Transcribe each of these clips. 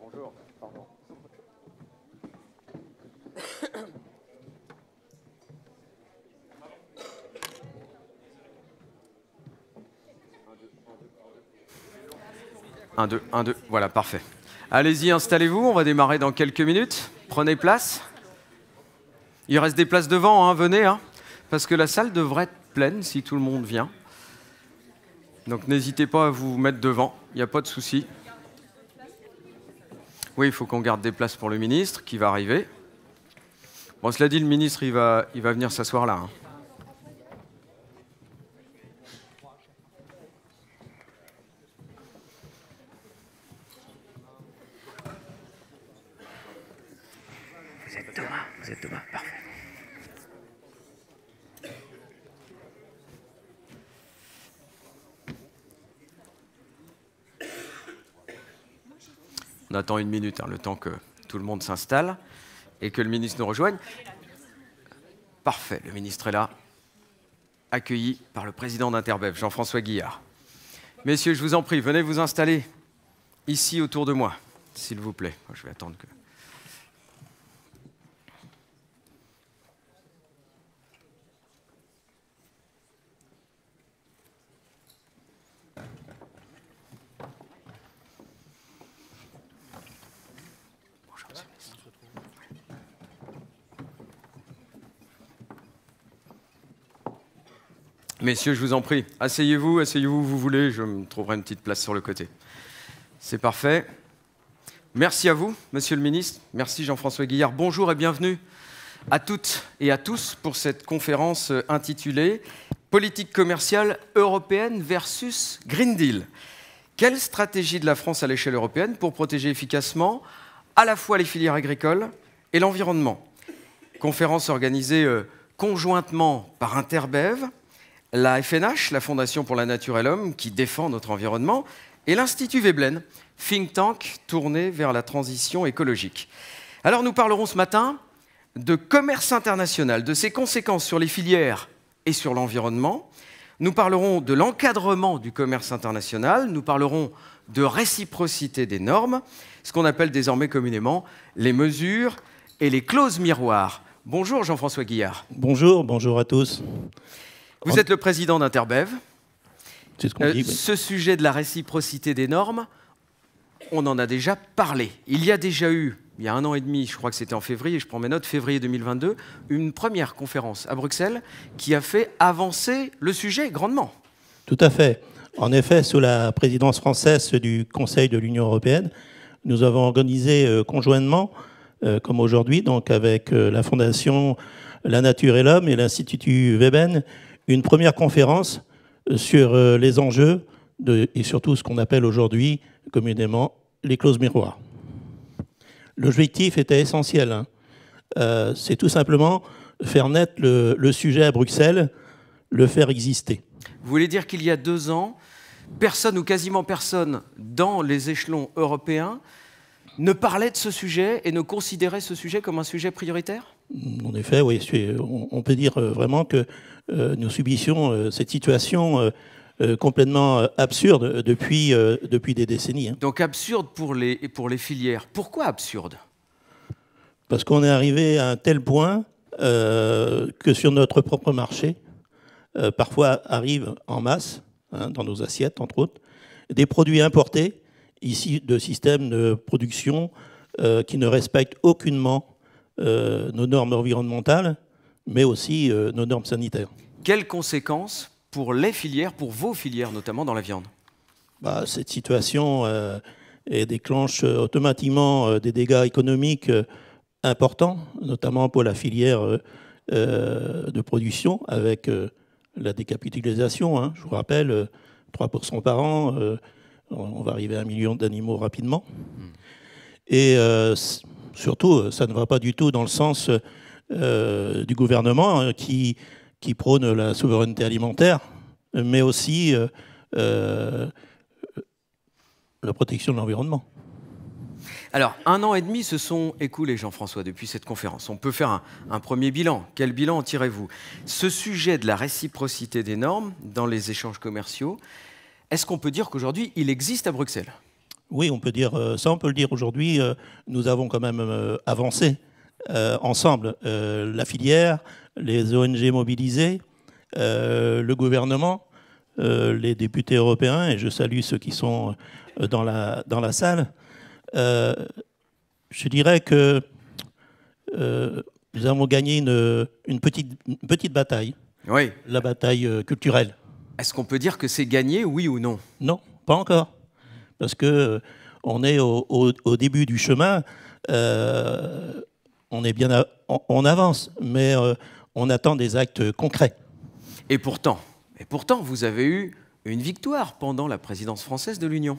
bonjour. Pardon. Un, deux, un, deux. Voilà, parfait. Allez-y, installez-vous. On va démarrer dans quelques minutes. Prenez place. Il reste des places devant, hein, venez, hein, parce que la salle devrait être pleine si tout le monde vient. Donc n'hésitez pas à vous mettre devant, il n'y a pas de souci. Oui, il faut qu'on garde des places pour le ministre qui va arriver. Bon, cela dit, le ministre, il va, venir s'asseoir là. Hein. Vous êtes Thomas, vous êtes Thomas, parfait. On attend une minute, hein, le temps que tout le monde s'installe et que le ministre nous rejoigne. Parfait, le ministre est là, accueilli par le président d'Interbev, Jean-François Guillard. Messieurs, je vous en prie, venez vous installer ici autour de moi, s'il vous plaît. Je vais attendre que... Messieurs, je vous en prie, asseyez-vous, asseyez-vous vous voulez, je me trouverai une petite place sur le côté. C'est parfait. Merci à vous, Monsieur le Ministre. Merci Jean-François Guillard. Bonjour et bienvenue à toutes et à tous pour cette conférence intitulée Politique commerciale européenne versus Green Deal. Quelle stratégie de la France à l'échelle européenne pour protéger efficacement à la fois les filières agricoles et l'environnement? Conférence organisée euh, conjointement par Interbev, la FNH, la Fondation pour la Nature et l'Homme, qui défend notre environnement, et l'Institut Veblen, think tank tourné vers la transition écologique. Alors nous parlerons ce matin de commerce international, de ses conséquences sur les filières et sur l'environnement. Nous parlerons de l'encadrement du commerce international, nous parlerons de réciprocité des normes, ce qu'on appelle désormais communément les mesures et les clauses miroirs. Bonjour Jean-François Guillard. Bonjour, bonjour à tous. Vous êtes le président d'Interbev. Ce, euh, ce sujet de la réciprocité des normes, on en a déjà parlé. Il y a déjà eu, il y a un an et demi, je crois que c'était en février, je prends mes notes, février 2022, une première conférence à Bruxelles qui a fait avancer le sujet grandement. Tout à fait. En effet, sous la présidence française du Conseil de l'Union européenne, nous avons organisé euh, conjointement, euh, comme aujourd'hui, donc avec la Fondation La Nature et l'Homme et l'Institut Weben, une première conférence euh, sur euh, les enjeux de, et surtout ce qu'on appelle aujourd'hui communément les clauses miroirs. L'objectif était essentiel. Hein. Euh, c'est tout simplement faire naître le, le, sujet à Bruxelles, le faire exister. Vous voulez dire qu'il y a deux ans, personne ou quasiment personne dans les échelons européens ne parlait de ce sujet et ne considérait ce sujet comme un sujet prioritaire? En effet, oui. On peut dire vraiment que nous subissions euh, cette situation euh, complètement absurde depuis, depuis des décennies. Hein. Donc absurde pour les, pour les filières. Pourquoi absurde? Parce qu'on est arrivé à un tel point que sur notre propre marché, parfois arrivent en masse, hein, dans nos assiettes entre autres, des produits importés, ici de systèmes de production qui ne respectent aucunement nos normes environnementales mais aussi euh, nos normes sanitaires. Quelles conséquences pour les filières, pour vos filières notamment dans la viande? Bah, Cette situation euh, déclenche automatiquement euh, des dégâts économiques importants, notamment pour la filière de production, avec la décapitalisation. Hein. je vous rappelle, 3% par an, on va arriver à un million d'animaux rapidement. Hmm. Et surtout, ça ne va pas du tout dans le sens euh, du gouvernement hein, qui, qui prône la souveraineté alimentaire, mais aussi euh, euh, la protection de l'environnement. Alors, un an et demi se sont écoulés, Jean-François, depuis cette conférence. On peut faire un, un premier bilan. Quel bilan en tirez-vous? Ce sujet de la réciprocité des normes dans les échanges commerciaux, est-ce qu'on peut dire qu'aujourd'hui, il existe à Bruxelles? Oui, on peut dire ça, on peut le dire aujourd'hui. Nous avons quand même avancé ensemble la filière, les ONG mobilisées, le gouvernement, les députés européens, et je salue ceux qui sont dans la, dans la salle. je dirais que nous avons gagné une, une, petite, une petite bataille. Oui. La bataille culturelle. Est-ce qu'on peut dire que c'est gagné, oui ou non? Non, pas encore. Parce que euh, on est au, début du chemin. Euh, on est bien, on, avance, mais euh, on attend des actes concrets. Et pourtant, et pourtant, vous avez eu une victoire pendant la présidence française de l'Union.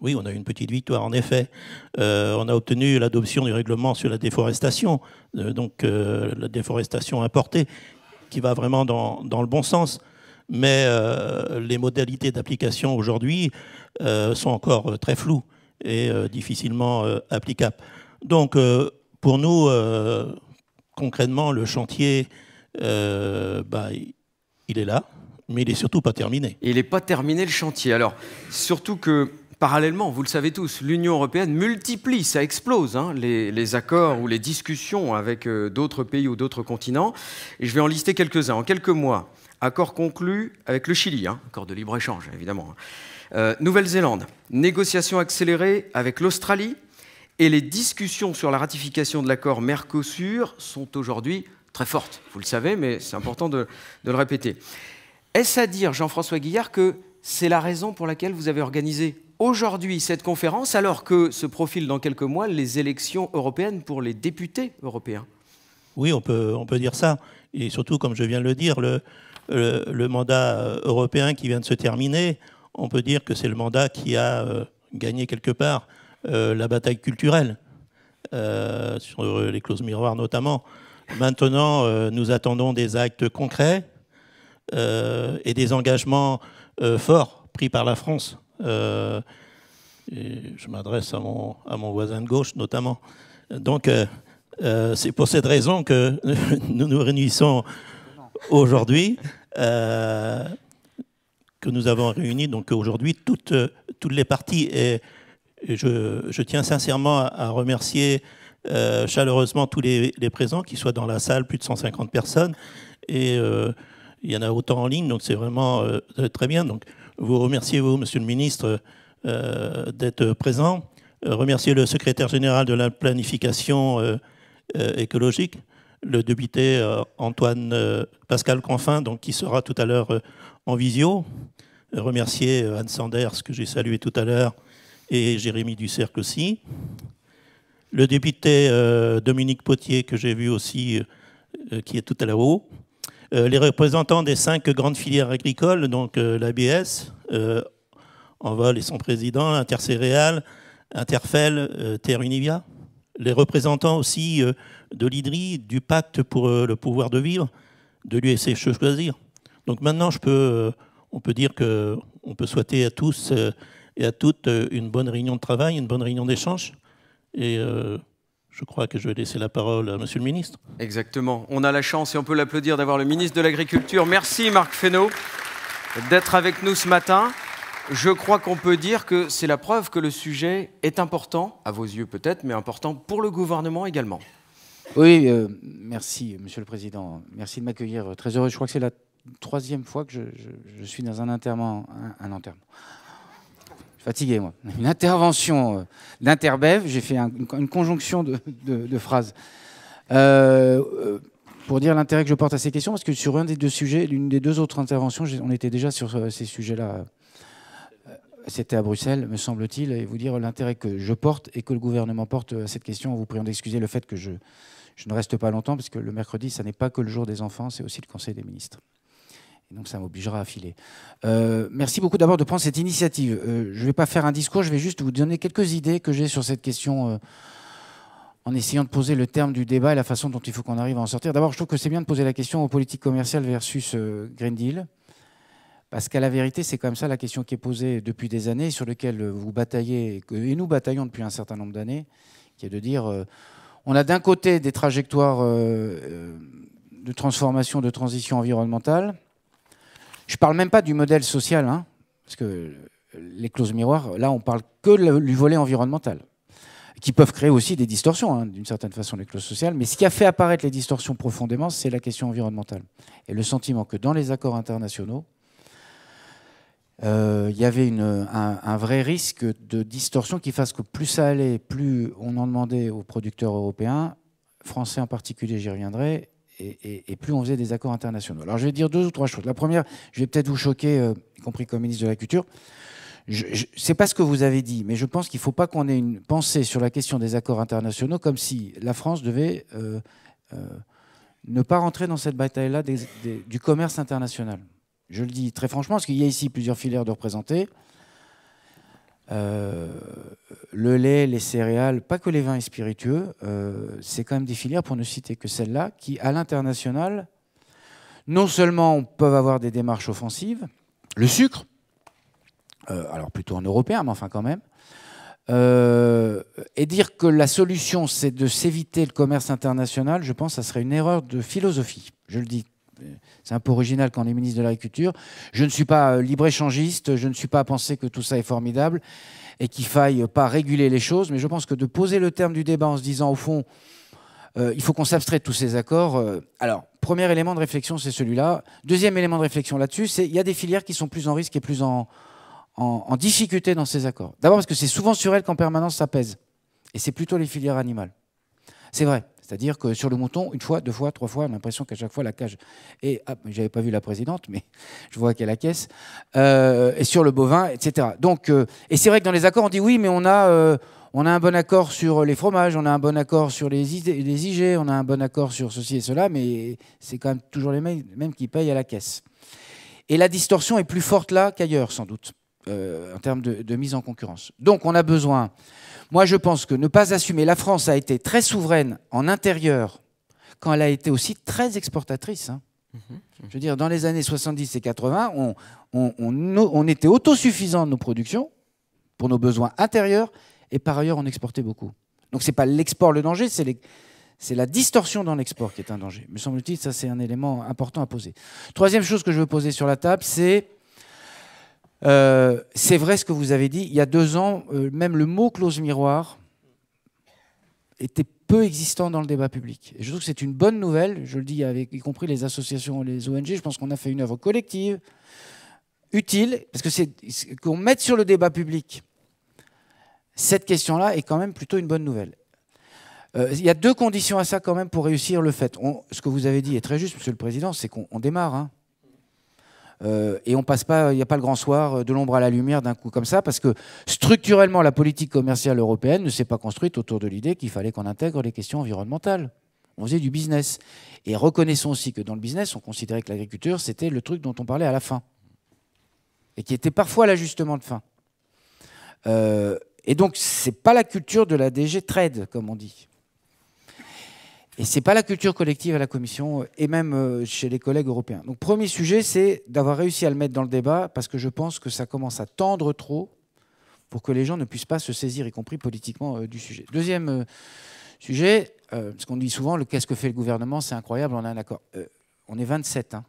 Oui, on a eu une petite victoire, en effet. on a obtenu l'adoption du règlement sur la déforestation, donc la déforestation importée, qui va vraiment dans, dans le bon sens mais euh, les modalités d'application aujourd'hui euh, sont encore euh, très floues et difficilement applicables. Donc, pour nous, concrètement, le chantier, bah, il est là, mais il n'est surtout pas terminé. Il n'est pas terminé le chantier. Alors, surtout que Parallèlement, vous le savez tous, l'Union européenne multiplie, ça explose, hein, les, accords ou les discussions avec d'autres pays ou d'autres continents. Et je vais en lister quelques-uns. En quelques mois, accord conclu avec le Chili, hein, accord de libre-échange évidemment. Hein. Euh, Nouvelle-Zélande, négociations accélérées avec l'Australie, et les discussions sur la ratification de l'accord Mercosur sont aujourd'hui très fortes. Vous le savez, mais c'est important de, le répéter. Est-ce à dire, Jean-François Guillard, que c'est la raison pour laquelle vous avez organisé aujourd'hui cette conférence, alors que se profilent dans quelques mois les élections européennes pour les députés européens? Oui, on peut, dire ça. Et surtout, comme je viens de le dire, le, mandat euh, européen qui vient de se terminer, on peut dire que c'est le mandat qui a euh, gagné quelque part la bataille culturelle, sur les clauses miroirs notamment. Maintenant, nous attendons des actes concrets et des engagements forts pris par la France. je m'adresse à mon, voisin de gauche notamment. Donc, c'est pour cette raison que nous nous réunissons aujourd'hui, euh, que nous avons réuni donc aujourd'hui toutes, toutes les parties. Et je, tiens sincèrement à remercier euh, chaleureusement tous les, présents, qui soient dans la salle, plus de 150 personnes. Et euh, il y en a autant en ligne, donc c'est vraiment très bien. Donc vous remerciez, vous, monsieur le ministre, d'être présent. remercier le secrétaire général de la planification écologique le député euh, Antoine euh, Pascal Confin, donc, qui sera tout à l'heure euh, en visio. Remercier Anne Sanders, que j'ai salué tout à l'heure, et Jérémy Ducercle aussi. Le député Dominique Potier, que j'ai vu aussi, qui est tout à là-haut. les représentants des cinq grandes filières agricoles, donc l'ABS, Envol et son président, Intercéréales, Interfel, Terre Univia. Les représentants aussi de l'IDRI, du pacte pour euh, le pouvoir de vivre, de l'USC Choisir. Donc maintenant, euh, on peut dire qu'on peut souhaiter à tous euh, et à toutes une bonne réunion de travail, une bonne réunion d'échange. Et je crois que je vais laisser la parole à Monsieur le ministre. Exactement. On a la chance, et on peut l'applaudir, d'avoir le ministre de l'Agriculture. Merci Marc Fesneau d'être avec nous ce matin. Je crois qu'on peut dire que c'est la preuve que le sujet est important, à vos yeux peut-être, mais important pour le gouvernement également. Oui, euh, merci, Monsieur le Président. Merci de m'accueillir. Très heureux. Je crois que c'est la troisième fois que je, suis dans un enterrement. Un, enterrement. Fatigué, moi. Une intervention euh, d'interbev. J'ai fait une, conjonction de, phrases. Euh, pour dire l'intérêt que je porte à ces questions, parce que sur un des deux sujets, l'une des deux autres interventions, on était déjà sur ces sujets-là. C'était à Bruxelles, me semble-t-il, et vous dire l'intérêt que je porte et que le gouvernement porte à cette question, en vous priant d'excuser le fait que je, je ne reste pas longtemps parce que le mercredi, ça n'est pas que le jour des enfants, c'est aussi le Conseil des ministres. Donc ça m'obligera à filer. Euh, merci beaucoup d'abord de prendre cette initiative. Euh, je ne vais pas faire un discours, je vais juste vous donner quelques idées que j'ai sur cette question euh, en essayant de poser le terme du débat et la façon dont il faut qu'on arrive à en sortir. D'abord, je trouve que c'est bien de poser la question aux politiques commerciales versus Green Deal. Parce qu'à la vérité, c'est comme ça la question qui est posée depuis des années, sur laquelle vous bataillez, et nous bataillons depuis un certain nombre d'années, qui est de dire on a d'un côté des trajectoires de transformation, de transition environnementale. Je ne parle même pas du modèle social, hein, parce que les clauses miroirs, là, on parle que du volet environnemental, qui peuvent créer aussi des distorsions, hein, d'une certaine façon, les clauses sociales. Mais ce qui a fait apparaître les distorsions profondément, c'est la question environnementale. Et le sentiment que dans les accords internationaux, euh, il y avait un, vrai risque de distorsion qui fasse que plus ça allait, plus on en demandait aux producteurs européens, français en particulier, j'y reviendrai, et, plus on faisait des accords internationaux. Alors je vais dire deux ou trois choses. La première, je vais peut-être vous choquer, euh, y compris comme ministre de la Culture. Je n'est pas ce que vous avez dit, mais je pense qu'il ne faut pas qu'on ait une pensée sur la question des accords internationaux comme si la France devait euh, ne pas rentrer dans cette bataille-là du commerce international. Je le dis très franchement, parce qu'il y a ici plusieurs filières de représentés. Euh, le lait, les céréales, pas que les vins et spiritueux, euh, c'est quand même des filières, pour ne citer que celles-là, qui, à l'international, non seulement peuvent avoir des démarches offensives, le sucre, euh, alors plutôt en européen, mais enfin quand même, et dire que la solution, c'est de s'éviter le commerce international, je pense que ça serait une erreur de philosophie. Je le dis c'est un peu original quand on est ministre de l'Agriculture. Je ne suis pas euh, libre-échangiste, je ne suis pas à penser que tout ça est formidable et qu'il faille pas réguler les choses, mais je pense que de poser le terme du débat en se disant, au fond, euh, il faut qu'on s'abstrait de tous ces accords. Euh, alors, premier élément de réflexion, c'est celui-là. Deuxième élément de réflexion là-dessus, c'est qu'il y a des filières qui sont plus en risque et plus en, en difficulté dans ces accords. D'abord parce que c'est souvent sur elles qu'en permanence ça pèse. Et c'est plutôt les filières animales. C'est vrai. C'est-à-dire que sur le mouton, une fois, deux fois, trois fois, on a l'impression qu'à chaque fois la cage. Et ah, j'avais pas vu la présidente, mais je vois qu'elle a la caisse. Euh, et sur le bovin, etc. Donc, euh, et c'est vrai que dans les accords, on dit oui, mais on a, euh, on a un bon accord sur les fromages, on a un bon accord sur les, IG, on a un bon accord sur ceci et cela, mais c'est quand même toujours les mêmes qui payent à la caisse. Et la distorsion est plus forte là qu'ailleurs, sans doute, en termes de mise en concurrence. Donc, on a besoin moi, je pense que ne pas assumer, la France a été très souveraine en intérieur quand elle a été aussi très exportatrice. Hein. Mhm. Je veux dire, dans les années 70 et 80, on, on, était autosuffisant de nos productions pour nos besoins intérieurs et par ailleurs, on exportait beaucoup. Donc, ce n'est pas l'export le danger, c'est la distorsion dans l'export qui est un danger. Me semble-t-il, ça, c'est un élément important à poser. Troisième chose que je veux poser sur la table, c'est euh, c'est vrai ce que vous avez dit. Il y a deux ans, euh, même le mot clause miroir était peu existant dans le débat public. Et je trouve que c'est une bonne nouvelle, je le dis avec y compris les associations, les ONG. Je pense qu'on a fait une œuvre collective, utile, parce que c'est qu'on mette sur le débat public cette question-là est quand même plutôt une bonne nouvelle. Euh, il y a deux conditions à ça quand même pour réussir le fait. ce que vous avez dit est très juste, Monsieur le Président, c'est qu'on démarre. Hein. Euh, et on passe pas, il n'y a pas le grand soir euh, de l'ombre à la lumière d'un coup comme ça, parce que structurellement, la politique commerciale européenne ne s'est pas construite autour de l'idée qu'il fallait qu'on intègre les questions environnementales. On faisait du business. Et reconnaissons aussi que dans le business, on considérait que l'agriculture, c'était le truc dont on parlait à la fin. Et qui était parfois l'ajustement de fin. Euh, et donc, ce n'est pas la culture de la DG Trade, comme on dit. Et ce n'est pas la culture collective à la Commission euh, et même euh, chez les collègues européens. Donc premier sujet, c'est d'avoir réussi à le mettre dans le débat parce que je pense que ça commence à tendre trop pour que les gens ne puissent pas se saisir, y compris politiquement, euh, du sujet. Deuxième sujet, ce qu'on dit souvent, le qu'est-ce que fait le gouvernement, c'est incroyable, on a un accord. on est 27. Hein.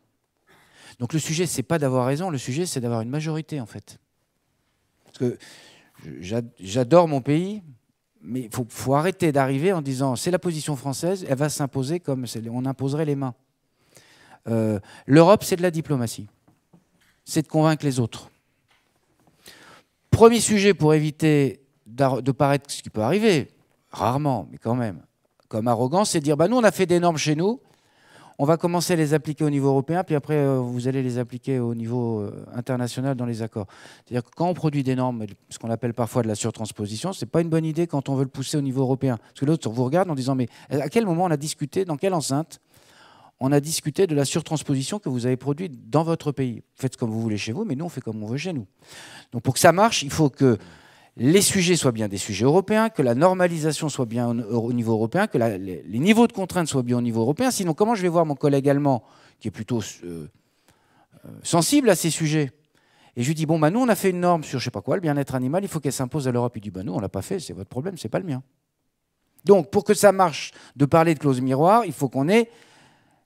Donc le sujet, c'est pas d'avoir raison, le sujet, c'est d'avoir une majorité, en fait. Parce que j'adore mon pays, mais il faut, arrêter d'arriver en disant c'est la position française, elle va s'imposer comme on imposerait les mains. Euh, L'Europe, c'est de la diplomatie. C'est de convaincre les autres. Premier sujet pour éviter de paraître ce qui peut arriver, rarement, mais quand même, comme arrogance, c'est de dire bah, nous, on a fait des normes chez nous, on va commencer à les appliquer au niveau européen, puis après, euh, vous allez les appliquer au niveau euh, international dans les accords. C'est-à-dire que quand on produit des normes, ce qu'on appelle parfois de la surtransposition, ce n'est pas une bonne idée quand on veut le pousser au niveau européen. Parce que l'autre vous regarde en disant, mais à quel moment on a discuté, dans quelle enceinte on a discuté de la surtransposition que vous avez produite dans votre pays? Faites comme vous voulez chez vous, mais nous, on fait comme on veut chez nous. Donc pour que ça marche, il faut que les sujets soient bien des sujets européens, que la normalisation soit bien au, niveau européen, que les, niveaux de contraintes soient bien au niveau européen. Sinon, comment je vais voir mon collègue allemand, qui est plutôt euh, euh, sensible à ces sujets? Et je lui dis, bon, bah, nous, on a fait une norme sur je sais pas quoi, le bien-être animal, il faut qu'elle s'impose à l'Europe. Il dit, bah, nous, on l'a pas fait, c'est votre problème, c'est pas le mien. Donc, pour que ça marche de parler de clauses miroirs, il faut qu'on ait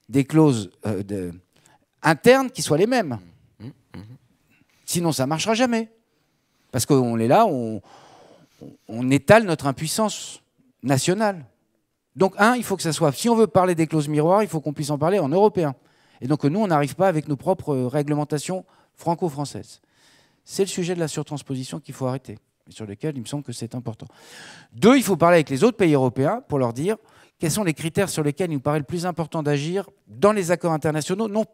des clauses euh, internes qui soient les mêmes. Mmh, mmh. Sinon, ça ne marchera jamais. Parce qu'on est là, on, étale notre impuissance nationale. Donc, un, il faut que ça soit. Si on veut parler des clauses miroirs, il faut qu'on puisse en parler en européen. Et donc, nous, on n'arrive pas avec nos propres réglementations franco-françaises. C'est le sujet de la surtransposition qu'il faut arrêter, et sur lequel il me semble que c'est important. Deux, il faut parler avec les autres pays européens pour leur dire quels sont les critères sur lesquels il nous paraît le plus important d'agir dans les accords internationaux. Non,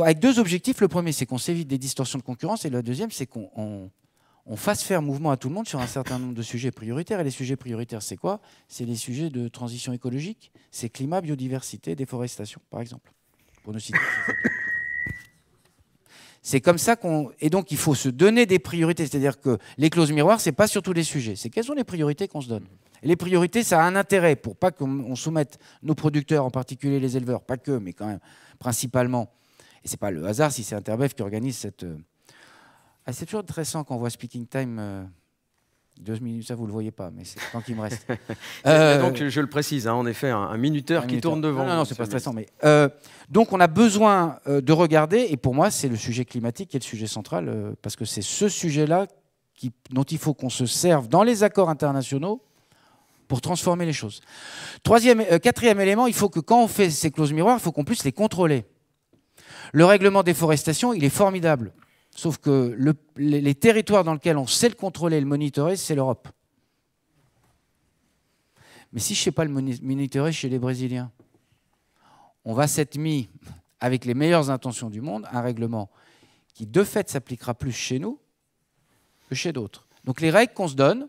avec deux objectifs. Le premier, c'est qu'on s'évite des distorsions de concurrence, et le deuxième, c'est qu'on on fasse faire mouvement à tout le monde sur un certain nombre de sujets prioritaires. Et les sujets prioritaires, c'est quoi? C'est les sujets de transition écologique, c'est climat, biodiversité, déforestation, par exemple, pour ne citer. C'est comme ça qu'on. Et donc, il faut se donner des priorités. C'est-à-dire que les clauses miroirs, ce n'est pas sur tous les sujets. C'est quelles sont les priorités qu'on se donne. Les priorités, ça a un intérêt pour pas qu'on soumette nos producteurs, en particulier les éleveurs, pas que, mais quand même, principalement. Et c'est pas le hasard si c'est Interbev qui organise cette, euh, ah, c'est toujours intéressant quand on voit Speaking Time. Euh, deux minutes, ça vous le voyez pas, mais c'est le temps qui me reste. euh, donc je le précise, hein, en effet, un, minuteur qui tourne devant. Non, non, c'est pas stressant. Mais euh, donc on a besoin de regarder, et pour moi c'est le sujet climatique qui est le sujet central, parce que c'est ce sujet-là dont il faut qu'on se serve dans les accords internationaux pour transformer les choses. Troisième, quatrième élément, il faut que quand on fait ces clauses miroirs, il faut qu'on puisse les contrôler. Le règlement déforestation, il est formidable. Sauf que les, territoires dans lesquels on sait le contrôler et le monitorer, c'est l'Europe. Mais si je ne sais pas le monitorer chez les Brésiliens, on va s'être mis, avec les meilleures intentions du monde, un règlement qui de fait s'appliquera plus chez nous que chez d'autres. Donc les règles qu'on se donne,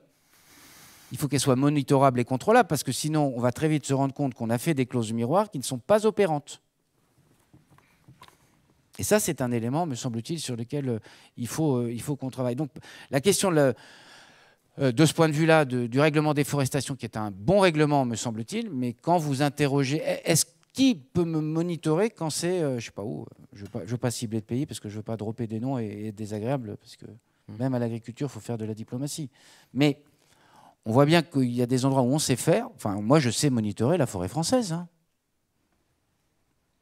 il faut qu'elles soient monitorables et contrôlables, parce que sinon on va très vite se rendre compte qu'on a fait des clauses miroirs qui ne sont pas opérantes. Et ça, c'est un élément, me semble-t-il, sur lequel euh, il faut, euh, il faut qu'on travaille. Donc, la question de, euh, de ce point de vue-là, du règlement déforestation, qui est un bon règlement, me semble-t-il, mais quand vous interrogez, est-ce qui peut me monitorer quand c'est, je ne sais pas où, je ne veux, pas cibler de pays parce que je ne veux pas dropper des noms et, être désagréable, parce que mmh. même à l'agriculture, il faut faire de la diplomatie. Mais on voit bien qu'il y a des endroits où on sait faire. Enfin, moi, je sais monitorer la forêt française hein,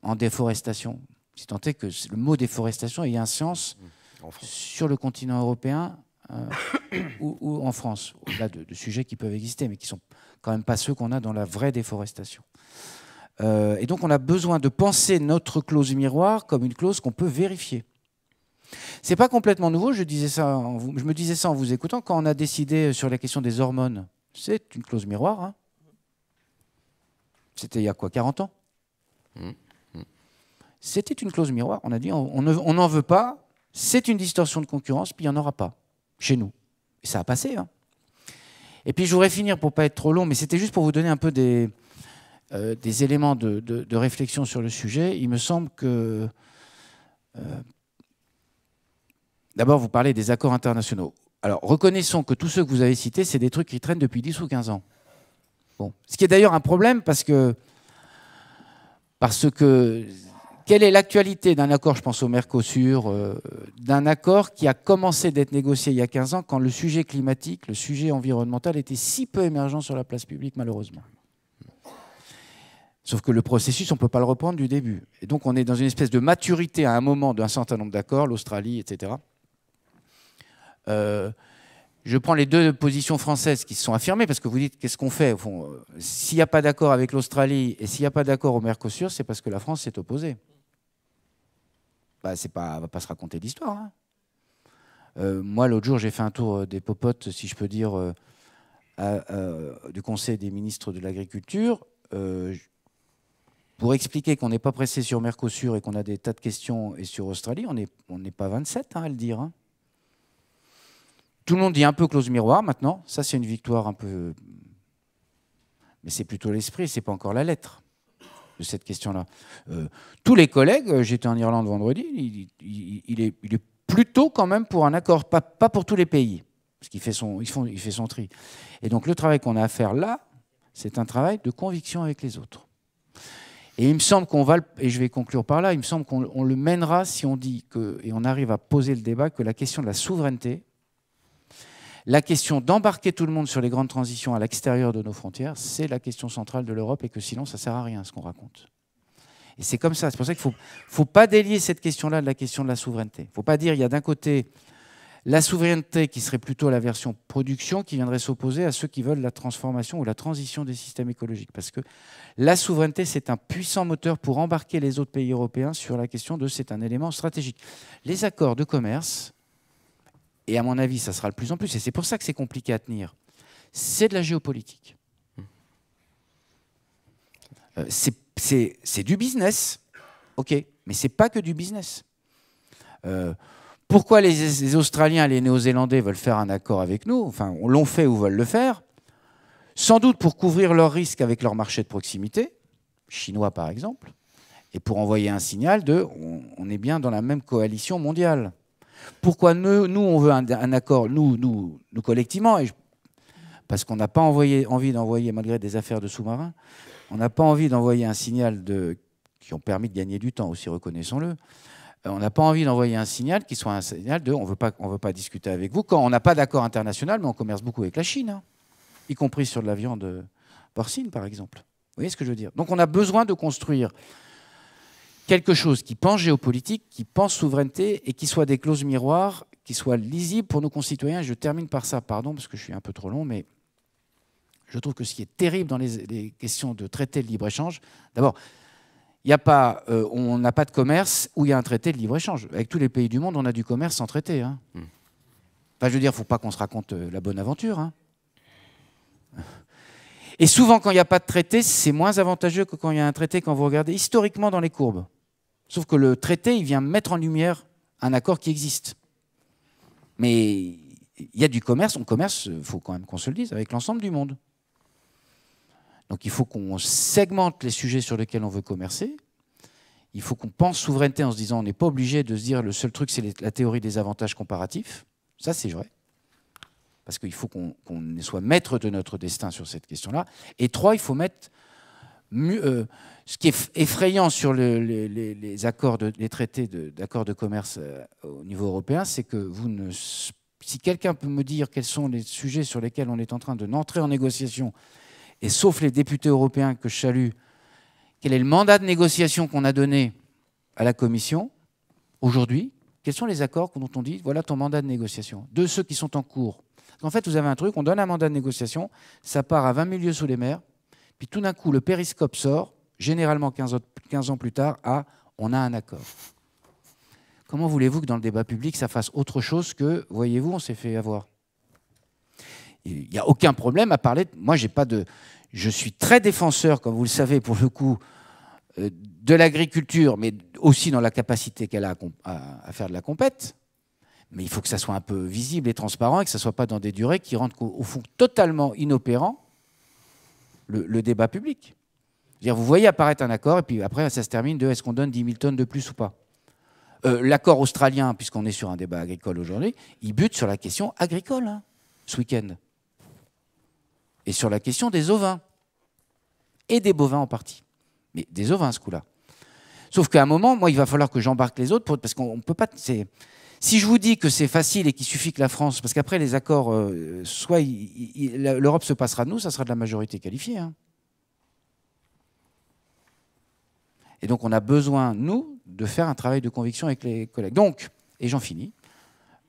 en déforestation. Si tant est que le mot déforestation ait un sens mmh. sur le continent européen euh, ou, en France, au-delà de, sujets qui peuvent exister, mais qui ne sont quand même pas ceux qu'on a dans la vraie déforestation. Euh, et donc on a besoin de penser notre clause miroir comme une clause qu'on peut vérifier. C'est pas complètement nouveau, je, disais ça je me disais ça en vous écoutant, quand on a décidé sur la question des hormones. C'est une clause miroir. Hein. C'était il y a quoi, 40 ans? Mmh. C'était une clause miroir. On a dit on n'en veut pas, c'est une distorsion de concurrence, puis il n'y en aura pas chez nous. Et ça a passé. Hein. Et puis je voudrais finir pour pas être trop long, mais c'était juste pour vous donner un peu des, euh, éléments de, réflexion sur le sujet. Il me semble que. Euh, d'abord, vous parlez des accords internationaux. Alors, reconnaissons que tous ceux que vous avez cités, c'est des trucs qui traînent depuis 10 ou 15 ans. Bon. Ce qui est d'ailleurs un problème parce que. Parce que quelle est l'actualité d'un accord, je pense au Mercosur, euh, d'un accord qui a commencé d'être négocié il y a 15 ans quand le sujet climatique, le sujet environnemental était si peu émergent sur la place publique malheureusement? Sauf que le processus, on ne peut pas le reprendre du début. Et donc on est dans une espèce de maturité à un moment d'un certain nombre d'accords, l'Australie, etc. Euh, je prends les deux positions françaises qui se sont affirmées, parce que vous dites qu'est-ce qu'on fait? Euh, S'il n'y a pas d'accord avec l'Australie et s'il n'y a pas d'accord au Mercosur, c'est parce que la France s'est opposée bah, c'est pas, va pas se raconter d'histoire. Hein. Euh, moi, l'autre jour, j'ai fait un tour euh, des popotes, si je peux dire, euh, du Conseil des ministres de l'Agriculture, pour expliquer qu'on n'est pas pressé sur Mercosur et qu'on a des tas de questions et sur Australie, on n'est on pas 27 hein, à le dire. Hein. Tout le monde dit un peu clause miroir maintenant. Ça, c'est une victoire un peu. Mais c'est plutôt l'esprit, c'est pas encore la lettre cette question-là. Euh, tous les collègues, euh, j'étais en Irlande vendredi, il, est, plutôt quand même pour un accord, pas, pour tous les pays, parce qu'il fait, son, fait son tri. Et donc le travail qu'on a à faire là, c'est un travail de conviction avec les autres. Et il me semble qu'on va, et je vais conclure par là, il me semble qu'on le mènera si on dit que, et on arrive à poser le débat, que la question de la souveraineté, la question d'embarquer tout le monde sur les grandes transitions à l'extérieur de nos frontières, c'est la question centrale de l'Europe et que sinon, ça ne sert à rien ce qu'on raconte. Et c'est comme ça. C'est pour ça qu'il ne faut, faut, pas délier cette question-là de la question de la souveraineté. Il ne faut pas dire il y a d'un côté la souveraineté qui serait plutôt la version production qui viendrait s'opposer à ceux qui veulent la transformation ou la transition des systèmes écologiques. Parce que la souveraineté, c'est un puissant moteur pour embarquer les autres pays européens sur la question de c'est un élément stratégique. Les accords de commerce, et à mon avis, ça sera le plus en plus, et c'est pour ça que c'est compliqué à tenir, c'est de la géopolitique. Euh, c'est du business, ok, mais c'est pas que du business. Euh, pourquoi les, Australiens et les Néo-Zélandais veulent faire un accord avec nous Enfin, l'ont fait ou veulent le faire. Sans doute pour couvrir leurs risques avec leur marché de proximité, chinois par exemple, et pour envoyer un signal de on, est bien dans la même coalition mondiale. Pourquoi nous, on veut un, accord, nous, nous, nous collectivement, parce qu'on n'a pas envie d'envoyer, malgré des affaires de sous-marins, on n'a pas envie d'envoyer un signal qui ont permis de gagner du temps aussi, reconnaissons-le, euh, on n'a pas envie d'envoyer un signal qui soit un signal de on on veut pas discuter avec vous quand on n'a pas d'accord international, mais on commerce beaucoup avec la Chine, hein, y compris sur de la viande porcine, par exemple. Vous voyez ce que je veux dire? Donc on a besoin de construire quelque chose qui pense géopolitique, qui pense souveraineté et qui soit des clauses miroirs, qui soit lisibles pour nos concitoyens. Je termine par ça, pardon, parce que je suis un peu trop long, mais je trouve que ce qui est terrible dans les, les questions de traité de libre-échange, d'abord, a pas, euh, on n'a pas de commerce où il y a un traité de libre-échange. Avec tous les pays du monde, on a du commerce sans traité. Hein. Hmm. Enfin, je veux dire, il ne faut pas qu'on se raconte euh, la bonne aventure. Hein. Et souvent, quand il n'y a pas de traité, c'est moins avantageux que quand il y a un traité, quand vous regardez historiquement dans les courbes. Sauf que le traité, il vient mettre en lumière un accord qui existe. Mais il y a du commerce, on commerce, il faut quand même qu'on se le dise, avec l'ensemble du monde. Donc il faut qu'on segmente les sujets sur lesquels on veut commercer. Il faut qu'on pense souveraineté en se disant on n'est pas obligé de se dire le seul truc c'est la théorie des avantages comparatifs. Ça c'est vrai. Parce qu'il faut qu'on soit maître de notre destin sur cette question-là. Et trois, il faut mettre euh, ce qui est effrayant sur les, accords, les traités d'accords de, commerce euh, au niveau européen, c'est que vous ne, si quelqu'un peut me dire quels sont les sujets sur lesquels on est en train de n'entrer en négociation et sauf les députés européens que je salue, quel est le mandat de négociation qu'on a donné à la Commission aujourd'hui? Quels sont les accords dont on dit, voilà ton mandat de négociation? De ceux qui sont en cours. En fait, vous avez un truc, on donne un mandat de négociation, ça part à 20 milieux sous les mers, puis tout d'un coup, le périscope sort, généralement 15 ans plus tard, à on a un accord. Comment voulez-vous que dans le débat public, ça fasse autre chose que, voyez-vous, on s'est fait avoir? Il n'y a aucun problème à parler. Moi, j'ai pas de. Je suis très défenseur, comme vous le savez, pour le coup, euh, de l'agriculture, mais aussi dans la capacité qu'elle a à, faire de la compète. Mais il faut que ça soit un peu visible et transparent et que ça ne soit pas dans des durées qui rendent au fond totalement inopérant le, débat public. vous voyez apparaître un accord et puis après ça se termine de est-ce qu'on donne 10 000 tonnes de plus ou pas? Euh, l'accord australien, puisqu'on est sur un débat agricole aujourd'hui, il bute sur la question agricole hein, ce week-end et sur la question des ovins. Et des bovins en partie. Mais des ovins, ce coup-là. Sauf qu'à un moment, moi, il va falloir que j'embarque les autres, parce qu'on ne peut pas... Si je vous dis que c'est facile et qu'il suffit que la France... Parce qu'après, les accords, euh, soit l'Europe se passera de nous, ça sera de la majorité qualifiée. Hein. Et donc, on a besoin, nous, de faire un travail de conviction avec les collègues. Donc, et j'en finis,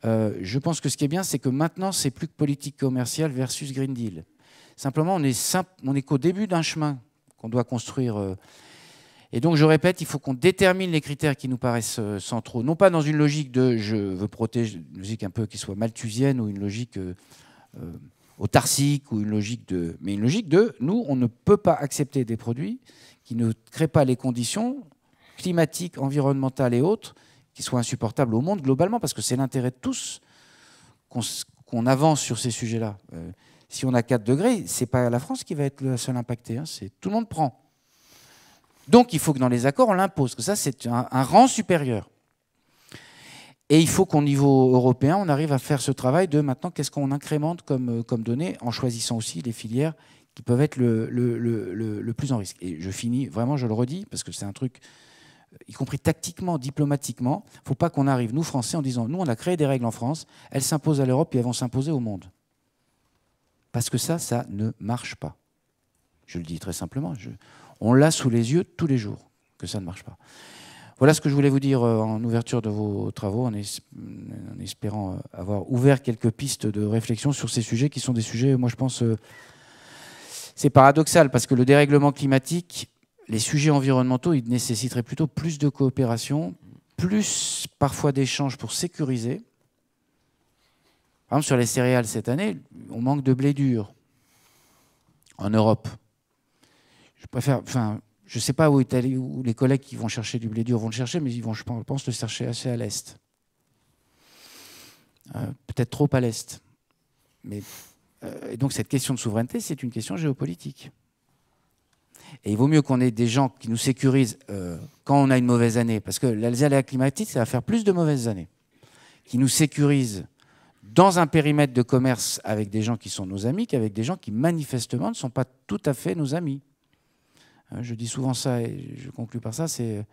euh, je pense que ce qui est bien, c'est que maintenant, c'est plus que politique commerciale versus Green Deal. Simplement, on est, qu'au début d'un chemin qu'on doit construire. Euh. Et donc, je répète, il faut qu'on détermine les critères qui nous paraissent euh, centraux, non pas dans une logique de je veux protéger, une logique un peu qui soit malthusienne ou une logique euh, autarcique ou une logique de, mais une logique de nous, on ne peut pas accepter des produits qui ne créent pas les conditions climatiques, environnementales et autres qui soient insupportables au monde globalement, parce que c'est l'intérêt de tous qu'on avance sur ces sujets-là si on a 4 degrés, ce n'est pas la France qui va être le seul impacté, hein, c'est tout le monde prend. Donc il faut que dans les accords, on l'impose, que ça c'est un, rang supérieur. Et il faut qu'au niveau européen, on arrive à faire ce travail de maintenant, qu'est-ce qu'on incrémente comme, euh, données, en choisissant aussi les filières qui peuvent être le, plus en risque. Et je finis, vraiment, je le redis, parce que c'est un truc, euh, y compris tactiquement, diplomatiquement, il ne faut pas qu'on arrive, nous Français, en disant, nous on a créé des règles en France, elles s'imposent à l'Europe et elles vont s'imposer au monde. Parce que ça, ça ne marche pas. Je le dis très simplement. On l'a sous les yeux tous les jours que ça ne marche pas. Voilà ce que je voulais vous dire en ouverture de vos travaux, en, espérant avoir ouvert quelques pistes de réflexion sur ces sujets qui sont des sujets, moi je pense, c'est paradoxal parce que le dérèglement climatique, les sujets environnementaux, ils nécessiteraient plutôt plus de coopération, plus parfois d'échanges pour sécuriser. Par exemple, sur les céréales cette année, on manque de blé dur en Europe. Je préfère, enfin, je ne sais pas où, est allé, les collègues qui vont chercher du blé dur vont le chercher, mais ils vont, je pense, le chercher assez à l'est. Euh, peut-être trop à l'est. Mais euh, et donc cette question de souveraineté, c'est une question géopolitique. Et il vaut mieux qu'on ait des gens qui nous sécurisent euh, quand on a une mauvaise année, parce que les aléas climatiques, ça va faire plus de mauvaises années, qui nous sécurisent dans un périmètre de commerce avec des gens qui sont nos amis qu'avec des gens qui manifestement ne sont pas tout à fait nos amis. Euh, je dis souvent ça et je conclue par ça, c'est...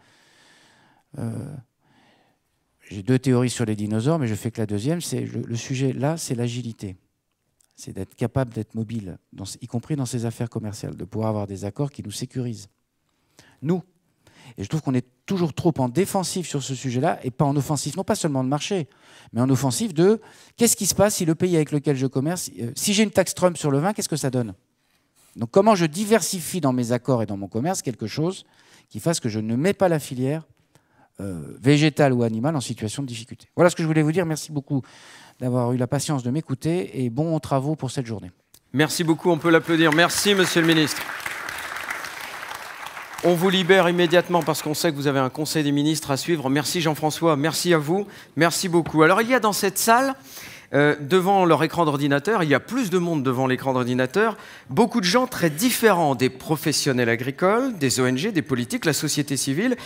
J'ai deux théories sur les dinosaures, mais je fais que la deuxième, c'est le sujet là, c'est l'agilité c'est d'être capable d'être mobile, y compris dans ces affaires commerciales, de pouvoir avoir des accords qui nous sécurisent. Nous. Et je trouve qu'on est toujours trop en défensif sur ce sujet-là, et pas en offensif, non pas seulement de marché, mais en offensif de qu'est-ce qui se passe si le pays avec lequel je commerce, euh, si j'ai une taxe Trump sur le vin, qu'est-ce que ça donne? Donc comment je diversifie dans mes accords et dans mon commerce quelque chose qui fasse que je ne mets pas la filière euh, végétale ou animale en situation de difficulté? Voilà ce que je voulais vous dire. Merci beaucoup d'avoir eu la patience de m'écouter et bons travaux pour cette journée. Merci beaucoup, on peut l'applaudir. Merci, Monsieur le Ministre. On vous libère immédiatement parce qu'on sait que vous avez un conseil des ministres à suivre. Merci Jean-François, merci à vous, merci beaucoup. Alors il y a dans cette salle, euh, devant leur écran d'ordinateur, il y a plus de monde devant l'écran d'ordinateur, beaucoup de gens très différents, des professionnels agricoles, des ONG, des politiques, la société civile,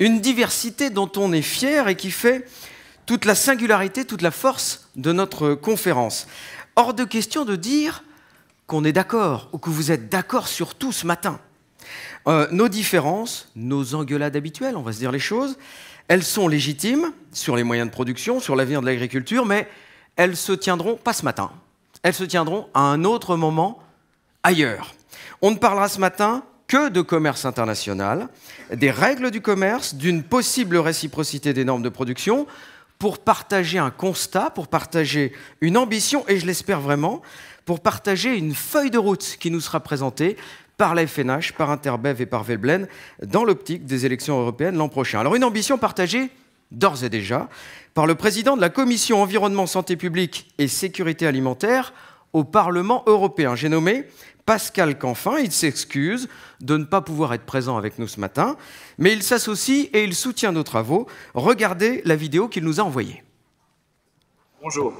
une diversité dont on est fier et qui fait toute la singularité, toute la force de notre conférence. Hors de question de dire qu'on est d'accord ou que vous êtes d'accord sur tout ce matin. Euh, nos différences, nos engueulades habituelles, on va se dire les choses, elles sont légitimes sur les moyens de production, sur l'avenir de l'agriculture, mais elles se tiendront pas ce matin. Elles se tiendront à un autre moment ailleurs. On ne parlera ce matin que de commerce international, des règles du commerce, d'une possible réciprocité des normes de production, pour partager un constat, pour partager une ambition, et je l'espère vraiment, pour partager une feuille de route qui nous sera présentée par la FNH, par Interbev et par Velblen dans l'optique des élections européennes l'an prochain. Alors une ambition partagée d'ores et déjà par le président de la Commission environnement, santé publique et sécurité alimentaire au Parlement européen. J'ai nommé Pascal Canfin. Il s'excuse de ne pas pouvoir être présent avec nous ce matin, mais il s'associe et il soutient nos travaux. Regardez la vidéo qu'il nous a envoyée. Bonjour.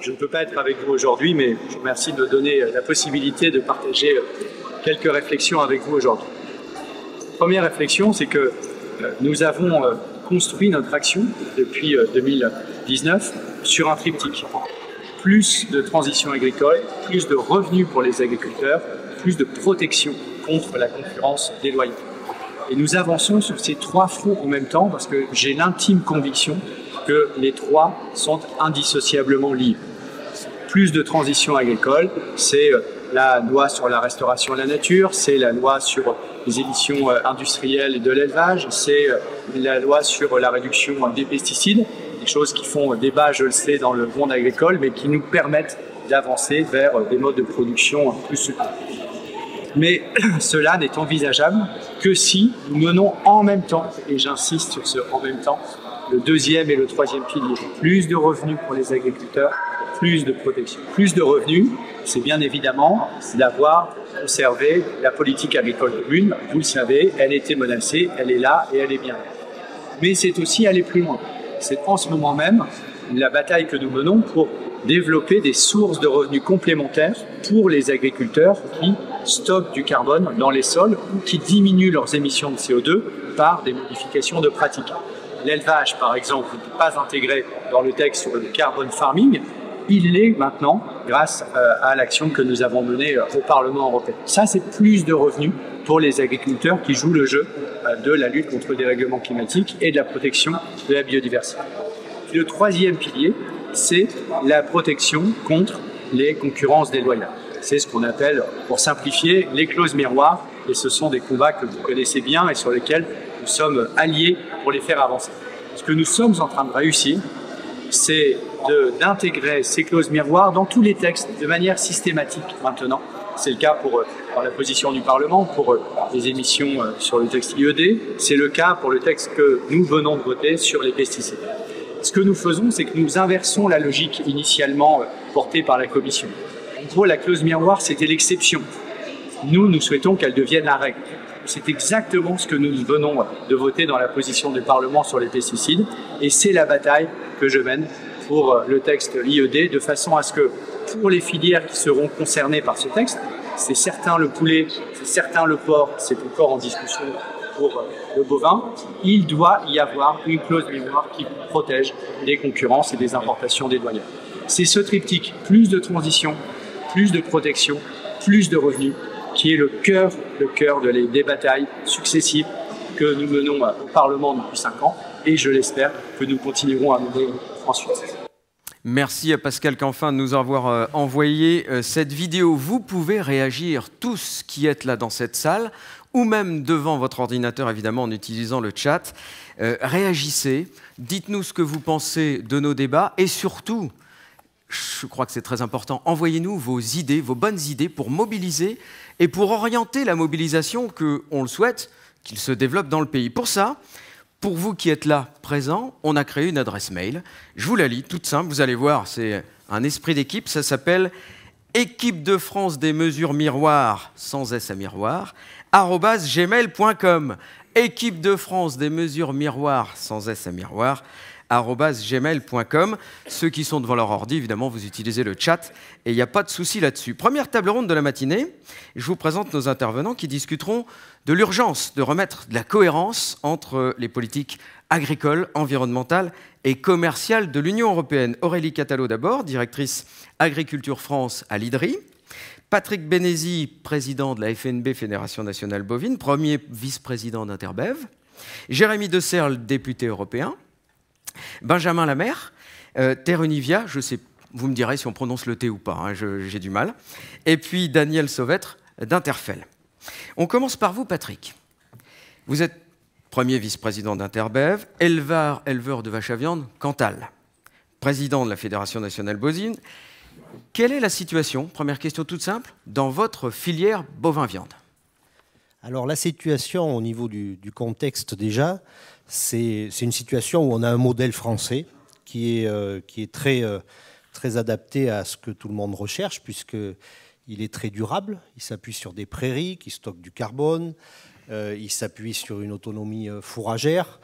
Je ne peux pas être avec vous aujourd'hui, mais je vous remercie de me donner la possibilité de partager quelques réflexions avec vous aujourd'hui. Première réflexion, c'est que euh, nous avons euh, construit notre action depuis 2019 euh, sur un triptyque plus de transition agricole, plus de revenus pour les agriculteurs, plus de protection contre la concurrence déloyale. Et nous avançons sur ces trois fronts en même temps parce que j'ai l'intime conviction que les trois sont indissociablement liés. Plus de transition agricole, c'est euh, la loi sur la restauration de la nature, c'est la loi sur les émissions euh, industrielles et de l'élevage, c'est euh, la loi sur la réduction des pesticides des choses qui font débat, je le sais, dans le monde agricole, mais qui nous permettent d'avancer vers des modes de production plus soutenus. Mais cela n'est envisageable que si nous menons en même temps, et j'insiste sur ce en même temps, le deuxième et le troisième pilier. Plus de revenus pour les agriculteurs, plus de protection. Plus de revenus, c'est bien évidemment d'avoir conservé la politique agricole commune. Vous le savez, elle était menacée, elle est là et elle est bien. Mais c'est aussi aller plus loin c'est en ce moment même la bataille que nous menons pour développer des sources de revenus complémentaires pour les agriculteurs qui stockent du carbone dans les sols ou qui diminuent leurs émissions de CO2 par des modifications de pratiques. L'élevage, par exemple, n'est pas intégré dans le texte sur le carbone farming. Il l'est maintenant grâce euh, à l'action que nous avons menée euh, au Parlement européen. Ça, c'est plus de revenus pour les agriculteurs qui jouent le jeu euh, de la lutte contre le dérèglement climatique et de la protection de la biodiversité. le troisième pilier, c'est la protection contre les concurrences déloyales. C'est ce qu'on appelle, pour simplifier, les clauses miroirs, et ce sont des combats que vous connaissez bien et sur lesquels nous sommes alliés pour les faire avancer. Ce que nous sommes en train de réussir, c'est d'intégrer ces clauses miroirs dans tous les textes de manière systématique maintenant. C'est le cas pour, pour, la position du Parlement, pour les émissions sur le texte IED, c'est le cas pour le texte que nous venons de voter sur les pesticides. Ce que nous faisons, c'est que nous inversons la logique initialement portée par la Commission. En gros, la clause miroir, c'était l'exception. Nous, nous souhaitons qu'elle devienne la règle. C'est exactement ce que nous venons de voter dans la position du Parlement sur les pesticides, et c'est la bataille que je mène pour le texte IED, de façon à ce que pour les filières qui seront concernées par ce texte, c'est certain le poulet, c'est certain le porc, c'est encore en discussion pour le bovin, il doit y avoir une clause mémoire qui protège des concurrences et des importations déloyales. C'est ce triptyque, plus de transition, plus de protection, plus de revenus, qui est le cœur, le cœur de les, des batailles successives que nous menons au Parlement depuis cinq ans et je l'espère que nous continuerons à mener ensuite. Merci à Pascal Canfin de nous avoir euh, envoyé euh, cette vidéo. Vous pouvez réagir tous qui êtes là dans cette salle ou même devant votre ordinateur, évidemment, en utilisant le chat. Euh, réagissez, dites-nous ce que vous pensez de nos débats et surtout, je crois que c'est très important, envoyez-nous vos idées, vos bonnes idées pour mobiliser et pour orienter la mobilisation que, on le souhaite, qu'il se développe dans le pays. Pour ça, pour vous qui êtes là présents, on a créé une adresse mail. Je vous la lis, toute simple, vous allez voir, c'est un esprit d'équipe, ça s'appelle équipe de France des mesures miroirs, sans S à miroir, gmail.com. Équipe de France des mesures miroirs, sans S à miroir, gmail.com. Ceux qui sont devant leur ordi, évidemment, vous utilisez le chat et il n'y a pas de souci là-dessus. Première table ronde de la matinée, je vous présente nos intervenants qui discuteront de l'urgence de remettre de la cohérence entre les politiques agricoles, environnementales et commerciales de l'Union européenne. Aurélie Catalot d'abord, directrice Agriculture France à l'IDRI. Patrick Bénézy, président de la FNB, Fédération nationale bovine, premier vice-président d'Interbev. Jérémy De député européen. Benjamin Lamère, euh, Terre Univia, je sais, vous me direz si on prononce le T ou pas, hein, j'ai du mal. Et puis Daniel Sauvêtre d'Interfel. On commence par vous, Patrick. Vous êtes premier vice-président d'Interbev, éleveur, éleveur de vaches à viande, Cantal, président de la Fédération nationale bovine. Quelle est la situation, première question toute simple, dans votre filière bovin-viande? Alors la situation au niveau du contexte déjà, c'est une situation où on a un modèle français qui est, euh, euh, très adapté à ce que tout le monde recherche, puisqu'il est très durable, il s'appuie sur des prairies qui stockent du carbone, euh, il s'appuie sur une autonomie fourragère,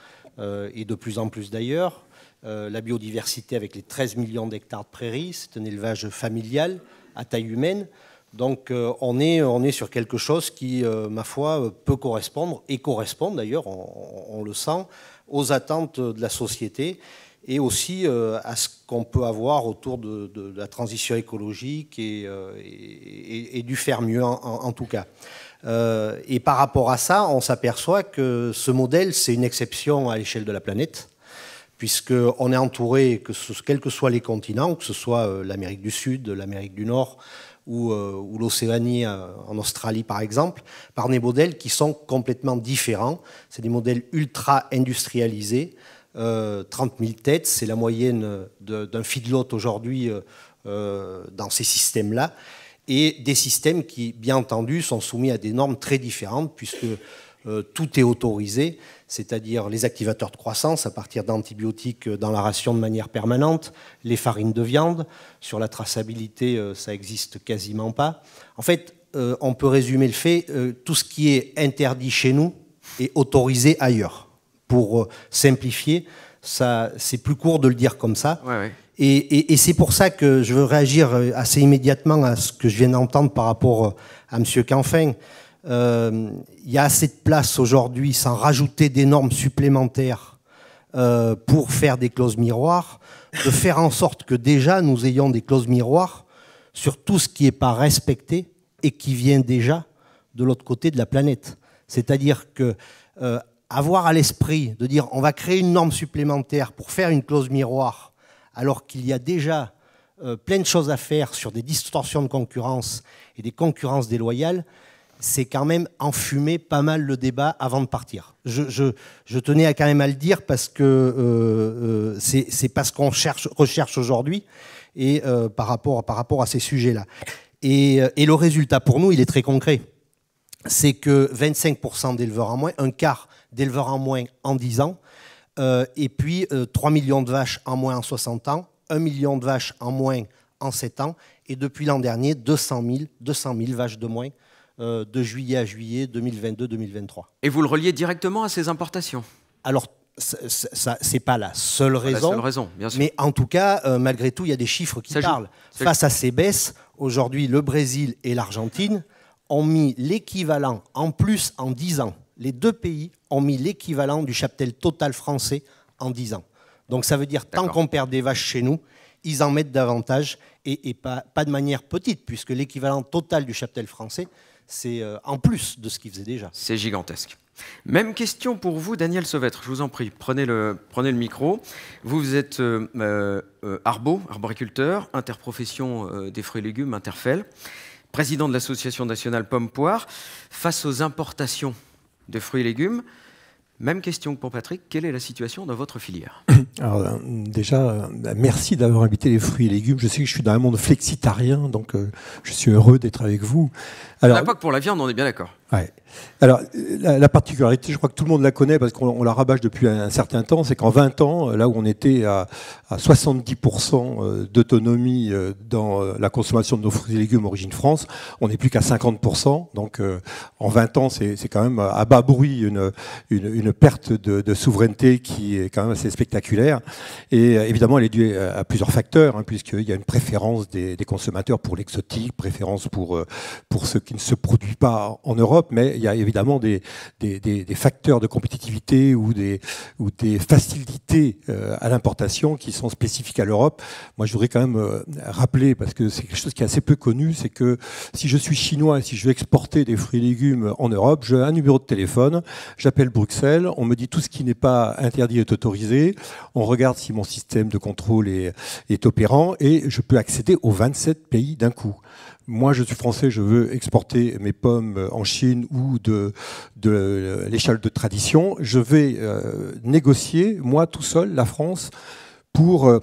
et de plus en plus d'ailleurs. la biodiversité avec les 13 millions d'hectares de prairies, c'est un élevage familial à taille humaine. Donc on, est, on est sur quelque chose qui, ma foi, peut correspondre, et correspond d'ailleurs, on, le sent, aux attentes de la société et aussi euh, à ce qu'on peut avoir autour de, la transition écologique et, euh, du faire mieux en, tout cas. Euh, et par rapport à ça, on s'aperçoit que ce modèle, c'est une exception à l'échelle de la planète, puisqu'on est entouré, que ce, quels que soient les continents, que ce soit euh, l'Amérique du Sud, l'Amérique du Nord ou, euh, ou l'Océanie en Australie par exemple, par des modèles qui sont complètement différents. C'est des modèles ultra industrialisés, euh, 30 000 têtes, c'est la moyenne d'un feedlot aujourd'hui euh, dans ces systèmes-là, et des systèmes qui, bien entendu, sont soumis à des normes très différentes, puisque euh, tout est autorisé, c'est-à-dire les activateurs de croissance à partir d'antibiotiques dans la ration de manière permanente, les farines de viande, sur la traçabilité, euh, ça existe quasiment pas. En fait, euh, on peut résumer le fait, tout ce qui est interdit chez nous est autorisé ailleurs pour simplifier. Ça, c'est plus court de le dire comme ça. Ouais, ouais. Et, et, et c'est pour ça que je veux réagir assez immédiatement à ce que je viens d'entendre par rapport à M. Canfin. Euh, y a assez de place aujourd'hui, sans rajouter des normes supplémentaires, euh, pour faire des clauses miroirs, de faire en sorte que déjà nous ayons des clauses miroirs sur tout ce qui n'est pas respecté et qui vient déjà de l'autre côté de la planète. C'est-à-dire que euh, avoir à l'esprit de dire on va créer une norme supplémentaire pour faire une clause miroir, alors qu'il y a déjà euh, plein de choses à faire sur des distorsions de concurrence et des concurrences déloyales, c'est quand même enfumer pas mal le débat avant de partir. Je, tenais à quand même à le dire parce que euh, euh, c'est pas ce qu'on cherche, recherche aujourd'hui et euh, par, rapport, par rapport à ces sujets-là. Et, et, le résultat pour nous, il est très concret. C'est que 25% d'éleveurs en moins, un quart d'éleveurs en moins en 10 ans, et puis 3 millions de vaches en moins en 60 ans, 1 million de vaches en moins en 7 ans, et depuis l'an dernier, 200 000, 200 000 vaches de moins de juillet à juillet 2022-2023. Et vous le reliez directement à ces importations? Alors, ce n'est pas la seule raison, la seule raison bien sûr. mais en tout cas, euh, malgré tout, il y a des chiffres qui parlent. Face à ces baisses, aujourd'hui, le Brésil et l'Argentine ont mis l'équivalent, en plus en 10 ans, les deux pays ont mis l'équivalent du cheptel total français en 10 ans. Donc ça veut dire, tant qu'on perd des vaches chez nous, ils en mettent davantage, et, pas, pas, de manière petite, puisque l'équivalent total du cheptel français, c'est euh, en plus de ce qu'il faisait déjà. C'est gigantesque. Même question pour vous, Daniel Sauvêtre. Je vous en prie, prenez le, prenez le micro. Vous, êtes euh, euh, arbo, arboriculteur, interprofession des fruits et légumes, Interfel, président de l'association nationale Pomme-Poire. Face aux importations de fruits et légumes, même question que pour Patrick, quelle est la situation dans votre filière Alors, euh, déjà, euh, merci d'avoir invité les fruits et légumes. Je sais que je suis dans un monde flexitarien, donc euh, je suis heureux d'être avec vous. Alors, pas que pour la viande, on est bien d'accord. Ouais. Alors, la, particularité, je crois que tout le monde la connaît parce qu'on la rabâche depuis un, certain temps, c'est qu'en 20 ans, là où on était à, 70% euh, d'autonomie euh, dans euh, la consommation de nos fruits et légumes origine France, on n'est plus qu'à 50%. Donc, en 20 ans, c'est quand même à bas bruit une, une, perte de, souveraineté qui est quand même assez spectaculaire. Et évidemment, elle est due à, plusieurs facteurs, hein, puisqu'il y a une préférence des, consommateurs pour l'exotique, préférence pour, pour ce qui ne se produit pas en Europe, mais il y a évidemment des, facteurs de compétitivité ou des, facilités euh, à l'importation qui sont spécifiques à l'Europe. Moi, je voudrais quand même euh, rappeler, parce que c'est quelque chose qui est assez peu connu, c'est que si je suis chinois et si je veux exporter des fruits et légumes en Europe, j'ai un numéro de téléphone, j'appelle Bruxelles, on me dit tout ce qui n'est pas interdit est autorisé, on regarde si mon système de contrôle est opérant et je peux accéder aux 27 pays d'un coup moi je suis français, je veux exporter mes pommes en Chine ou de, l'échelle de tradition, je vais euh, négocier, moi tout seul, la France, pour euh,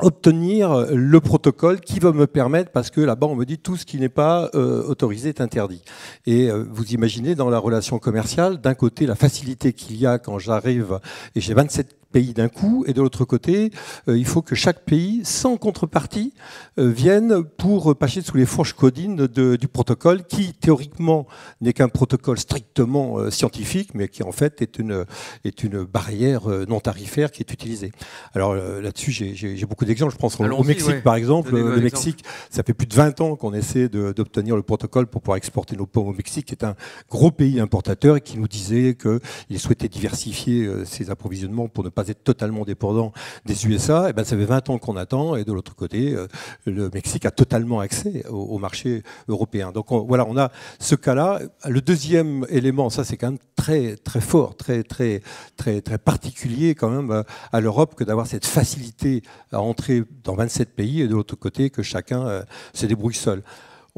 obtenir le protocole qui va me permettre, parce que là-bas on me dit tout ce qui n'est pas euh, autorisé est interdit. Et vous imaginez dans la relation commerciale, d'un côté la facilité qu'il y a quand j'arrive et j'ai 27 pays d'un coup, et de l'autre côté, euh, il faut que chaque pays, sans contrepartie, euh, vienne pour passer sous les fourches codines du protocole, qui théoriquement n'est qu'un protocole strictement euh, scientifique, mais qui en fait est une, est une barrière non tarifaire qui est utilisée. Alors là-dessus, j'ai beaucoup d'exemples. Je pense au Mexique, par exemple. Le Mexique, ça fait plus de 20 ans qu'on essaie d'obtenir le protocole pour pouvoir exporter nos pommes au Mexique, qui est un gros pays importateur et qui nous disait qu'il souhaitait diversifier ses approvisionnements pour ne pas être totalement dépendant des USA, et eh ben ça fait 20 ans qu'on attend, et de l'autre côté, euh, le Mexique a totalement accès au, marché européen. Donc voilà, on a ce cas-là. Le deuxième élément, ça c'est quand même très très fort, très très très très particulier quand même euh, à l'Europe que d'avoir cette facilité à entrer dans 27 pays, et de l'autre côté que chacun euh, se débrouille seul.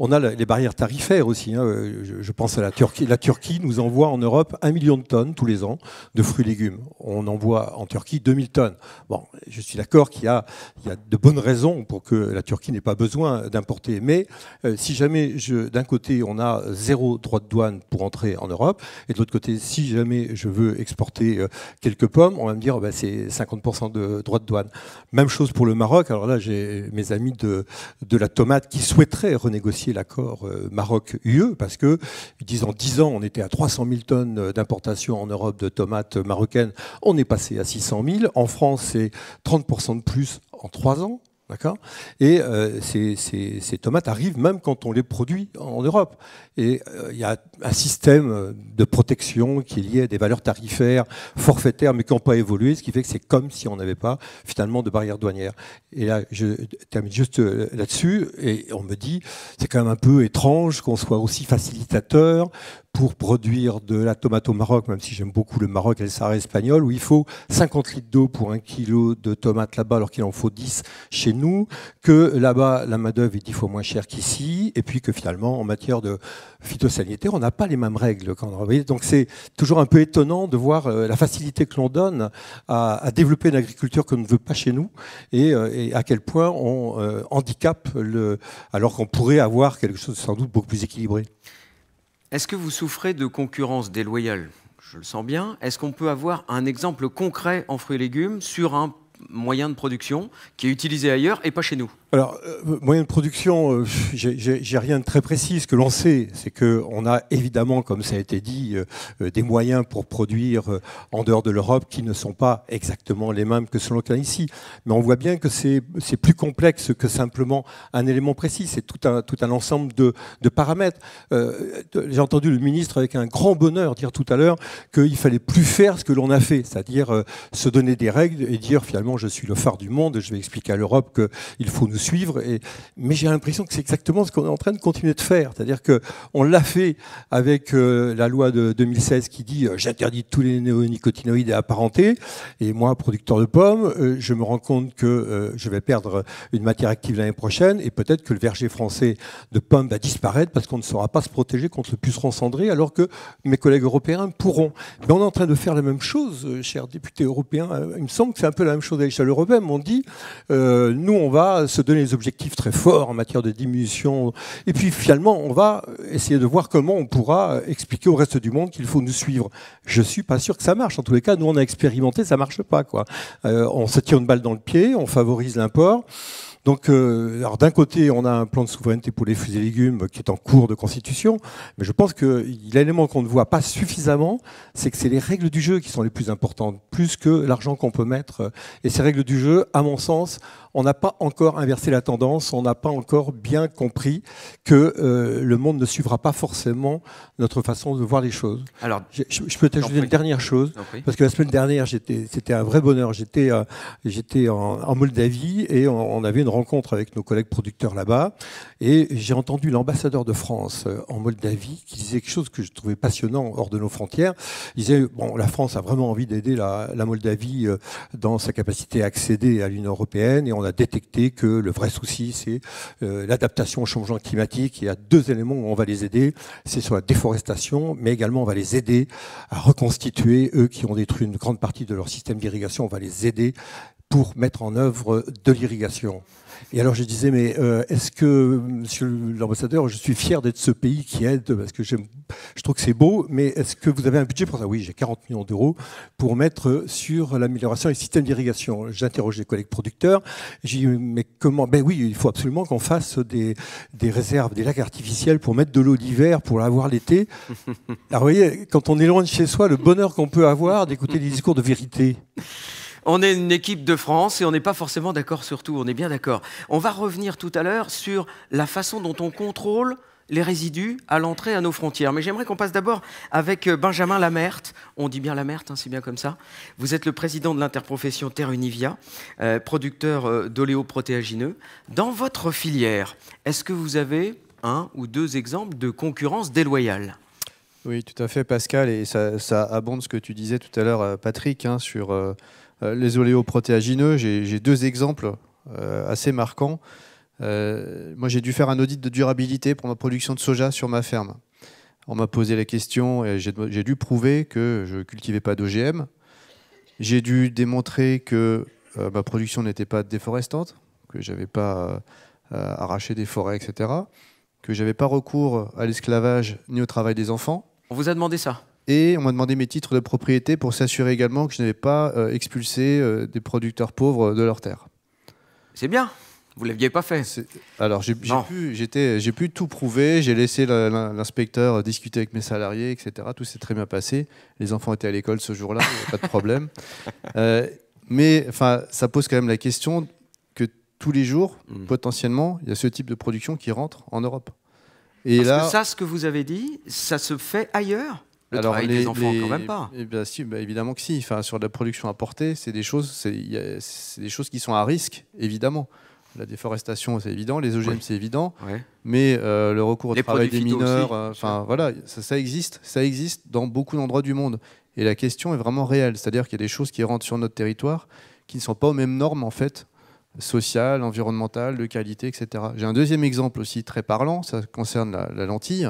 On a les barrières tarifaires aussi. Hein. Je pense à la Turquie. La Turquie nous envoie en Europe un million de tonnes tous les ans de fruits et légumes. On envoie en Turquie 2000 tonnes. Bon, je suis d'accord qu'il y, a de bonnes raisons pour que la Turquie n'ait pas besoin d'importer. Mais euh, si jamais, d'un côté, on a zéro droit de douane pour entrer en Europe, et de l'autre côté, si jamais je veux exporter euh, quelques pommes, on va me dire bah, c'est 50% de droit de douane. Même chose pour le Maroc. Alors là, j'ai mes amis de la tomate qui souhaiteraient renégocier l'accord euh, Maroc-UE, parce que disent en 10 ans, on était à 300 000 tonnes d'importation en Europe de tomates marocaines, on est passé à 600 000. En France, c'est 30% de plus en 3 ans. D'accord? Et euh, ces, tomates arrivent même quand on les produit en Europe. Et euh, il y a un système de protection qui est lié à des valeurs tarifaires forfaitaires, mais qui n'ont pas évolué, ce qui fait que c'est comme si on n'avait pas finalement de barrière douanière. Et là, je termine juste euh, là-dessus, et on me dit, c'est quand même un peu étrange qu'on soit aussi facilitateur pour produire de la tomate au Maroc, même si j'aime beaucoup le Maroc et le Sahara espagnol, où il faut 50 litres d'eau pour un kilo de tomates là-bas, alors qu'il en faut 10 chez nous, que là-bas, la main-d'œuvre est 10 fois moins chère qu'ici, et puis que finalement, en matière de phytosanitaire, on n'a pas les mêmes règles. Quand on... Donc c'est toujours un peu étonnant de voir euh, la facilité que l'on donne à, développer une agriculture qu'on ne veut pas chez nous, et, euh, à quel point on euh, handicape, le... alors qu'on pourrait avoir quelque chose sans doute beaucoup plus équilibré. Est-ce que vous souffrez de concurrence déloyale? Je le sens bien. Est-ce qu'on peut avoir un exemple concret en fruits et légumes sur un moyen de production qui est utilisé ailleurs et pas chez nous? Alors, euh, moyen de production, euh, j'ai rien de très précis. Ce que l'on sait, c'est qu'on a évidemment, comme ça a été dit, euh, des moyens pour produire en dehors de l'Europe qui ne sont pas exactement les mêmes que qu'on a ici. Mais on voit bien que c'est plus complexe que simplement un élément précis. C'est tout un, tout un ensemble de, de paramètres. j'ai entendu le ministre avec un grand bonheur dire tout à l'heure qu'il fallait plus faire ce que l'on a fait, c'est-à-dire se donner des règles et dire finalement je suis le phare du monde, je vais expliquer à l'Europe qu'il faut nous suivre. Mais j'ai l'impression que c'est exactement ce qu'on est en train de continuer de faire. C'est-à-dire qu'on l'a fait avec euh, la loi de 2016 qui dit euh, j'interdis tous les néonicotinoïdes apparentés. Et moi, producteur de pommes, euh, je me rends compte que je vais perdre une matière active l'année prochaine et peut-être que le verger français de pommes va disparaître parce qu'on ne saura pas se protéger contre le puceron cendré alors que mes collègues européens pourront. Mais on est en train de faire la même chose, chers députés européens. Il me semble que c'est un peu la même chose à l'échelle européenne. On dit, nous, on va se donner des objectifs très forts en matière de diminution. Et puis finalement, on va essayer de voir comment on pourra expliquer au reste du monde qu'il faut nous suivre. Je suis pas sûr que ça marche. En tous les cas, nous on a expérimenté, ça marche pas. Quoi. Euh, on se tire une balle dans le pied, on favorise l'import. Donc, euh, alors d'un côté, on a un plan de souveraineté pour les fruits et légumes qui est en cours de constitution, mais je pense que l'élément qu'on ne voit pas suffisamment, c'est que c'est les règles du jeu qui sont les plus importantes, plus que l'argent qu'on peut mettre. Et ces règles du jeu, à mon sens, on n'a pas encore inversé la tendance, on n'a pas encore bien compris que euh, le monde ne suivra pas forcément notre façon de voir les choses. Alors, je, peux t'ajouter une dernière chose, parce que la semaine dernière, c'était un vrai bonheur. J'étais euh, j'étais en, Moldavie et on, avait une rencontre avec nos collègues producteurs là-bas, et j'ai entendu l'ambassadeur de France euh, en Moldavie qui disait quelque chose que je trouvais passionnant hors de nos frontières. Il disait bon, la France a vraiment envie d'aider la, Moldavie dans sa capacité à accéder à l'Union européenne et on a détecté que le vrai souci, c'est euh, l'adaptation au changement climatique. Il y a deux éléments où on va les aider. C'est sur la déforestation, mais également on va les aider à reconstituer, eux qui ont détruit une grande partie de leur système d'irrigation, on va les aider pour mettre en œuvre de l'irrigation. Et alors je disais, mais euh, est-ce que, monsieur l'ambassadeur, je suis fier d'être ce pays qui aide, parce que je trouve que c'est beau, mais est-ce que vous avez un budget pour ça? Oui, j'ai 40 millions d'euros pour mettre sur l'amélioration des systèmes d'irrigation. J'interroge les collègues producteurs, j'ai dit, mais comment Ben oui, il faut absolument qu'on fasse des, des réserves, des lacs artificiels pour mettre de l'eau d'hiver, pour l'avoir l'été. Alors vous voyez, quand on est loin de chez soi, le bonheur qu'on peut avoir d'écouter des discours de vérité. On est une équipe de France et on n'est pas forcément d'accord sur tout, on est bien d'accord. On va revenir tout à l'heure sur la façon dont on contrôle les résidus à l'entrée à nos frontières. Mais j'aimerais qu'on passe d'abord avec euh, Benjamin Lamerte. On dit bien Lamerte, hein, c'est bien comme ça. Vous êtes le président de l'interprofession Terre Univia, euh, producteur euh, d'oléoprotéagineux. Dans votre filière, est-ce que vous avez un ou deux exemples de concurrence déloyale? Oui, tout à fait, Pascal. Et ça, abonde ce que tu disais tout à l'heure, Patrick, hein, sur les oléoprotéagineux, j'ai deux exemples euh, assez marquants. Euh, moi, j'ai dû faire un audit de durabilité pour ma production de soja sur ma ferme. On m'a posé la question et j'ai dû prouver que je ne cultivais pas d'OGM. J'ai dû démontrer que ma production n'était pas déforestante, que je n'avais pas arraché des forêts, etc. Que je n'avais pas recours à l'esclavage ni au travail des enfants. On vous a demandé ça? Et on m'a demandé mes titres de propriété pour s'assurer également que je n'avais pas euh, expulsé euh, des producteurs pauvres de leurs terres. C'est bien. Vous l'aviez pas fait. Alors j'ai pu, j'ai pu tout prouver. J'ai laissé l'inspecteur discuter avec mes salariés, etc. Tout s'est très bien passé. Les enfants étaient à l'école ce jour-là, pas de problème. Euh, mais enfin, ça pose quand même la question que tous les jours, hmm. potentiellement, il y a ce type de production qui rentre en Europe. Et Parce là, que ça, ce que vous avez dit, ça se fait ailleurs? Alors, les, enfants, quand même pas. Eh bien, si, bah, évidemment que si. Enfin, sur la production importée, c'est des choses, c'est des choses qui sont à risque, évidemment. La déforestation, c'est évident. Les OGM, Oui. c'est évident. Mais euh, le recours au Les travail des mineurs, euh, enfin voilà, ça, ça existe, ça existe dans beaucoup d'endroits du monde. Et la question est vraiment réelle, c'est-à-dire qu'il y a des choses qui rentrent sur notre territoire qui ne sont pas aux mêmes normes en fait, sociales, environnementales, de qualité, etc. J'ai un deuxième exemple aussi très parlant, ça concerne la, la lentille.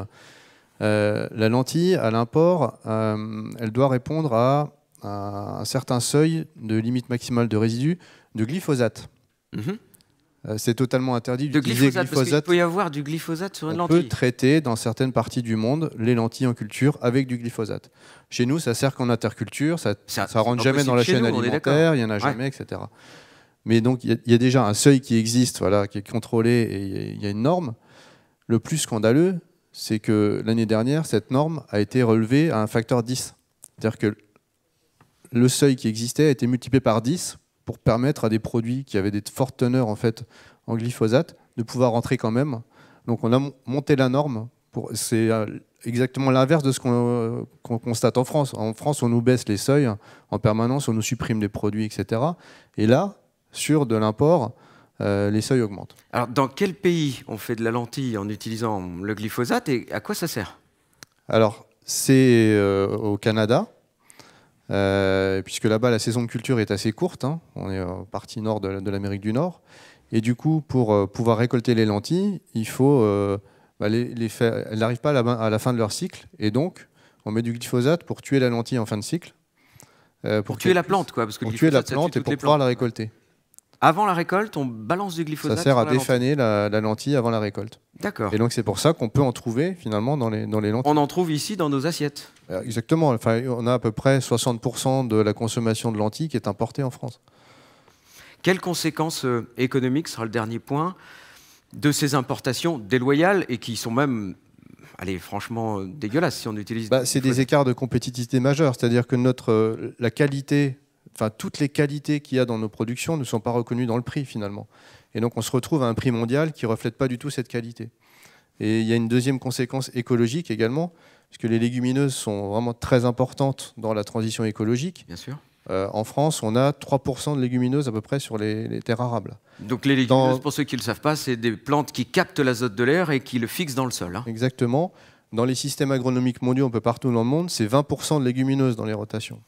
Euh, la lentille, à l'import, euh, elle doit répondre à, à un certain seuil de limite maximale de résidus de glyphosate. Mhm. Euh, c'est totalement interdit De d'utiliser glyphosate, parce qu'il peut y avoir du glyphosate sur une on peut lentille. traiter dans certaines parties du monde les lentilles en culture avec du glyphosate. Chez nous, ça sert qu'en interculture, ça Ça- ça rentre jamais dans la chaîne nous, alimentaire, il n'y en a Ouais. jamais, etc. Mais donc, il y a- il y, a déjà un seuil qui existe, voilà, qui est contrôlé et il y il y, a une norme. Le plus scandaleux, c'est que l'année dernière, cette norme a été relevée à un facteur 10. C'est-à-dire que le seuil qui existait a été multiplié par 10 pour permettre à des produits qui avaient des fortes teneurs en fait en glyphosate de pouvoir rentrer quand même. Donc on a mon- monté la norme. C'est euh, exactement l'inverse de ce qu'on euh, qu'on constate en France. En France, on nous baisse les seuils en permanence, on nous supprime des produits, etc. Et là, sur de l'import, euh, les seuils augmentent. Alors, dans quel pays on fait de la lentille en utilisant le glyphosate et à quoi ça sert? Alors, c'est euh, au Canada, euh, puisque là-bas, la saison de culture est assez courte. hein. On est en partie nord de, de l'Amérique du Nord. Et du coup, pour pouvoir récolter les lentilles, il faut bah, les, les faire. Elles n'arrivent pas à la, à la fin de leur cycle. Et donc, on met du glyphosate pour tuer la lentille en fin de cycle. euh, Pour tuer la plante, quoi. Parce que Pour tuer la plante et pour pouvoir plantes. la récolter. Avant la récolte, on balance du glyphosate. Ça sert à la défaner la, la lentille avant la récolte. D'accord. Et donc, c'est pour ça qu'on peut en trouver finalement dans les, dans les lentilles. On en trouve ici dans nos assiettes. Euh, Exactement. Enfin, on a à peu près 60% de la consommation de lentilles qui est importée en France. Quelles conséquences euh, économiques sera le dernier point de ces importations déloyales et qui sont même, allez, franchement euh, dégueulasses si on utilise. Bah, c'est des écarts de compétitivité majeurs. C'est-à-dire que notre, euh, la qualité, enfin toutes les qualités qu'il y a dans nos productions ne sont pas reconnues dans le prix finalement. Et donc on se retrouve à un prix mondial qui reflète pas du tout cette qualité. Et il y a une deuxième conséquence écologique également, puisque les légumineuses sont vraiment très importantes dans la transition écologique. Bien sûr. Euh, en France, on a 3% de légumineuses à peu près sur les, les terres arables. Donc les légumineuses, Dans- pour ceux qui ne le savent pas, c'est des plantes qui captent l'azote de l'air et qui le fixent dans le sol. hein. Exactement. Dans les systèmes agronomiques mondiaux, un peu partout dans le monde, c'est 20% de légumineuses dans les rotations.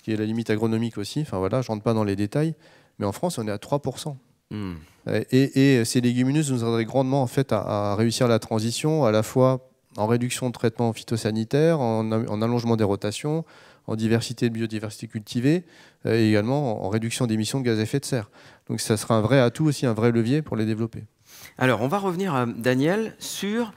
Ce qui est la limite agronomique aussi. Enfin voilà, je rentre pas dans les détails. Mais en France, on est à 3%. Hmm. Et, et ces légumineuses nous aideraient grandement en fait à, à réussir la transition, à la fois en réduction de traitement phytosanitaire, en, en allongement des rotations, en diversité de biodiversité cultivée, euh, et également en réduction d'émissions de gaz à effet de serre. Donc ça sera un vrai atout aussi, un vrai levier pour les développer. Alors, on va revenir, à Daniel, sur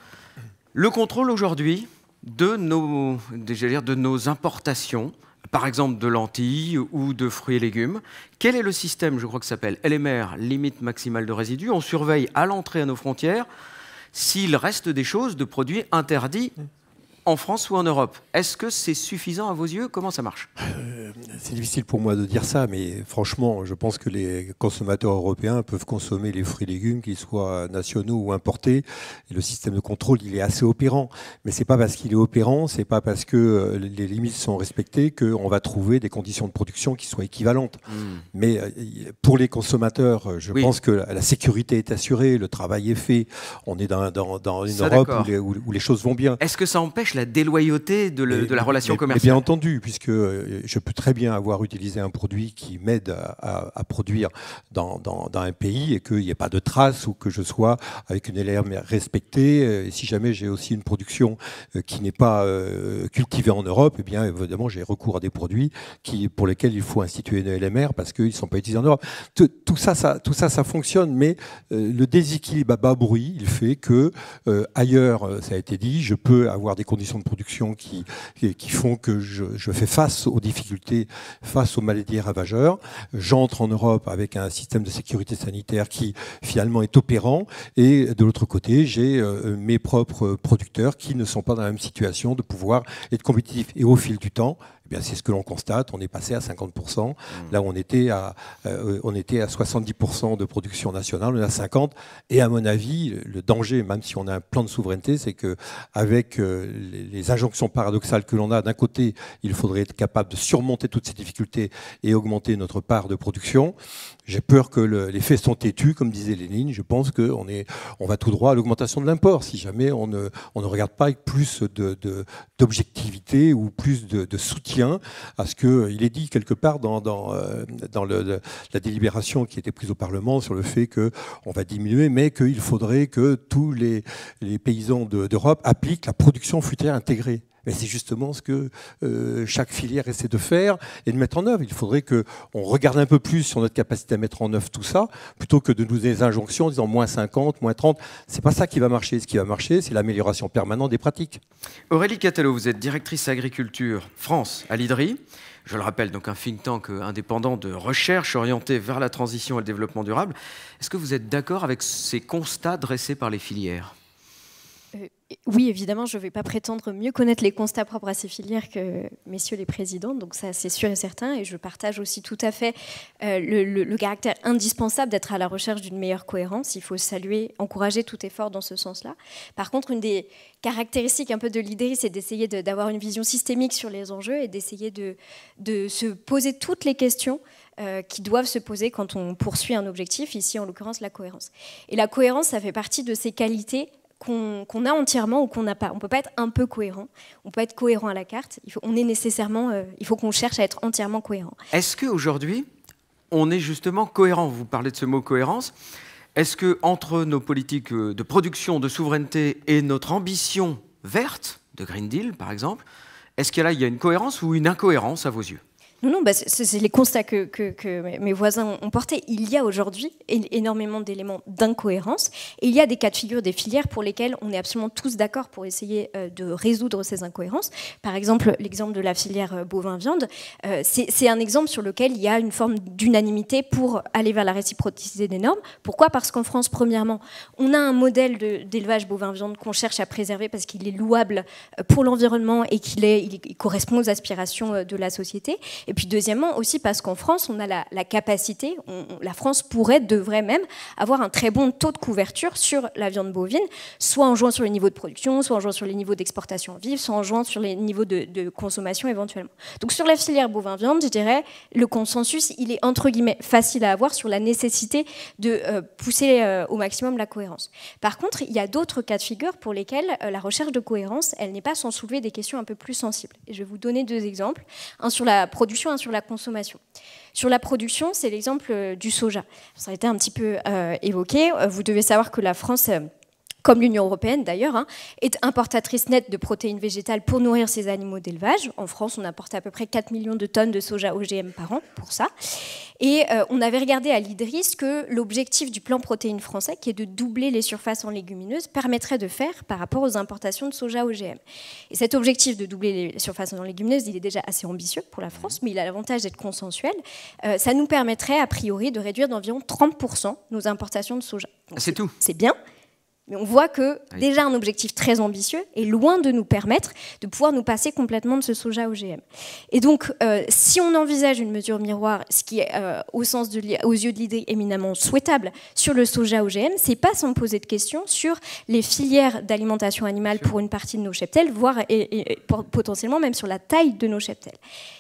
le contrôle aujourd'hui de nos, de- j'allais dire, de nos importations, par exemple de lentilles ou de fruits et légumes. Quel est le système, je crois que ça s'appelle LMR, limite maximale de résidus On surveille à l'entrée à nos frontières s'il reste des choses, de produits interdits en France ou en Europe. Est-ce que c'est suffisant à vos yeux? Comment ça marche? C'est difficile pour moi de dire ça, mais franchement, je pense que les consommateurs européens peuvent consommer les fruits et légumes, qu'ils soient nationaux ou importés. Et le système de contrôle, il est assez opérant. Mais c'est pas parce qu'il est opérant, c'est pas parce que euh, les limites sont respectées qu'on va trouver des conditions de production qui soient équivalentes. Mais euh, pour les consommateurs, euh, je Oui. pense que la, sécurité est assurée, le travail est fait. On est dans, dans- dans une Ça, Europe où les, où- où les choses vont bien. Est-ce que ça empêche la déloyauté de, le- Mais- de la relation mais- mais commerciale Bien entendu, puisque euh, je peux très bien avoir utilisé un produit qui m'aide à, à- à produire dans, dans- dans un pays et qu'il n'y ait pas de traces ou que je sois avec une LRM respectée. Euh, Et si jamais j'ai aussi une production euh, qui n'est pas cultivée en Europe, eh bien évidemment j'ai recours à des produits qui, pour lesquels il faut instituer une LMR parce qu'ils ne sont pas utilisés en Europe. Tout, tout ça, ça, tout ça, ça fonctionne, mais le déséquilibre à bas bruit, il fait que euh, ailleurs, ça a été dit, je peux avoir des conditions de production qui, font que je, je fais face aux difficultés, face aux maladies ravageurs. J'entre en Europe avec un système de sécurité sanitaire qui finalement est opérant, et de l'autre côté, j'ai euh, mes propres producteurs qui ne sont pas dans la même situation de pouvoir être compétitifs. Et au fil du temps, eh bien, c'est ce que l'on constate. On est passé à 50%. Là, où on était à, euh, on était à 70% de production nationale, on est à 50%. Et à mon avis, le danger, même si on a un plan de souveraineté, c'est que avec euh, les injonctions paradoxales que l'on a, d'un côté, il faudrait être capable de surmonter toutes ces difficultés et augmenter notre part de production. J'ai peur que les faits sont têtus, comme disait Lénine. Je pense qu'on on va tout droit à l'augmentation de l'import si jamais on ne, on ne regarde pas avec plus d'objectivité ou plus de, soutien à ce qu'il est dit quelque part dans, dans, euh, dans le, la délibération qui était prise au Parlement sur le fait qu'on va diminuer, mais qu'il faudrait que tous les, les paysans d'Europe appliquent la production fruitière intégrée. Mais c'est justement ce que euh, chaque filière essaie de faire et de mettre en œuvre. Il faudrait qu'on regarde un peu plus sur notre capacité à mettre en œuvre tout ça, plutôt que de nous donner des injonctions en disant moins 50, moins 30. C'est pas ça qui va marcher. Ce qui va marcher, c'est l'amélioration permanente des pratiques. Aurélie Catalot, vous êtes directrice agriculture France à l'IDRI. Je le rappelle, donc un think tank indépendant de recherche orienté vers la transition et le développement durable. Est-ce que vous êtes d'accord avec ces constats dressés par les filières? euh, oui, évidemment, je ne vais pas prétendre mieux connaître les constats propres à ces filières que messieurs les présidents, donc ça c'est sûr et certain, et je partage aussi tout à fait euh, le, caractère indispensable d'être à la recherche d'une meilleure cohérence. Il faut saluer, encourager tout effort dans ce sens-là. Par contre, une des caractéristiques un peu de l'idée, c'est d'essayer d'avoir une vision systémique sur les enjeux et d'essayer de, de, se poser toutes les questions euh, qui doivent se poser quand on poursuit un objectif, ici en l'occurrence la cohérence. Et la cohérence, ça fait partie de ces qualités qu'on a entièrement ou qu'on n'a pas. On ne peut pas être un peu cohérent. On peut être cohérent à la carte. Il faut, on est nécessairement, euh, il faut qu'on cherche à être entièrement cohérent. Est-ce qu'aujourd'hui, on est justement cohérent? Vous parlez de ce mot cohérence. Est-ce que entre nos politiques euh, de production, de souveraineté et notre ambition verte de Green Deal, par exemple, est-ce qu'il y a une cohérence ou une incohérence à vos yeux? Non, non, bah, c'est les constats que, mes voisins ont portés. Il y a aujourd'hui énormément d'éléments d'incohérence et il y a des cas de figure des filières pour lesquels on est absolument tous d'accord pour essayer euh, de résoudre ces incohérences. Par exemple, l'exemple de la filière euh, bovin-viande, euh, c'est un exemple sur lequel il y a une forme d'unanimité pour aller vers la réciprocité des normes. Pourquoi? Parce qu'en France, premièrement, on a un modèle d'élevage bovin-viande qu'on cherche à préserver parce qu'il est louable pour l'environnement et qu'il il correspond aux aspirations de la société. Puis deuxièmement aussi parce qu'en France, on a la, capacité, la France pourrait, devrait même avoir un très bon taux de couverture sur la viande bovine, soit en jouant sur les niveaux de production, soit en jouant sur les niveaux d'exportation vive, soit en jouant sur les niveaux de, consommation éventuellement. Donc sur la filière bovin-viande, je dirais, le consensus, il est entre guillemets facile à avoir sur la nécessité de euh, pousser euh, au maximum la cohérence. Par contre, il y a d'autres cas de figure pour lesquels euh, la recherche de cohérence, elle n'est pas sans soulever des questions un peu plus sensibles. Et je vais vous donner deux exemples. Un sur la production sur la consommation. Sur la production, c'est l'exemple euh, du soja. Ça a été un petit peu euh, évoqué. Euh, vous devez savoir que la France comme l'Union européenne d'ailleurs, hein, est importatrice nette de protéines végétales pour nourrir ses animaux d'élevage. En France, on importe à peu près 4 millions de tonnes de soja OGM par an pour ça. Et euh, on avait regardé à l'IDRIS que l'objectif du plan protéines français, qui est de doubler les surfaces en légumineuses, permettrait de faire par rapport aux importations de soja OGM. Et cet objectif de doubler les surfaces en légumineuses, il est déjà assez ambitieux pour la France, mais il a l'avantage d'être consensuel. Euh, ça nous permettrait, a priori, de réduire d'environ 30% nos importations de soja. C'est tout. C'est bien, mais on voit que déjà un objectif très ambitieux est loin de nous permettre de pouvoir nous passer complètement de ce soja OGM. Et donc, euh, si on envisage une mesure miroir, ce qui est euh, au sens de, aux yeux de l'idée éminemment souhaitable sur le soja OGM, c'est pas sans poser de questions sur les filières d'alimentation animale pour une partie de nos cheptels, voire et, potentiellement même sur la taille de nos cheptels.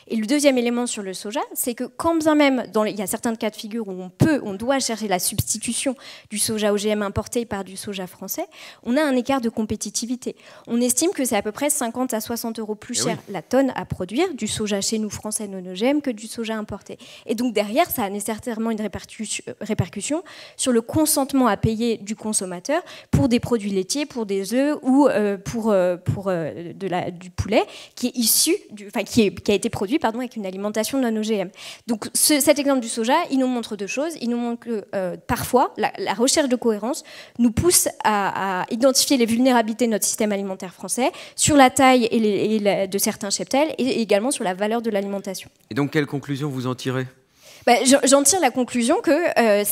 Et le deuxième élément sur le soja, c'est que quand bien même dans il y a certains cas de figure où on peut, on doit chercher la substitution du soja OGM importé par du soja français, on a un écart de compétitivité. On estime que c'est à peu près 50 à 60 euros plus eh cher la tonne à produire du soja chez nous français non OGM que du soja importé. Et donc derrière, ça a nécessairement une répercussion sur le consentement à payer du consommateur pour des produits laitiers, pour des œufs ou euh, pour, euh, pour euh, de la, du poulet qui est issu, du, enfin qui, est, qui a été produit pardon, avec une alimentation non OGM. Donc cet exemple du soja, il nous montre deux choses. Il nous montre que parfois la, la recherche de cohérence nous pousse à, identifier les vulnérabilités de notre système alimentaire français sur la taille et, de certains cheptels et également sur la valeur de l'alimentation. Et donc, quelle conclusion vous en tirez? Bah, J'en tire la conclusion que euh,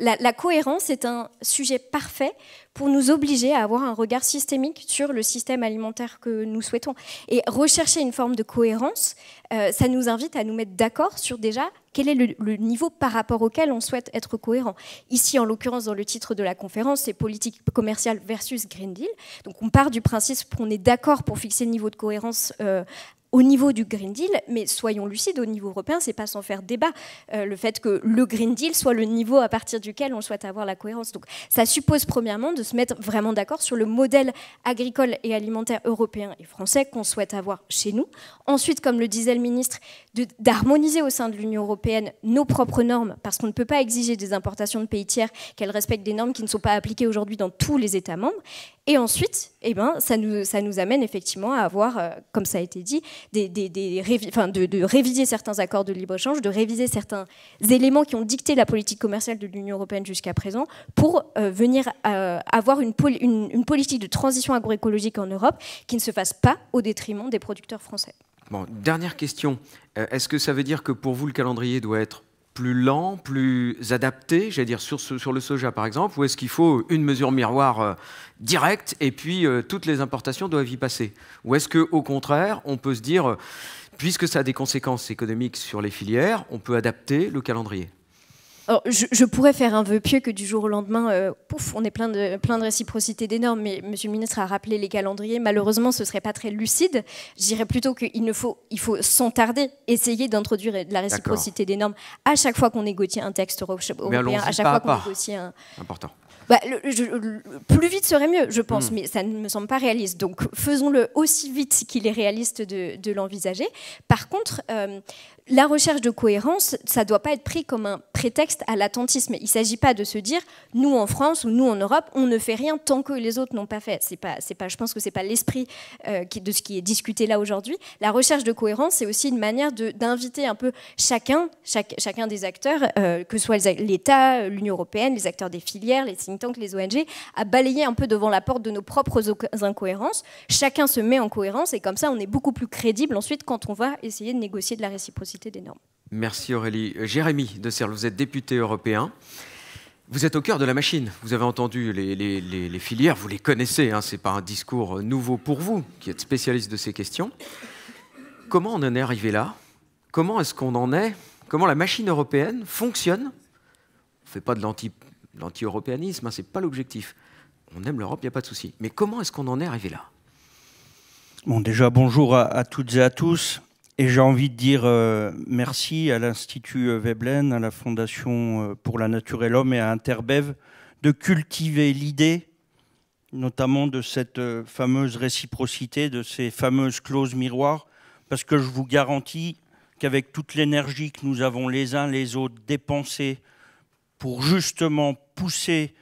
la, cohérence est un sujet parfait pour nous obliger à avoir un regard systémique sur le système alimentaire que nous souhaitons. Et rechercher une forme de cohérence, euh, ça nous invite à nous mettre d'accord sur déjà quel est le, niveau par rapport auquel on souhaite être cohérent. Ici, en l'occurrence, dans le titre de la conférence, c'est politique commerciale versus Green Deal. Donc on part du principe qu'on est d'accord pour fixer le niveau de cohérence. Euh, au niveau du Green Deal, mais soyons lucides, au niveau européen, c'est pas sans faire débat euh, le fait que le Green Deal soit le niveau à partir duquel on souhaite avoir la cohérence. Donc ça suppose premièrement de se mettre vraiment d'accord sur le modèle agricole et alimentaire européen et français qu'on souhaite avoir chez nous. Ensuite, comme le disait le ministre, d'harmoniser au sein de l'Union européenne nos propres normes, parce qu'on ne peut pas exiger des importations de pays tiers qu'elles respectent des normes qui ne sont pas appliquées aujourd'hui dans tous les États membres. Et ensuite, eh ben, ça, nous, amène effectivement à avoir, euh, comme ça a été dit, de, réviser certains accords de libre-échange, de réviser certains éléments qui ont dicté la politique commerciale de l'Union européenne jusqu'à présent, pour euh, venir euh, avoir une, une, une politique de transition agroécologique en Europe qui ne se fasse pas au détriment des producteurs français. Bon, dernière question. Est-ce que ça veut dire que pour vous, le calendrier doit être plus lent, plus adapté, j'allais dire sur, le soja par exemple, ou est-ce qu'il faut une mesure miroir euh, directe et puis euh, toutes les importations doivent y passer? Ou est-ce qu'au contraire, on peut se dire, euh, puisque ça a des conséquences économiques sur les filières, on peut adapter le calendrier? Je, pourrais faire un vœu pieux que du jour au lendemain, euh, pouf, on est plein de, plein de réciprocité d'énormes, mais Monsieur le ministre a rappelé les calendriers. Malheureusement, ce ne serait pas très lucide. Je dirais plutôt qu'il faut, il faut sans tarder essayer d'introduire de la réciprocité des normes à chaque fois qu'on négocie un texte européen, à chaque fois qu'on négocie un. Important. Bah, plus vite serait mieux, je pense, hmm. mais ça ne me semble pas réaliste. Donc faisons-le aussi vite qu'il est réaliste de, l'envisager. Par contre, euh, la recherche de cohérence, ça ne doit pas être pris comme un prétexte à l'attentisme. Il ne s'agit pas de se dire, nous en France ou nous en Europe, on ne fait rien tant que les autres n'ont pas fait. C'est pas, pas, je pense que ce n'est pas l'esprit euh, de ce qui est discuté là aujourd'hui. La recherche de cohérence, c'est aussi une manière d'inviter un peu chacun, chacun des acteurs, euh, que ce soit l'État, l'Union européenne, les acteurs des filières, les think tanks, les ONG, à balayer un peu devant la porte de nos propres incohérences. Chacun se met en cohérence et comme ça, on est beaucoup plus crédible ensuite quand on va essayer de négocier de la réciprocité des normes. Merci Aurélie. Euh, Jérémy de Serle, vous êtes député européen. Vous êtes au cœur de la machine. Vous avez entendu les, filières, vous les connaissez. Hein, Ce n'est pas un discours nouveau pour vous, qui êtes spécialiste de ces questions. Comment on en est arrivé là? Comment est-ce qu'on en est? Comment la machine européenne fonctionne? On ne fait pas de l'anti-européanisme, hein, ce n'est pas l'objectif. On aime l'Europe, il n'y a pas de souci. Mais comment est-ce qu'on en est arrivé là? Bon, déjà, bonjour à, toutes et à tous. Et j'ai envie de dire euh, merci à l'Institut Veblen, à la Fondation euh, pour la Nature et l'Homme et à Interbev de cultiver l'idée, notamment de cette euh, fameuse réciprocité, de ces fameuses clauses miroirs, parce que je vous garantis qu'avec toute l'énergie que nous avons les uns les autres dépensée pour justement pousser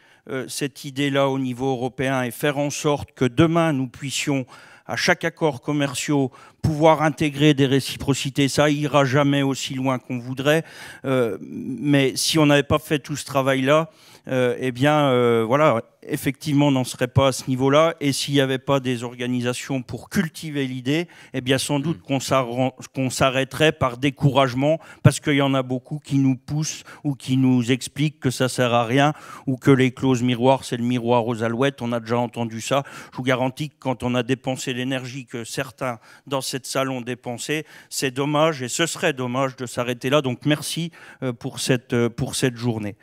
cette idée-là au niveau européen et faire en sorte que demain nous puissions à chaque accord commercial pouvoir intégrer des réciprocités. Ça ira jamais aussi loin qu'on voudrait. Euh, mais si on n'avait pas fait tout ce travail-là, euh, eh bien, euh, voilà, effectivement, on n'en serait pas à ce niveau-là. Et s'il n'y avait pas des organisations pour cultiver l'idée, eh bien, sans doute mm. qu'on s'arrêterait par découragement, parce qu'il y en a beaucoup qui nous poussent ou qui nous expliquent que ça sert à rien ou que les clauses miroirs, c'est le miroir aux alouettes. On a déjà entendu ça. Je vous garantis que quand on a dépensé l'énergie que certains dans cette salle ont dépensé, c'est dommage et ce serait dommage de s'arrêter là. Donc, merci euh, pour cette, pour cette journée.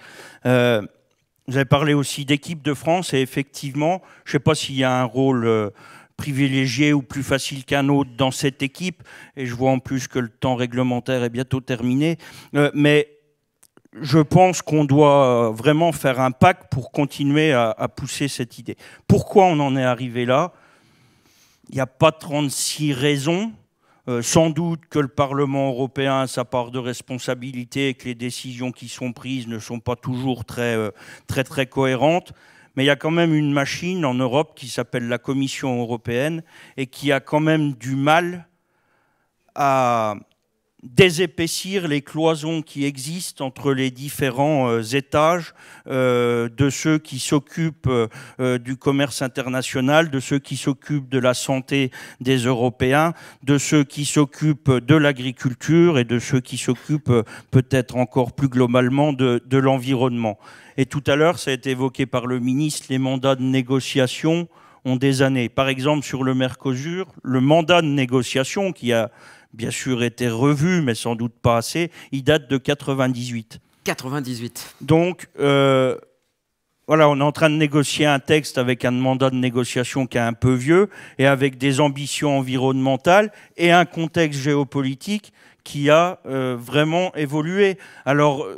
Vous avez parlé aussi d'équipe de France et effectivement, je ne sais pas s'il y a un rôle euh, privilégié ou plus facile qu'un autre dans cette équipe, et je vois en plus que le temps réglementaire est bientôt terminé, euh, mais je pense qu'on doit euh, vraiment faire un pacte pour continuer à, à pousser cette idée. Pourquoi on en est arrivé là? Il n'y a pas 36 raisons. Euh, sans doute que le Parlement européen a sa part de responsabilité et que les décisions qui sont prises ne sont pas toujours très, euh, très, très cohérentes. Mais il y a quand même une machine en Europe qui s'appelle la Commission européenne et qui a quand même du mal à désépaissir les cloisons qui existent entre les différents euh, étages euh, de ceux qui s'occupent euh, du commerce international, de ceux qui s'occupent de la santé des Européens, de ceux qui s'occupent de l'agriculture et de ceux qui s'occupent peut-être encore plus globalement de, de l'environnement. Et tout à l'heure, ça a été évoqué par le ministre, les mandats de négociation ont des années. Par exemple, sur le Mercosur, le mandat de négociation qui a bien sûr été revu, mais sans doute pas assez. Il date de 98. 98. Donc, euh, voilà, on est en train de négocier un texte avec un mandat de négociation qui est un peu vieux et avec des ambitions environnementales et un contexte géopolitique qui a euh, vraiment évolué. Alors, euh,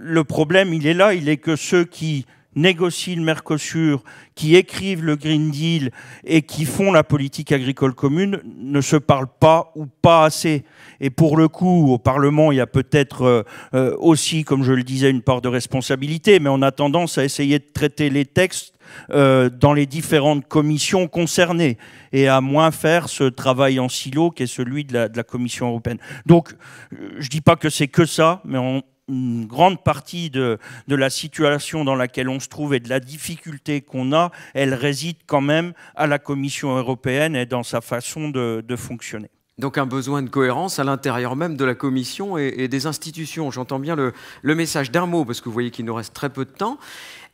le problème, il est là, il est que ceux qui négocient le Mercosur, qui écrivent le Green Deal et qui font la politique agricole commune ne se parlent pas ou pas assez. Et pour le coup, au Parlement, il y a peut-être euh, euh, aussi, comme je le disais, une part de responsabilité, mais on a tendance à essayer de traiter les textes euh, dans les différentes commissions concernées et à moins faire ce travail en silo qui est celui de la, de la Commission européenne. Donc, je ne dis pas que c'est que ça, mais on, une grande partie de, la situation dans laquelle on se trouve et de la difficulté qu'on a, elle réside quand même à la Commission européenne et dans sa façon de, fonctionner. Donc un besoin de cohérence à l'intérieur même de la Commission et, des institutions. J'entends bien le, le message d'un mot, parce que vous voyez qu'il nous reste très peu de temps.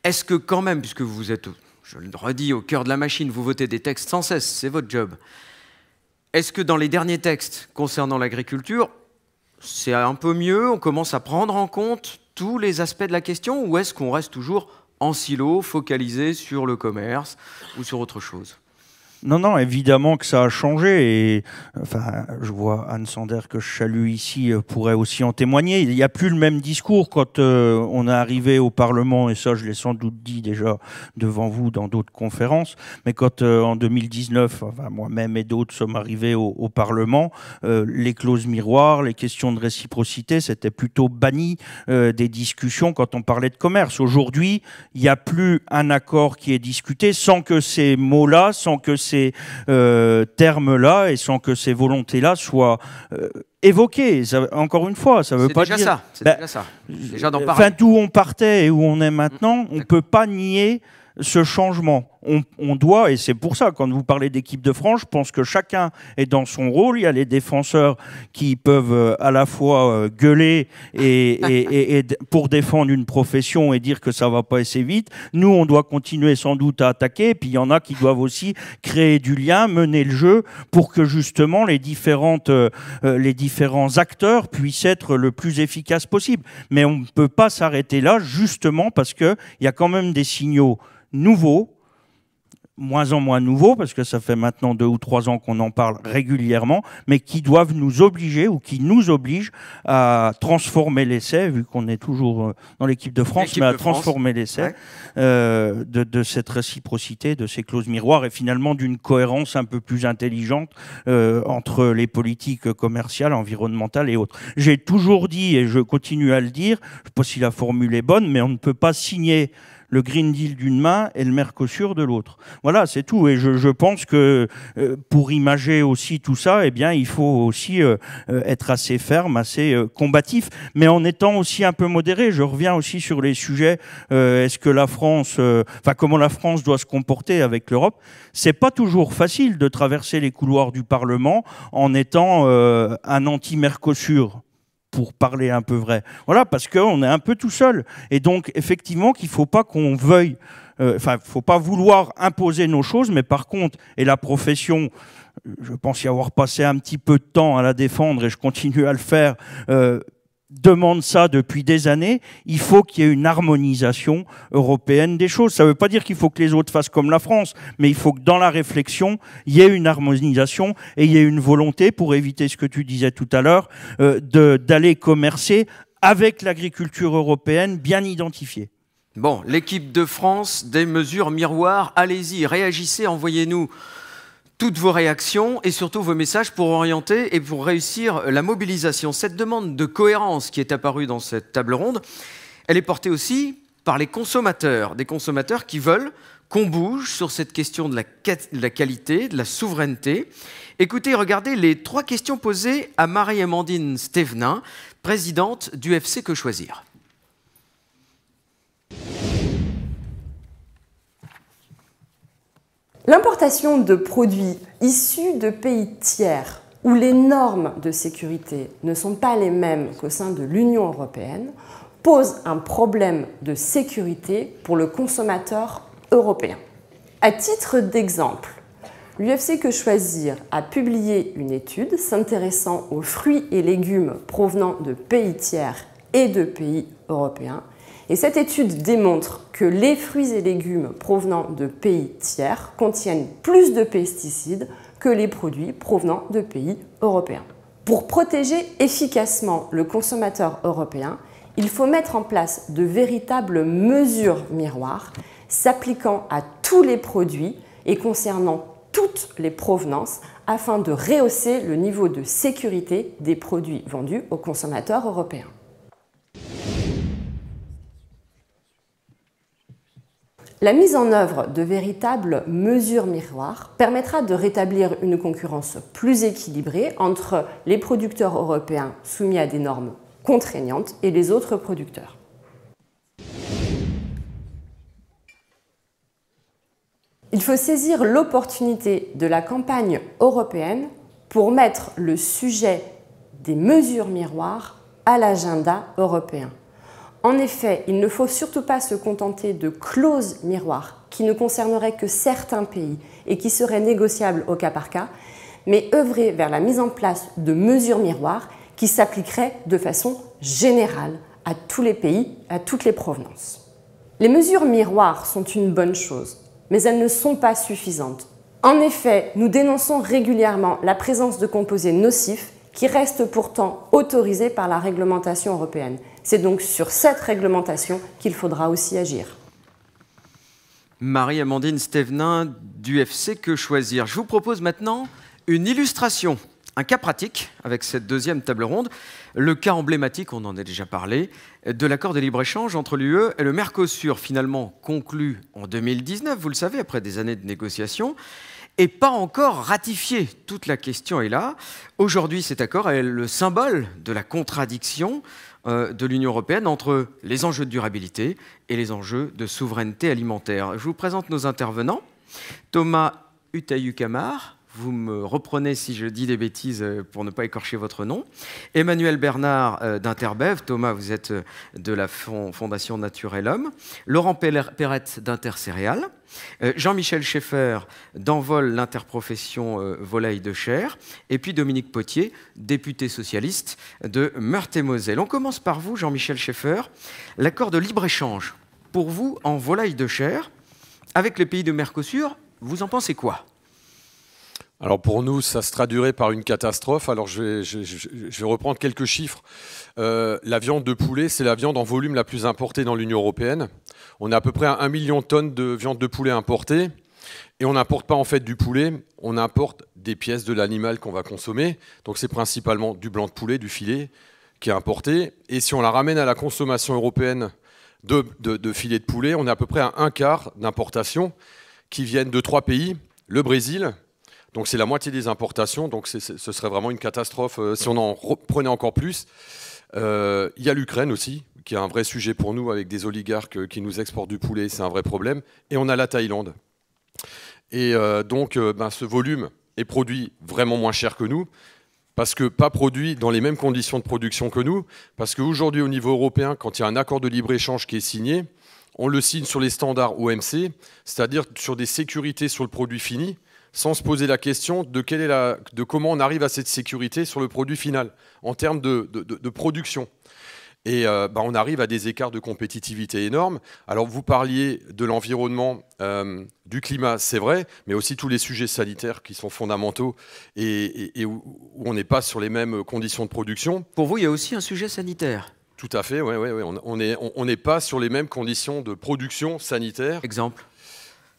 Est-ce que quand même, puisque vous êtes, je le redis, au cœur de la machine, vous votez des textes sans cesse, c'est votre job. Est-ce que dans les derniers textes concernant l'agriculture, c'est un peu mieux, on commence à prendre en compte tous les aspects de la question, ou est-ce qu'on reste toujours en silo, focalisé sur le commerce ou sur autre chose? Non, non, évidemment que ça a changé. Enfin, je vois Anne Sander que je salue ici euh, pourrait aussi en témoigner. Il n'y a plus le même discours quand euh, on est arrivé au Parlement, et ça, je l'ai sans doute dit déjà devant vous dans d'autres conférences. Mais quand euh, en 2019, enfin, moi-même et d'autres sommes arrivés au, Parlement, les clauses miroirs, les questions de réciprocité, c'était plutôt banni des discussions quand on parlait de commerce. Aujourd'hui, il n'y a plus un accord qui est discuté sans que ces mots-là, sans que ces euh, termes-là et sans que ces volontés-là soient euh, évoquées. encore une fois, ça veut pas déjà dire. Ça, c'est ben, déjà ça. Déjà d'en parler. Enfin, d'où on partait et où on est maintenant, on ne peut pas nier ce changement on, doit, et c'est pour ça, quand vous parlez d'équipe de France, je pense que chacun est dans son rôle. Il y a les défenseurs qui peuvent euh, à la fois euh, gueuler et, pour défendre une profession et dire que ça va pas assez vite. Nous, on doit continuer sans doute à attaquer. Et puis il y en a qui doivent aussi créer du lien, mener le jeu pour que justement les, différentes, euh, les différents acteurs puissent être le plus efficaces possible. Mais on ne peut pas s'arrêter là, justement parce qu'il y a quand même des signaux nouveaux moins en moins nouveaux, parce que ça fait maintenant deux ou trois ans qu'on en parle régulièrement, mais qui doivent nous obliger ou qui nous obligent à transformer l'essai, vu qu'on est toujours euh, dans l'équipe de France, mais à transformer l'essai euh, de, cette réciprocité, de ces clauses miroirs et finalement d'une cohérence un peu plus intelligente euh, entre les politiques commerciales, environnementales et autres. J'ai toujours dit, et je continue à le dire, je ne sais pas si la formule est bonne, mais on ne peut pas signer le Green Deal d'une main et le Mercosur de l'autre. Voilà, c'est tout. Et je, pense que euh, pour imager aussi tout ça, eh bien, il faut aussi euh, euh, être assez ferme, assez combatif, mais en étant aussi un peu modéré. Je reviens aussi sur les sujets. Est-ce que la France, enfin, comment la France doit se comporter avec l'Europe C'est pas toujours facile de traverser les couloirs du Parlement en étant un anti-Mercosur pour parler un peu vrai. Voilà, parce qu'on est un peu tout seul. Et donc, effectivement, qu'il ne faut pas qu'on veuille, euh, enfin, il ne faut pas vouloir imposer nos choses, mais par contre, et la profession, je pense y avoir passé un petit peu de temps à la défendre et je continue à le faire, euh, demande ça depuis des années, il faut qu'il y ait une harmonisation européenne des choses. Ça ne veut pas dire qu'il faut que les autres fassent comme la France, mais il faut que dans la réflexion, il y ait une harmonisation et il y ait une volonté, pour éviter ce que tu disais tout à l'heure, euh, d'aller commercer avec l'agriculture européenne bien identifiée. Bon, l'équipe de France, des mesures miroirs, allez-y, réagissez, envoyez-nous toutes vos réactions et surtout vos messages pour orienter et pour réussir la mobilisation. Cette demande de cohérence qui est apparue dans cette table ronde, elle est portée aussi par les consommateurs, des consommateurs qui veulent qu'on bouge sur cette question de la, qualité, de la souveraineté. Écoutez, regardez les trois questions posées à Marie-Amandine Stevenin, présidente du FC Que Choisir. L'importation de produits issus de pays tiers où les normes de sécurité ne sont pas les mêmes qu'au sein de l'Union européenne pose un problème de sécurité pour le consommateur européen. À titre d'exemple, l'UFC Que Choisir a publié une étude s'intéressant aux fruits et légumes provenant de pays tiers et de pays européens Et cette étude démontre que les fruits et légumes provenant de pays tiers contiennent plus de pesticides que les produits provenant de pays européens. Pour protéger efficacement le consommateur européen, il faut mettre en place de véritables mesures miroirs s'appliquant à tous les produits et concernant toutes les provenances afin de rehausser le niveau de sécurité des produits vendus aux consommateurs européens. La mise en œuvre de véritables mesures miroirs permettra de rétablir une concurrence plus équilibrée entre les producteurs européens soumis à des normes contraignantes et les autres producteurs. Il faut saisir l'opportunité de la campagne européenne pour mettre le sujet des mesures miroirs à l'agenda européen. En effet, il ne faut surtout pas se contenter de clauses miroirs qui ne concerneraient que certains pays et qui seraient négociables au cas par cas, mais œuvrer vers la mise en place de mesures miroirs qui s'appliqueraient de façon générale à tous les pays, à toutes les provenances. Les mesures miroirs sont une bonne chose, mais elles ne sont pas suffisantes. En effet, nous dénonçons régulièrement la présence de composés nocifs qui restent pourtant autorisés par la réglementation européenne. C'est donc sur cette réglementation qu'il faudra aussi agir. Marie-Amandine Stevenin du FC Que Choisir? Je vous propose maintenant une illustration, un cas pratique avec cette deuxième table ronde, le cas emblématique, on en a déjà parlé, de l'accord de libre-échange entre l'UE et le Mercosur, finalement conclu en 2019, vous le savez, après des années de négociations et pas encore ratifié. Toute la question est là. Aujourd'hui, cet accord est le symbole de la contradiction euh, de l'Union européenne entre les enjeux de durabilité et les enjeux de souveraineté alimentaire. Je vous présente nos intervenants. Thomas Utayu-Kamar, vous me reprenez si je dis des bêtises euh, pour ne pas écorcher votre nom. Emmanuel Bernard euh, d'Interbev, Thomas, vous êtes de la Fondation Nature et l'Homme. Laurent Perrette d'Intercéréales. Euh, Jean-Michel Schaeffer d'Envol l'interprofession euh, volaille de chair, et puis Dominique Potier, député socialiste de Meurthe-et-Moselle. On commence par vous, Jean-Michel Schaeffer. L'accord de libre-échange, pour vous, en volaille de chair, avec les pays de Mercosur, vous en pensez quoi? Alors pour nous, ça se traduirait par une catastrophe. Alors je vais, reprendre quelques chiffres. Euh, la viande de poulet, c'est la viande en volume la plus importée dans l'Union européenne. On a à peu près un million de tonnes de viande de poulet importée. Et on n'importe pas en fait du poulet, on importe des pièces de l'animal qu'on va consommer. Donc c'est principalement du blanc de poulet, du filet qui est importé. Et si on la ramène à la consommation européenne de, de filets de poulet, on est à peu près à un quart d'importation qui viennent de trois pays, le Brésil, donc c'est la moitié des importations, donc ce serait vraiment une catastrophe euh, si on en prenait encore plus. Euh, il y a l'Ukraine aussi, qui est un vrai sujet pour nous, avec des oligarques euh, qui nous exportent du poulet, c'est un vrai problème. Et on a la Thaïlande. Et donc ben, ce volume est produit vraiment moins cher que nous, parce que pas produit dans les mêmes conditions de production que nous, parce qu'aujourd'hui au niveau européen, quand il y a un accord de libre-échange qui est signé, on le signe sur les standards OMC, c'est-à-dire sur des sécurités sur le produit fini, sans se poser la question de, quelle est la, de comment on arrive à cette sécurité sur le produit final, en termes de, de, production. Et euh, bah, on arrive à des écarts de compétitivité énormes. Alors vous parliez de l'environnement, euh, du climat, c'est vrai, mais aussi tous les sujets sanitaires qui sont fondamentaux et, où, on n'est pas sur les mêmes conditions de production. Pour vous, il y a aussi un sujet sanitaire Tout à fait, oui. Ouais, ouais, on n'est on, pas sur les mêmes conditions de production sanitaire. Exemple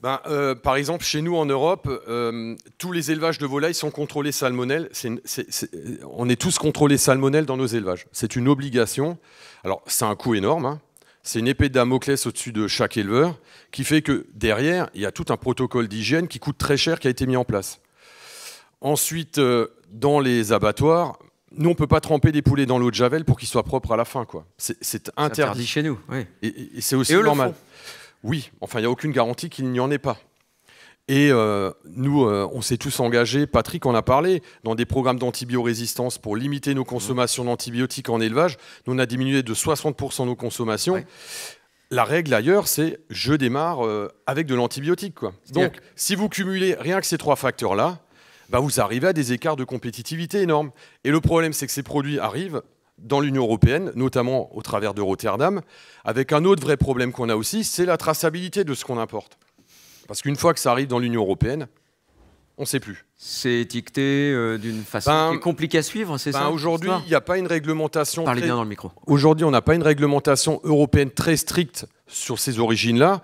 ben, euh, par exemple, chez nous en Europe, euh, tous les élevages de volailles sont contrôlés salmonelles. on est tous contrôlés salmonelles dans nos élevages. C'est une obligation. Alors, c'est un coût énorme. Hein. C'est une épée de Damoclès au-dessus de chaque éleveur qui fait que derrière, il y a tout un protocole d'hygiène qui coûte très cher qui a été mis en place. Ensuite, euh, dans les abattoirs, nous, on ne peut pas tremper des poulets dans l'eau de Javel pour qu'ils soient propres à la fin. C'est interdit. interdit. chez nous. Oui. Et, c'est aussi normal. Oui, enfin, il n'y a aucune garantie qu'il n'y en ait pas. Et euh, nous, euh, on s'est tous engagés, Patrick en a parlé, dans des programmes d'antibiorésistance pour limiter nos consommations d'antibiotiques en élevage. Nous, on a diminué de 60% nos consommations. La règle ailleurs, c'est je démarre euh, avec de l'antibiotique. Donc, si vous cumulez rien que ces trois facteurs-là, bah, vous arrivez à des écarts de compétitivité énormes. Et le problème, c'est que ces produits arrivent dans l'Union européenne, notamment au travers de Rotterdam, avec un autre vrai problème qu'on a aussi, c'est la traçabilité de ce qu'on importe. Parce qu'une fois que ça arrive dans l'Union européenne, on ne sait plus. C'est étiqueté euh, d'une façon ben, compliquée à suivre, c'est ben, ça Aujourd'hui, il n'y a pas une réglementation. Parlez bien dans le micro. Aujourd'hui, on n'a pas une réglementation européenne très stricte sur ces origines-là.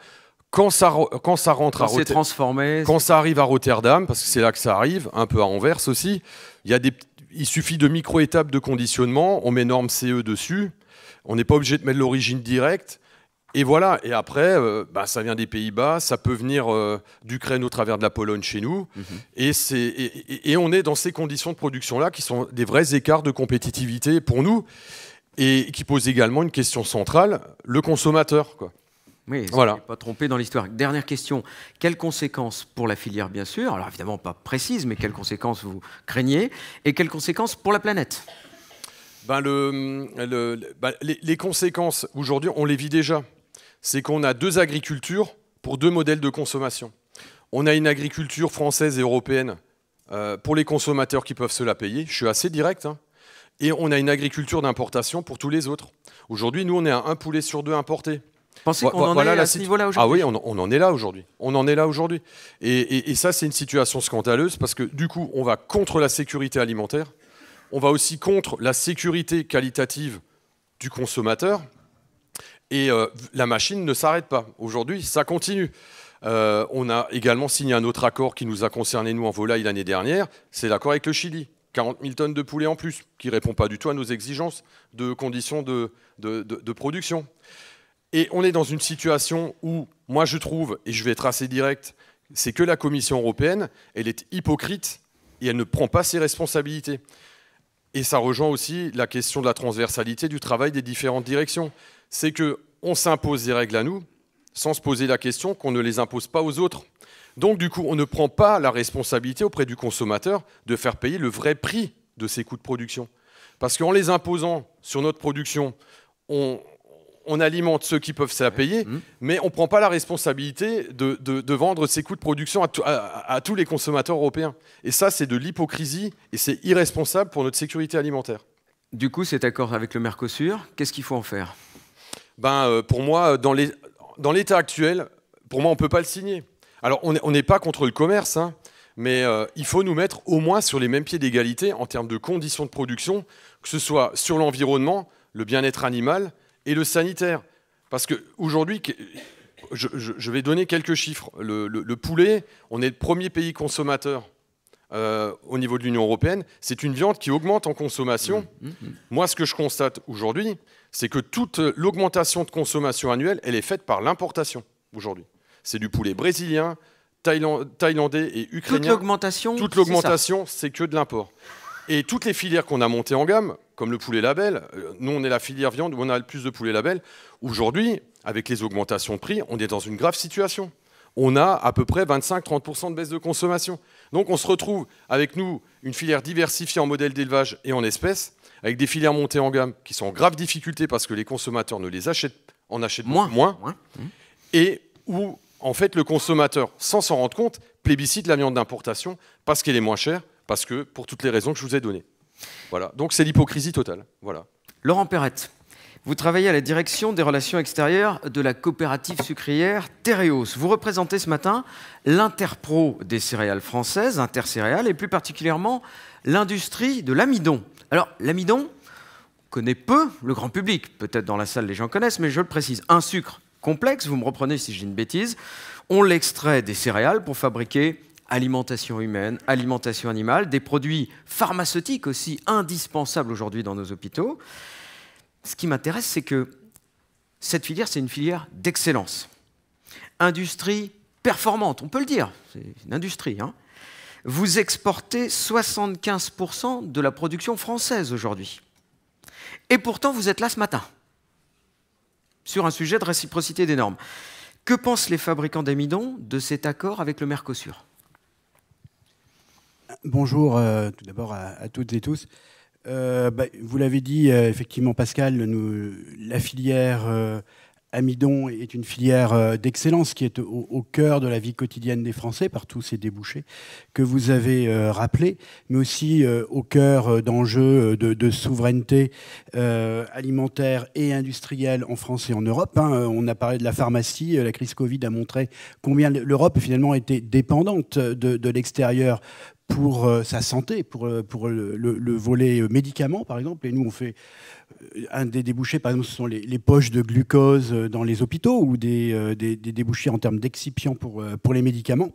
Quand ça, quand ça rentre à Rotterdam, transformé, quand ça arrive à Rotterdam, parce que c'est là que ça arrive, un peu à Anvers aussi, il y a des, il suffit de micro-étapes de conditionnement, on met norme CE dessus, on n'est pas obligé de mettre l'origine directe. Et voilà, et après, euh, bah, ça vient des Pays-Bas, ça peut venir euh, d'Ukraine au travers de la Pologne chez nous. Mhm. et, et, et, on est dans ces conditions de production-là qui sont des vrais écarts de compétitivité pour nous et qui posent également une question centrale, le consommateur. Quoi. Oui, voilà. pas trompé dans l'histoire. Dernière question. Quelles conséquences pour la filière, bien sûr Alors évidemment pas précises, mais quelles conséquences vous craignez Et quelles conséquences pour la planète? Ben le, ben, les, les, conséquences, aujourd'hui, on les vit déjà c'est qu'on a deux agricultures pour deux modèles de consommation. On a une agriculture française et européenne euh, pour les consommateurs qui peuvent se la payer, je suis assez direct, hein. et on a une agriculture d'importation pour tous les autres. Aujourd'hui, nous, on est à un poulet sur deux importé. Pensez qu'on en est à ce niveau-là aujourd'hui Ah oui, on, en est là aujourd'hui. On en est là aujourd'hui. Et, et ça, c'est une situation scandaleuse parce que du coup, on va contre la sécurité alimentaire, on va aussi contre la sécurité qualitative du consommateur, et euh, la machine ne s'arrête pas. Aujourd'hui, ça continue. Euh, on a également signé un autre accord qui nous a concerné, nous, en volaille l'année dernière. C'est l'accord avec le Chili. 40 000 tonnes de poulet en plus, qui ne répond pas du tout à nos exigences de conditions de, de, production. Et on est dans une situation où, moi je trouve, et je vais être assez direct, c'est que la Commission européenne, elle est hypocrite et elle ne prend pas ses responsabilités. Et ça rejoint aussi la question de la transversalité du travail des différentes directions c'est qu'on s'impose des règles à nous sans se poser la question qu'on ne les impose pas aux autres. Donc du coup, on ne prend pas la responsabilité auprès du consommateur de faire payer le vrai prix de ces coûts de production. Parce qu'en les imposant sur notre production, on, alimente ceux qui peuvent se la payer, mmh. mais on ne prend pas la responsabilité de, vendre ces coûts de production à, tous les consommateurs européens. Et ça, c'est de l'hypocrisie et c'est irresponsable pour notre sécurité alimentaire. Du coup, cet accord avec le Mercosur, qu'est-ce qu'il faut en faire? Ben, euh, pour moi, dans l'état actuel, pour moi, on ne peut pas le signer. Alors, on n'est pas contre le commerce, hein, mais euh, il faut nous mettre au moins sur les mêmes pieds d'égalité en termes de conditions de production, que ce soit sur l'environnement, le bien-être animal et le sanitaire. Parce qu'aujourd'hui, je, je, vais donner quelques chiffres. Le, poulet, on est le premier pays consommateur euh, au niveau de l'Union européenne. C'est une viande qui augmente en consommation. Mmh, mmh, mmh. Moi, ce que je constate aujourd'hui, c'est que toute l'augmentation de consommation annuelle, elle est faite par l'importation aujourd'hui. C'est du poulet brésilien, thaïlandais et ukrainien. Toute l'augmentation Toute l'augmentation, c'est que de l'import. Et toutes les filières qu'on a montées en gamme, comme le poulet label, euh, nous on est la filière viande où on a le plus de poulet label, aujourd'hui, avec les augmentations de prix, on est dans une grave situation. On a à peu près 25-30% de baisse de consommation. Donc on se retrouve avec nous une filière diversifiée en modèle d'élevage et en espèces, avec des filières montées en gamme qui sont en grave difficulté parce que les consommateurs ne les achètent, en achètent moins, moins, et où en fait le consommateur, sans s'en rendre compte, plébiscite la viande d'importation parce qu'elle est moins chère, parce que pour toutes les raisons que je vous ai données. Voilà. Donc c'est l'hypocrisie totale. Voilà. Laurent Perrette, vous travaillez à la direction des relations extérieures de la coopérative sucrière Tereos. Vous représentez ce matin l'interpro des céréales françaises, intercéréales, et plus particulièrement l'industrie de l'amidon. Alors, l'amidon, connaît peu le grand public. Peut-être dans la salle, les gens connaissent, mais je le précise. Un sucre complexe, vous me reprenez si j'ai une bêtise, on l'extrait des céréales pour fabriquer alimentation humaine, alimentation animale, des produits pharmaceutiques aussi indispensables aujourd'hui dans nos hôpitaux. Ce qui m'intéresse, c'est que cette filière, c'est une filière d'excellence. Industrie performante, on peut le dire, c'est une industrie. Hein vous exportez 75% de la production française aujourd'hui. Et pourtant, vous êtes là ce matin, sur un sujet de réciprocité des normes. Que pensent les fabricants d'amidon de cet accord avec le Mercosur? Bonjour euh, tout d'abord à, toutes et tous. Euh, bah, vous l'avez dit, euh, effectivement, Pascal, la filière amidon est une filière d'excellence qui est au, cœur de la vie quotidienne des Français par tous ces débouchés que vous avez rappelés, mais aussi au cœur d'enjeux de, souveraineté alimentaire et industrielle en France et en Europe. Hein. On a parlé de la pharmacie, la crise Covid a montré combien l'Europe finalement était dépendante de, l'extérieur pour sa santé, pour, pour le, le, volet médicaments, par exemple. Et nous, on fait un des débouchés, par exemple, ce sont les, poches de glucose euh, dans les hôpitaux ou des, euh, débouchés en termes d'excipients pour, euh, pour les médicaments.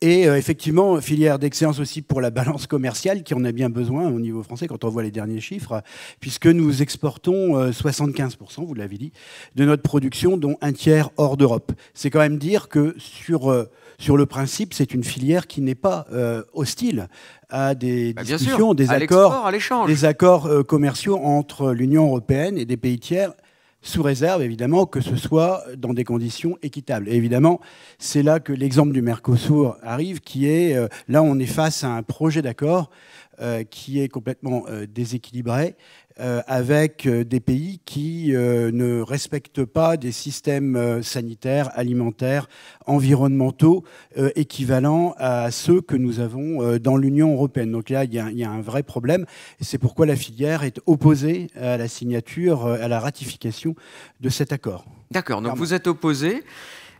Et effectivement, filière d'excellence aussi pour la balance commerciale qui en a bien besoin au niveau français quand on voit les derniers chiffres, puisque nous exportons 75%, vous l'avez dit, de notre production, dont un tiers hors d'Europe. C'est quand même dire que sur sur le principe, c'est une filière qui n'est pas euh, hostile à des bah, discussions, des, accords, des, accords, euh, commerciaux entre l'Union européenne et des pays tiers, sous réserve évidemment que ce soit dans des conditions équitables. Et évidemment, c'est là que l'exemple du Mercosur arrive, qui est euh, là on est face à un projet d'accord qui est complètement déséquilibré euh, avec euh, des pays qui euh, ne respectent pas des systèmes sanitaires, alimentaires, environnementaux équivalents à ceux que nous avons dans l'Union européenne. Donc là, il y, a, un vrai problème. Et c'est pourquoi la filière est opposée à la signature, à la ratification de cet accord. D'accord, donc vous êtes opposé.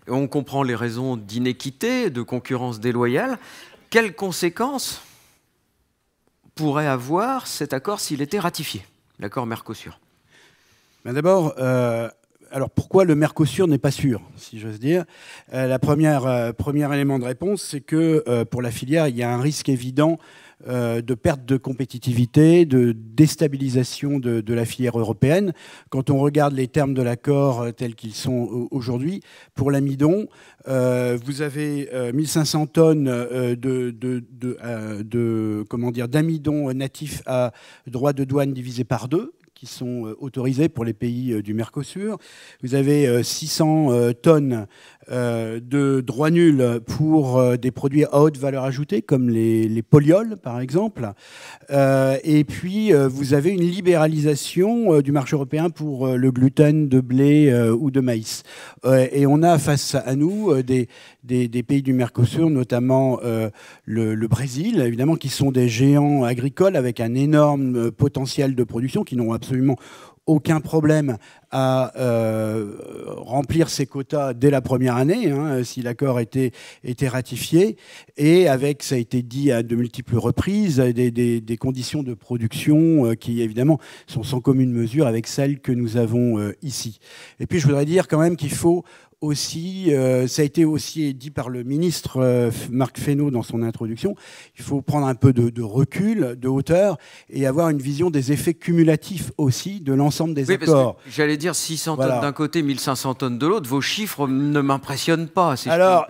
On comprend les raisons d'inéquité, de concurrence déloyale. Quelles conséquences pourrait avoir cet accord s'il était ratifié? L'accord Mercosur. D'abord, euh, alors pourquoi le Mercosur n'est pas sûr, si j'ose dire? Euh, euh, premier élément de réponse, c'est que pour la filière, il y a un risque évident de perte de compétitivité, de déstabilisation de, la filière européenne. Quand on regarde les termes de l'accord tels qu'ils sont aujourd'hui, pour l'amidon, vous avez 1500 tonnes de, de, d'amidon natif à droit de douane divisé par deux qui sont euh, autorisés pour les pays euh, du Mercosur. Vous avez 600 euh, tonnes de droits nuls pour des produits à haute valeur ajoutée, comme les, polioles, par exemple. et puis, vous avez une libéralisation du marché européen pour le gluten de blé ou de maïs. et on a face à nous des, des, pays du Mercosur, notamment le, le, Brésil, évidemment, qui sont des géants agricoles avec un énorme potentiel de production, qui n'ont absolument aucun problème à euh, remplir ses quotas dès la première année, hein, si l'accord était, ratifié, et avec, ça a été dit à de multiples reprises, des, conditions de production euh, qui, évidemment, sont sans commune mesure avec celles que nous avons euh, ici. Et puis, je voudrais dire quand même qu'il faut aussi, euh, ça a été aussi dit par le ministre euh, Marc Fesneau dans son introduction, il faut prendre un peu de, recul, de hauteur, et avoir une vision des effets cumulatifs aussi de l'ensemble des accords. J'allais dire 600 tonnes d'un côté, 1500 tonnes de l'autre, vos chiffres ne m'impressionnent pas, si Alors,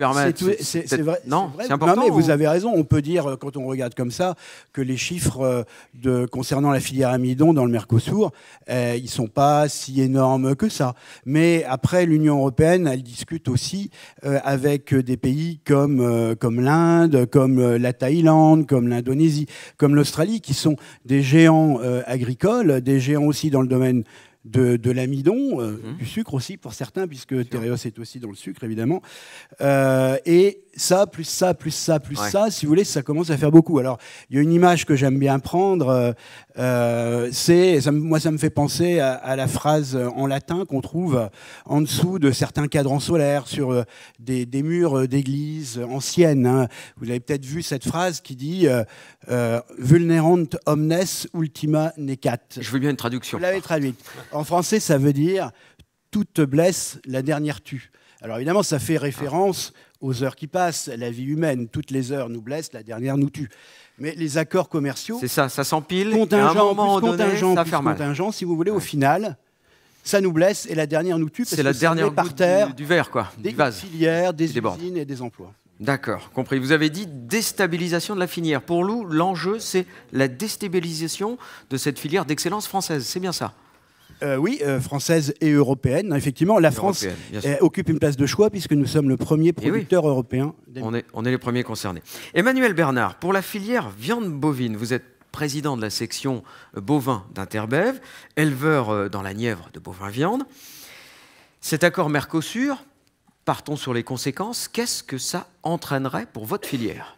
C'est vrai. Non, c'est important. Non, mais vous avez raison, on peut dire, quand on regarde comme ça, que les chiffres euh, de, concernant la filière amidon dans le Mercosur, ils ne sont pas si énormes que ça. Mais après, l'Union européenne, elle discute aussi euh, avec des pays comme, euh, comme l'Inde, comme euh, la Thaïlande, comme l'Indonésie, comme l'Australie, qui sont des géants agricoles, des géants aussi dans le domaine de, l'amidon, mmh. du sucre aussi pour certains, puisque Tereos est aussi dans le sucre évidemment. et ça, plus ça, plus ça, plus ça, si vous voulez, ça commence à faire beaucoup. Alors, il y a une image que j'aime bien prendre, euh, euh c'est, moi, ça me fait penser à, la phrase en latin qu'on trouve en dessous de certains cadrans solaires sur euh, des, murs d'églises anciennes. Hein. Vous avez peut-être vu cette phrase qui dit euh, Vulnerant omnes ultima necat. Je veux bien une traduction. Vous l'avez traduite. En français, ça veut dire Toute blesse, la dernière tue. Alors évidemment, ça fait référence aux heures qui passent. La vie humaine, toutes les heures nous blessent, la dernière nous tue. Mais les accords commerciaux. C'est ça, ça s'empile. Contingent, plus contingent, plus contingent, si vous voulez, au final, ça nous blesse et la dernière nous tue. C'est la dernière par terre du, verre, quoi. Des filières, des usines et des emplois. D'accord, compris. Vous avez dit déstabilisation de la filière. Pour nous, l'enjeu, c'est la déstabilisation de cette filière d'excellence française. C'est bien ça euh, oui, euh, française et européenne. Effectivement, la France occupe une place de choix puisque nous sommes le premier eh producteur européen. On est, on est les premiers concernés. Emmanuel Bernard, pour la filière viande bovine, vous êtes président de la section bovin d'Interbev, éleveur euh, dans la Nièvre de bovin viande. Cet accord Mercosur, partons sur les conséquences. Qu'est-ce que ça entraînerait pour votre filière?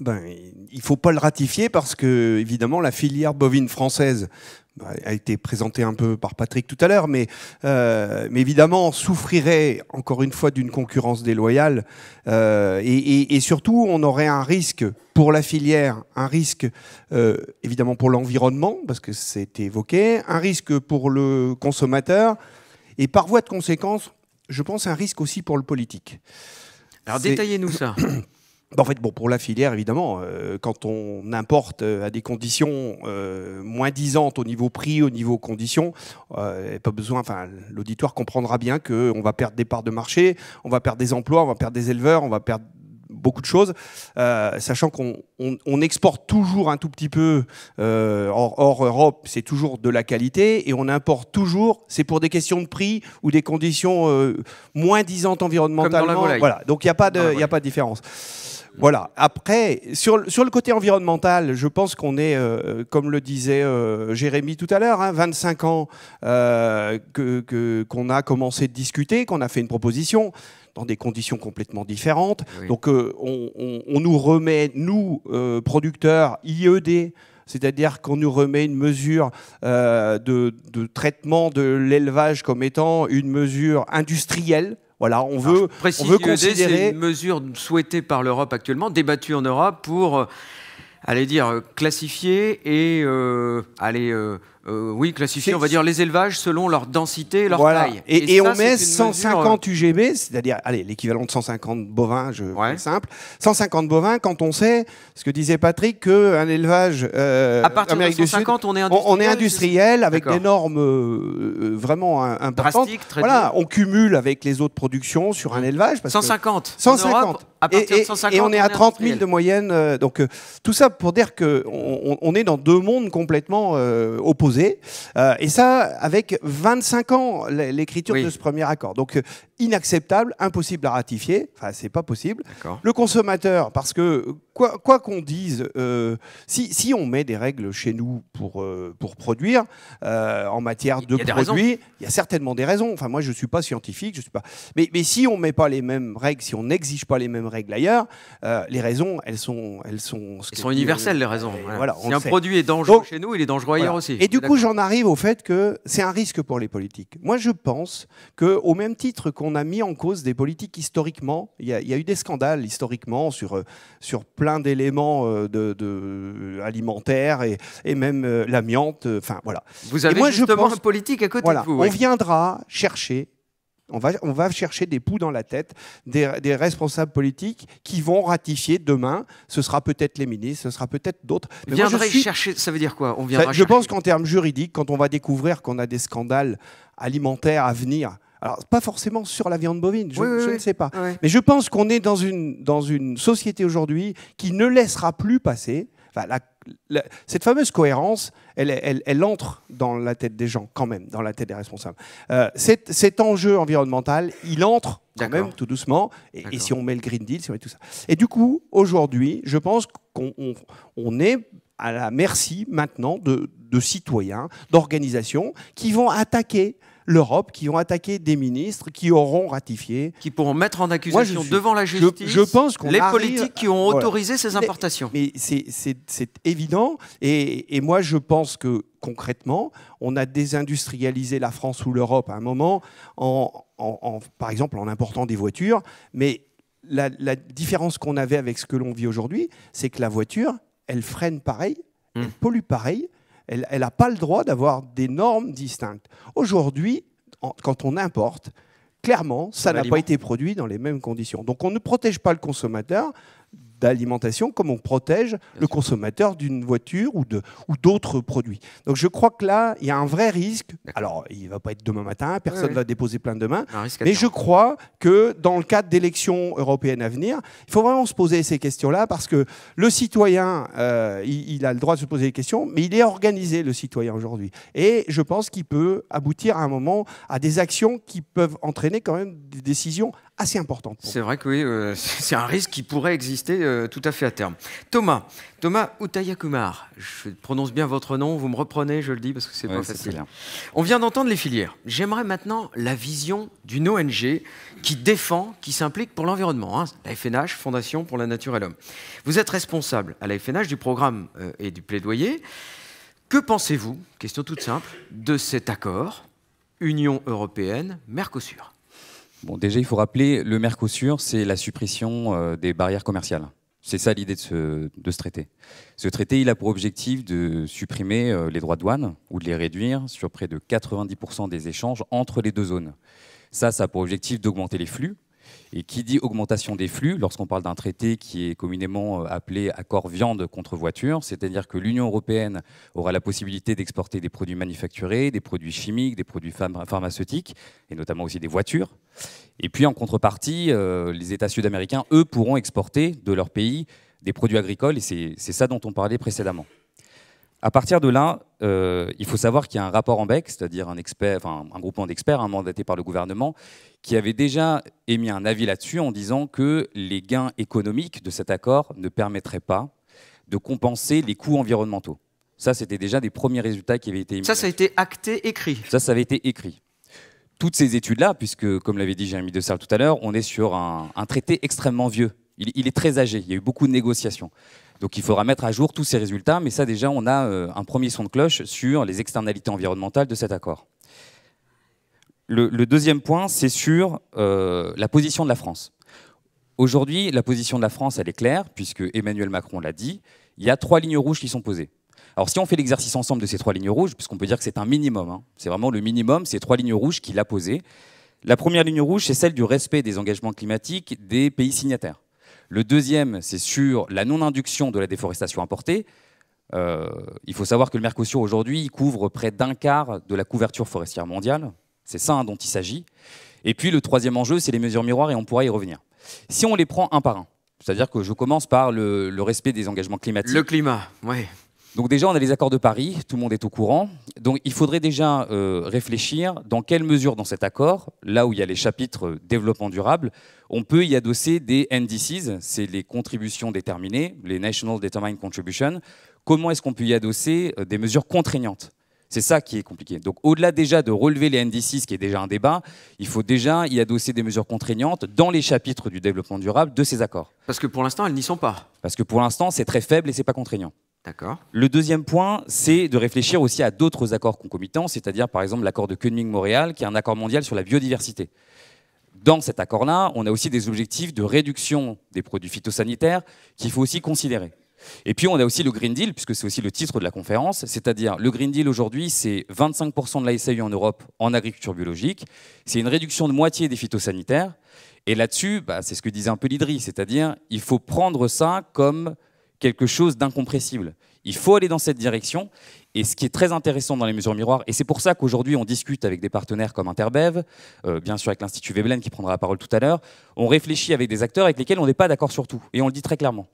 Ben, il ne faut pas le ratifier parce que, évidemment, la filière bovine française bah, a été présentée un peu par Patrick tout à l'heure, mais, euh, mais évidemment souffrirait encore une fois d'une concurrence déloyale euh, et, et, surtout on aurait un risque pour la filière, un risque euh, évidemment pour l'environnement parce que c'est évoqué, un risque pour le consommateur et par voie de conséquence, je pense un risque aussi pour le politique. Alors détaillez-nous ça. Bah, en fait, bon, pour la filière, évidemment, euh, quand on importe euh, à des conditions euh, moins disantes au niveau prix, au niveau conditions, pas besoin. Enfin, l'auditoire comprendra bien qu'on va perdre des parts de marché, on va perdre des emplois, on va perdre des éleveurs, on va perdre beaucoup de choses, sachant qu'on on, exporte toujours un tout petit peu hors, Europe, c'est toujours de la qualité, et on importe toujours, c'est pour des questions de prix ou des conditions moins disantes environnementalement. Voilà, donc il n'y a, pas de, a pas de différence. Voilà. Après, sur, sur le côté environnemental, je pense qu'on est, euh, comme le disait euh, Jérémy tout à l'heure, 25 hein, ans euh, que, qu'on a commencé de discuter, qu'on a fait une proposition dans des conditions complètement différentes. Donc on, nous remet, nous, producteurs, IED, c'est-à-dire qu'on nous remet une mesure de, de, traitement de l'élevage comme étant une mesure industrielle. Voilà, on veut, on veut considérer. C'est une mesure souhaitée par l'Europe actuellement, débattue en Europe pour, euh, aller dire, classifier et euh, aller euh, euh, oui, classifier, on va dire, les élevages selon leur densité et leur taille. Et, on met 150 UGB, c'est-à-dire, allez, l'équivalent de 150 bovins, je ouais. simple. 150 bovins, quand on sait, ce que disait Patrick, qu'un élevage euh, à partir de 150, on est industriel, on est industriel avec des normes euh, vraiment importantes. Très voilà, on cumule avec les autres productions sur un élevage. 150. 150. à partir et, de 150, et on est à 30 000 de moyenne. donc tout ça pour dire qu'on on est dans deux mondes complètement opposés. Euh, et ça, avec 25 ans, l'écriture de ce premier accord. Donc, euh, inacceptable, impossible à ratifier. Enfin, c'est pas possible. Le consommateur, parce que quoi qu'on dise, euh, si, si, on met des règles chez nous pour, pour produire en matière de produits, il y a certainement des raisons. Enfin, moi, je suis pas scientifique, je suis pas. Mais, mais si on met pas les mêmes règles, si on n'exige pas les mêmes règles ailleurs, les raisons, elles sont, elles sont. Elles sont universelles, les raisons. Voilà. si un produit est dangereux chez nous, il est dangereux ailleurs aussi. Et du coup, j'en arrive au fait que c'est un risque pour les politiques. Moi, je pense qu'au même titre qu'on a mis en cause des politiques historiquement, il y, a eu des scandales historiquement sur, euh, sur plein d'éléments euh, de, alimentaires et, et même euh, l'amiante. Enfin, voilà. Vous avez moi, justement je pense, un politique à côté de vous. On viendra chercher on va, on va, chercher des poux dans la tête des, responsables politiques qui vont ratifier demain. Ce sera peut-être les ministres, ce sera peut-être d'autres. Viendrait chercher, ça veut dire quoi on viendra Je pense qu'en termes juridiques, quand on va découvrir qu'on a des scandales alimentaires à venir, alors pas forcément sur la viande bovine, je, ne sais pas, mais je pense qu'on est dans une, dans une société aujourd'hui qui ne laissera plus passer. Enfin, la, cette fameuse cohérence, elle, elle, entre dans la tête des gens, quand même, dans la tête des responsables. Euh, cet, enjeu environnemental, il entre quand même tout doucement, et, si on met le Green Deal, si on met tout ça. Et du coup, aujourd'hui, je pense qu'on on, est à la merci maintenant de, de citoyens, d'organisations qui vont attaquer l'Europe, qui ont attaqué des ministres, qui auront ratifié. Qui pourront mettre en accusation devant la justice je, pense les politiques qui ont autorisé ces importations. Mais, c'est évident. Et, moi, je pense que concrètement, on a désindustrialisé la France ou l'Europe à un moment, en, par exemple en important des voitures. Mais la, différence qu'on avait avec ce que l'on vit aujourd'hui, c'est que la voiture, elle freine pareil, elle hmm. pollue pareil, elle n'a pas le droit d'avoir des normes distinctes. Aujourd'hui, quand on importe, clairement, ça n'a pas été produit dans les mêmes conditions. Donc on ne protège pas le consommateur, d'alimentation comme on protège le consommateur d'une voiture ou d'autres ou produits. Donc je crois que là, il y a un vrai risque. Alors, il ne va pas être demain matin, personne ne va déposer plein demain. Mais je crois que dans le cadre d'élections européennes à venir, il faut vraiment se poser ces questions-là parce que le citoyen, euh, il, a le droit de se poser des questions, mais il est organisé, le citoyen, aujourd'hui. Et je pense qu'il peut aboutir à un moment à des actions qui peuvent entraîner quand même des décisions assez importante. C'est vrai que oui, euh, c'est un risque qui pourrait exister euh, tout à fait à terme. Thomas, Thomas Outayakumar, je prononce bien votre nom, vous me reprenez, je le dis parce que c'est Ouais, pas facile. On vient d'entendre les filières. J'aimerais maintenant la vision d'une ONG qui défend, qui s'implique pour l'environnement, hein, la FNH, Fondation pour la Nature et l'Homme. Vous êtes responsable à la FNH du programme euh, et du plaidoyer. Que pensez-vous, question toute simple, de cet accord Union européenne-Mercosur? Déjà, il faut rappeler, le Mercosur, c'est la suppression euh, des barrières commerciales. C'est ça l'idée de ce, de ce traité. Ce traité, il a pour objectif de supprimer euh, les droits de douane ou de les réduire sur près de 90% des échanges entre les deux zones. Ça, ça a pour objectif d'augmenter les flux. Et qui dit augmentation des flux, lorsqu'on parle d'un traité qui est communément euh, appelé accord viande contre voiture, c'est-à-dire que l'Union européenne aura la possibilité d'exporter des produits manufacturés, des produits chimiques, des produits pharma- pharmaceutiques, et notamment aussi des voitures. Et puis en contrepartie, euh, les États sud-américains, eux, pourront exporter de leur pays des produits agricoles, et c'est ça dont on parlait précédemment. À partir de là, euh, il faut savoir qu'il y a un rapport en bec, c'est-à-dire un, expert, enfin, un groupement d'experts hein, mandaté par le gouvernement, qui avait déjà émis un avis là-dessus en disant que les gains économiques de cet accord ne permettraient pas de compenser les coûts environnementaux. Ça, c'était déjà des premiers résultats qui avaient été émis. Ça, ça a été acté, écrit. Ça, ça avait été écrit. Toutes ces études-là, puisque, comme l'avait dit Jérémy de Serre tout à l'heure, on est sur un, un traité extrêmement vieux. Il, il est très âgé, il y a eu beaucoup de négociations. Donc il faudra mettre à jour tous ces résultats, mais ça déjà, on a euh, un premier son de cloche sur les externalités environnementales de cet accord. Le, deuxième point, c'est sur euh, la position de la France. Aujourd'hui, la position de la France, elle est claire, puisque Emmanuel Macron l'a dit, il y a trois lignes rouges qui sont posées. Alors si on fait l'exercice ensemble de ces trois lignes rouges, puisqu'on peut dire que c'est un minimum, hein, c'est vraiment le minimum, ces trois lignes rouges qu'il a posées. La première ligne rouge, c'est celle du respect des engagements climatiques des pays signataires. Le deuxième, c'est sur la non-induction de la déforestation importée. Euh, il faut savoir que le Mercosur aujourd'hui couvre près d'un quart de la couverture forestière mondiale. C'est ça hein, dont il s'agit. Et puis le troisième enjeu, c'est les mesures miroirs et on pourra y revenir. Si on les prend un par un, c'est-à-dire que je commence par le, le respect des engagements climatiques. Le climat, oui. Donc déjà, on a les accords de Paris, tout le monde est au courant. Donc il faudrait déjà euh, réfléchir dans quelle mesure dans cet accord, là où il y a les chapitres euh, développement durable, on peut y adosser des NDCs, c'est les contributions déterminées, les National Determined Contribution. Comment est-ce qu'on peut y adosser euh, des mesures contraignantes? C'est ça qui est compliqué. Donc au-delà déjà de relever les NDCs, qui est déjà un débat, il faut déjà y adosser des mesures contraignantes dans les chapitres du développement durable de ces accords. Parce que pour l'instant, elles n'y sont pas. Parce que pour l'instant, c'est très faible et c'est pas contraignant. Le deuxième point, c'est de réfléchir aussi à d'autres accords concomitants, c'est-à-dire par exemple l'accord de Kunming-Montréal, qui est un accord mondial sur la biodiversité. Dans cet accord-là, on a aussi des objectifs de réduction des produits phytosanitaires qu'il faut aussi considérer. Et puis on a aussi le Green Deal, puisque c'est aussi le titre de la conférence, c'est-à-dire le Green Deal aujourd'hui, c'est 25% de la SAU en Europe en agriculture biologique, c'est une réduction de moitié des phytosanitaires, et là-dessus, bah, c'est ce que disait un peu l'IDRI, c'est-à-dire il faut prendre ça comme quelque chose d'incompressible. Il faut aller dans cette direction. Et ce qui est très intéressant dans les mesures miroirs, et c'est pour ça qu'aujourd'hui on discute avec des partenaires comme Interbev, euh, bien sûr avec l'Institut Veblen qui prendra la parole tout à l'heure, on réfléchit avec des acteurs avec lesquels on n'est pas d'accord sur tout, et on le dit très clairement.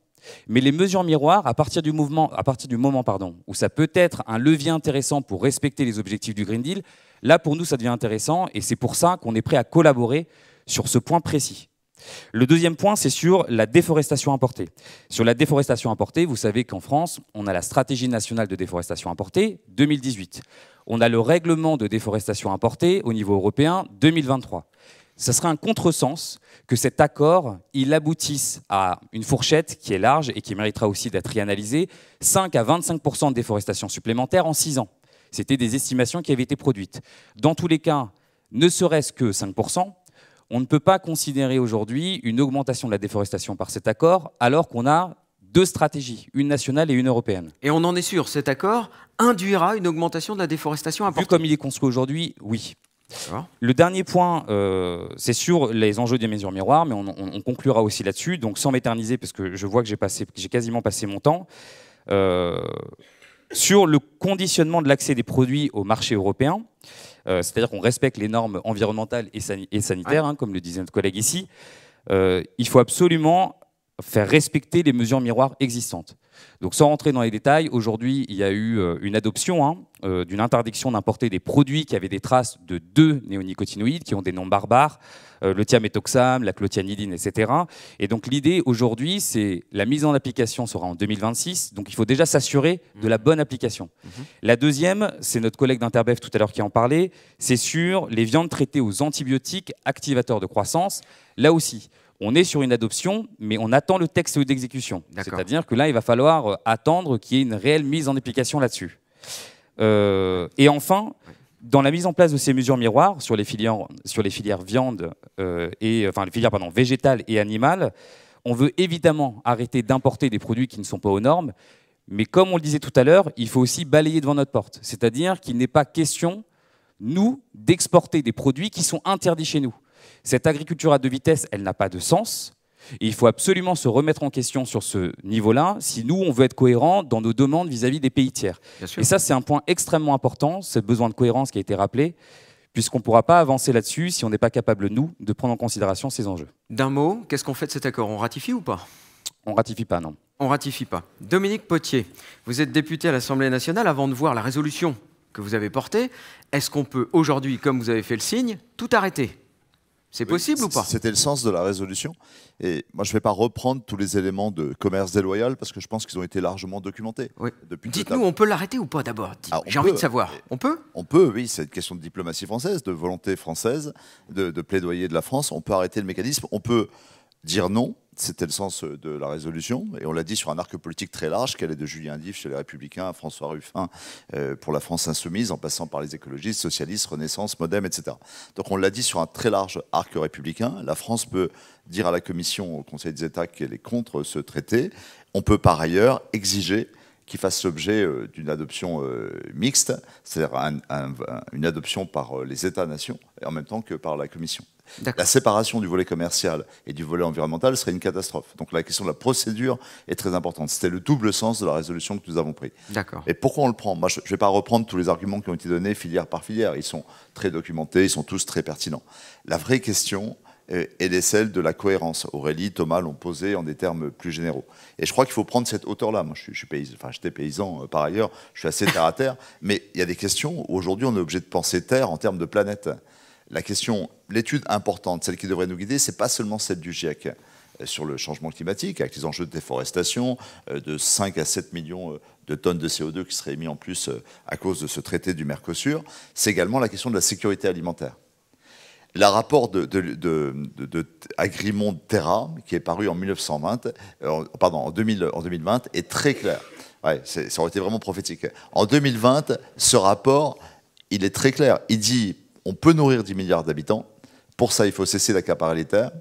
Mais les mesures miroirs, à partir du, mouvement, à partir du moment où ça peut être un levier intéressant pour respecter les objectifs du Green Deal, là pour nous ça devient intéressant, et c'est pour ça qu'on est prêt à collaborer sur ce point précis. Le deuxième point, c'est sur la déforestation importée. Sur la déforestation importée, vous savez qu'en France, on a la stratégie nationale de déforestation importée 2018. On a le règlement de déforestation importée au niveau européen 2023. Ce serait un contresens que cet accord, il aboutisse à une fourchette qui est large et qui méritera aussi d'être réanalysée, 5 à 25% de déforestation supplémentaire en 6 ans. C'était des estimations qui avaient été produites. Dans tous les cas, ne serait-ce que 5 on ne peut pas considérer aujourd'hui une augmentation de la déforestation par cet accord alors qu'on a deux stratégies, une nationale et une européenne. Et on en est sûr, cet accord induira une augmentation de la déforestation Vu importante. comme il est construit aujourd'hui, oui. Le dernier point, euh, c'est sur les enjeux des mesures miroirs, mais on, on- on conclura aussi là-dessus. Donc sans m'éterniser, parce que je vois que j'ai quasiment passé mon temps, euh, sur le conditionnement de l'accès des produits au marché européen, euh, c'est-à-dire qu'on respecte les normes environnementales et, sani- et sanitaires, hein, comme le disait notre collègue ici, euh, il faut absolument faire respecter les mesures miroirs existantes. Donc sans rentrer dans les détails, aujourd'hui il y a eu euh, une adoption hein, euh, d'une interdiction d'importer des produits qui avaient des traces de deux néonicotinoïdes, qui ont des noms barbares, euh, le thiaméthoxam, la clothianidine, etc. Et donc l'idée aujourd'hui, c'est la mise en application sera en 2026, donc il faut déjà s'assurer de la bonne application. Mhm. La deuxième, c'est notre collègue d'Interbev tout à l'heure qui en parlait, c'est sur les viandes traitées aux antibiotiques activateurs de croissance. Là aussi, on est sur une adoption, mais on attend le texte d'exécution. C'est-à-dire que là, il va falloir euh, attendre qu'il y ait une réelle mise en application là-dessus. Euh, et enfin, dans la mise en place de ces mesures miroirs sur les filières, sur les filières viande euh, et enfin les filières pardon, végétales et animales, on veut évidemment arrêter d'importer des produits qui ne sont pas aux normes, mais comme on le disait tout à l'heure, il faut aussi balayer devant notre porte. C'est-à-dire qu'il n'est pas question, nous, d'exporter des produits qui sont interdits chez nous. Cette agriculture à deux vitesses, elle n'a pas de sens. Et il faut absolument se remettre en question sur ce niveau-là si nous, on veut être cohérent dans nos demandes vis-à-vis des pays tiers. Et ça, c'est un point extrêmement important, ce besoin de cohérence qui a été rappelé, puisqu'on ne pourra pas avancer là-dessus si on n'est pas capable, nous, de prendre en considération ces enjeux. D'un mot, qu'est-ce qu'on fait de cet accord? On ratifie ou pas? On ratifie pas, non. On ratifie pas. Dominique Potier, vous êtes député à l'Assemblée nationale. Avant de voir la résolution que vous avez portée, est-ce qu'on peut aujourd'hui, comme vous avez fait le signe, tout arrêter? C'est possible ou pas C'était le sens de la résolution. Et moi, je ne vais pas reprendre tous les éléments de commerce déloyal parce que je pense qu'ils ont été largement documentés. Dites-nous, on peut l'arrêter ou pas d'abord ah, J'ai envie de savoir. On peut On peut, oui. C'est une question de diplomatie française, de volonté française, de, de plaidoyer de la France. On peut arrêter le mécanisme. On peut dire non c'était le sens de la résolution, et on l'a dit sur un arc politique très large, qu'elle est de Julien Diff chez les Républicains à François Ruffin euh, pour la France insoumise, en passant par les écologistes, socialistes, Renaissance, Modem, etc. Donc on l'a dit sur un très large arc républicain. La France peut dire à la Commission, au Conseil des États, qu'elle est contre ce traité. On peut par ailleurs exiger qu'il fasse l'objet euh, d'une adoption euh, mixte, c'est-à-dire une adoption par les États-nations, et en même temps que par la Commission. La séparation du volet commercial et du volet environnemental serait une catastrophe. Donc la question de la procédure est très importante. C'était le double sens de la résolution que nous avons prise. D'accord. Et pourquoi on le prend? Moi, je ne vais pas reprendre tous les arguments qui ont été donnés filière par filière. Ils sont très documentés, ils sont tous très pertinents. La vraie question, elle est celle de la cohérence. Aurélie, Thomas l'ont posé en des termes plus généraux. Et je crois qu'il faut prendre cette hauteur-là. Moi, je suis, paysan, enfin, j'étais paysan euh, par ailleurs, je suis assez terre à terre, mais il y a des questions où aujourd'hui on est obligé de penser terre en termes de planète la question, l'étude importante, celle qui devrait nous guider, c'est pas seulement celle du GIEC euh, sur le changement climatique, avec les enjeux de déforestation, euh, de 5 à 7 millions euh, de tonnes de CO2 qui seraient émis en plus à cause de ce traité du Mercosur, c'est également la question de la sécurité alimentaire. Le rapport de, Agrimont Terra, qui est paru en 1920, pardon, en, 2020, est très clair. Ça aurait été vraiment prophétique. En 2020, ce rapport, il est très clair. Il dit on peut nourrir 10 milliards d'habitants. Pour ça, il faut cesser l'accaparement les terres.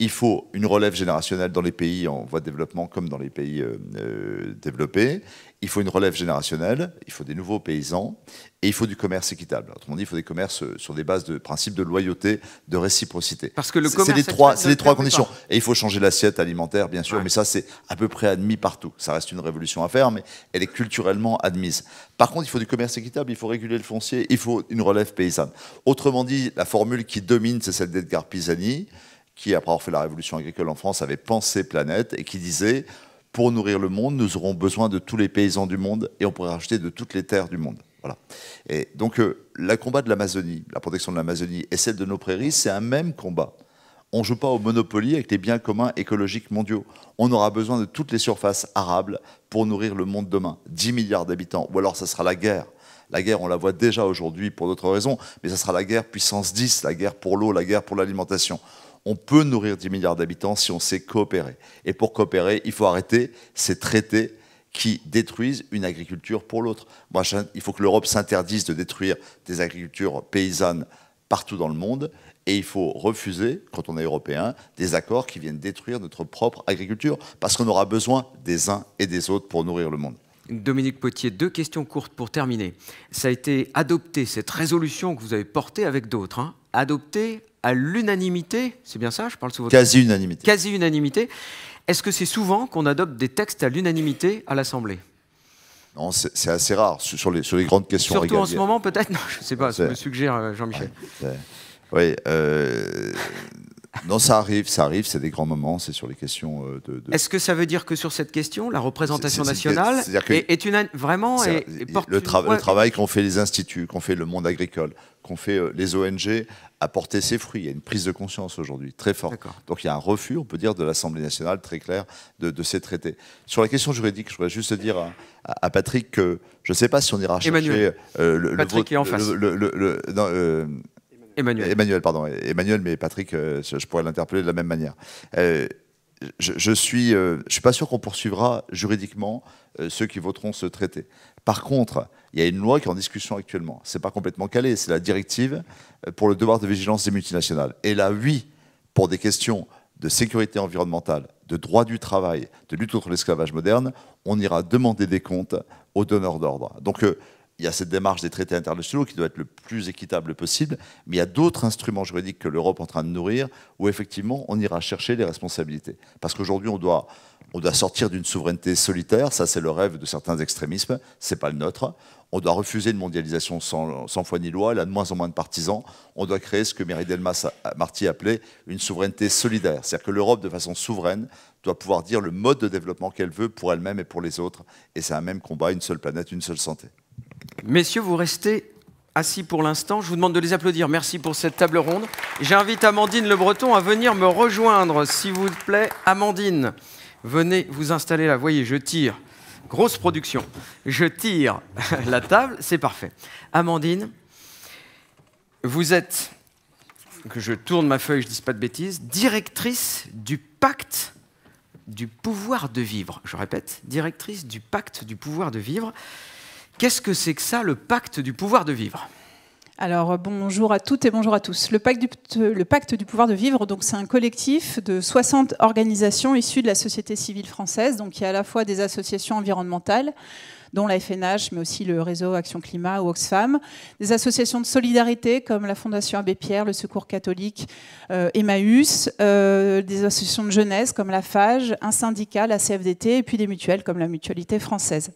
Il faut une relève générationnelle dans les pays en voie de développement comme dans les pays euh, euh, développés. Il faut une relève générationnelle, il faut des nouveaux paysans, et il faut du commerce équitable. Autrement dit, il faut des commerces euh, sur des bases de principes de loyauté, de réciprocité. Parce que le C'est les trois, c'est les trois conditions. Et il faut changer l'assiette alimentaire, bien sûr, mais ça, c'est à peu près admis partout. Ça reste une révolution à faire, mais elle est culturellement admise. Par contre, il faut du commerce équitable, il faut réguler le foncier, il faut une relève paysanne. Autrement dit, la formule qui domine, c'est celle d'Edgar Pisani qui, après avoir fait la révolution agricole en France, avait pensé planète et qui disait pour nourrir le monde, nous aurons besoin de tous les paysans du monde et on pourrait racheter de toutes les terres du monde. Voilà. Et donc, euh, le combat de l'Amazonie, la protection de l'Amazonie et celle de nos prairies, c'est un même combat. On ne joue pas au Monopoly avec les biens communs écologiques mondiaux. On aura besoin de toutes les surfaces arables pour nourrir le monde demain. 10 milliards d'habitants. Ou alors, ça sera la guerre. La guerre, on la voit déjà aujourd'hui pour d'autres raisons, mais ça sera la guerre puissance 10, la guerre pour l'eau, la guerre pour l'alimentation on peut nourrir 10 milliards d'habitants si on sait coopérer. Et pour coopérer, il faut arrêter ces traités qui détruisent une agriculture pour l'autre. il faut que l'Europe s'interdise de détruire des agricultures paysannes partout dans le monde. Et il faut refuser, quand on est européen, des accords qui viennent détruire notre propre agriculture, parce qu'on aura besoin des uns et des autres pour nourrir le monde. Dominique Potier, deux questions courtes pour terminer. Ça a été adopté, cette résolution que vous avez portée avec d'autres, hein, à l'unanimité, c'est bien ça, je parle sous votre... Quasi-unanimité. Quasi-unanimité. Est-ce que c'est souvent qu'on adopte des textes à l'unanimité à l'Assemblée? Non, c'est assez rare sur les, sur les grandes questions Surtout en ce moment, peut-être? Non, je ne sais pas, ça me suggère euh, Jean-Michel. oui, euh, Non, ça arrive, ça arrive, c'est des grands moments, c'est sur les questions euh, de. Est-ce que ça veut dire que sur cette question, la représentation nationale est, une vraiment le, travail qu'ont fait les instituts, qu'ont fait le monde agricole, qu'ont fait euh, les ONG a porté ses fruits. Il y a une prise de conscience aujourd'hui très forte. Donc il y a un refus, on peut dire, de l'Assemblée nationale très clair de, ces traités. Sur la question juridique, je voudrais juste dire à, Patrick que je ne sais pas si on ira chercher euh, le, Patrick est en face. Emmanuel. Emmanuel, pardon. Emmanuel, mais Patrick, euh, je pourrais l'interpeller de la même manière. Euh, je, ne suis, euh, je suis pas sûr qu'on poursuivra juridiquement ceux qui voteront ce traité. Par contre, il y a une loi qui est en discussion actuellement. C'est pas complètement calé. C'est la directive pour le devoir de vigilance des multinationales. Et là, oui, pour des questions de sécurité environnementale, de droit du travail, de lutte contre l'esclavage moderne, on ira demander des comptes aux donneurs d'ordre. Donc, il y a cette démarche des traités internationaux qui doit être le plus équitable possible, mais il y a d'autres instruments juridiques que l'Europe est en train de nourrir où effectivement on ira chercher les responsabilités. Parce qu'aujourd'hui on doit, on doit sortir d'une souveraineté solitaire, ça c'est le rêve de certains extrémismes, c'est pas le nôtre. On doit refuser une mondialisation sans, sans, foi ni loi, elle a de moins en moins de partisans. On doit créer ce que Mary Delmas Marty appelait une souveraineté solidaire. C'est-à-dire que l'Europe, de façon souveraine, doit pouvoir dire le mode de développement qu'elle veut pour elle-même et pour les autres. Et c'est un même combat, une seule planète, une seule santé. Messieurs, vous restez assis pour l'instant. Je vous demande de les applaudir. Merci pour cette table ronde. J'invite Amandine Le Breton à venir me rejoindre, s'il vous plaît. Amandine, venez vous installer là. Voyez, je tire. Grosse production. Je tire la table, c'est parfait. Amandine, vous êtes, que je tourne ma feuille, je ne dis pas de bêtises, directrice du pacte du pouvoir de vivre. Je répète, directrice du pacte du pouvoir de vivre. Qu'est-ce que c'est que ça, le pacte du pouvoir de vivre? Alors bonjour à toutes et bonjour à tous. Le pacte du, pacte du pouvoir de vivre, donc c'est un collectif de 60 organisations issues de la société civile française, donc il y a à la fois des associations environnementales, dont la FNH, mais aussi le réseau Action Climat ou Oxfam, des associations de solidarité comme la Fondation Abbé Pierre, le Secours catholique, euh, Emmaüs, euh, des associations de jeunesse comme la FAGE, un syndicat, la CFDT, et puis des mutuelles comme la Mutualité française.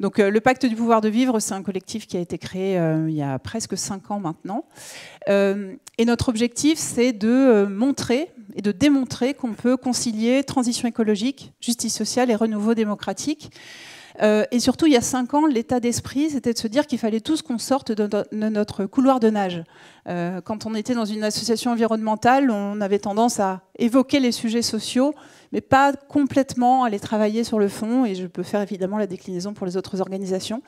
Donc euh, le pacte du pouvoir de vivre, c'est un collectif qui a été créé euh, il y a presque cinq ans maintenant. Euh, et notre objectif, c'est de montrer et de démontrer qu'on peut concilier transition écologique, justice sociale et renouveau démocratique. et surtout, il y a cinq ans, l'état d'esprit, c'était de se dire qu'il fallait tous qu'on sorte de, notre couloir de nage. quand on était dans une association environnementale, on avait tendance à évoquer les sujets sociaux, mais pas complètement aller travailler sur le fond, et je peux faire évidemment la déclinaison pour les autres organisations.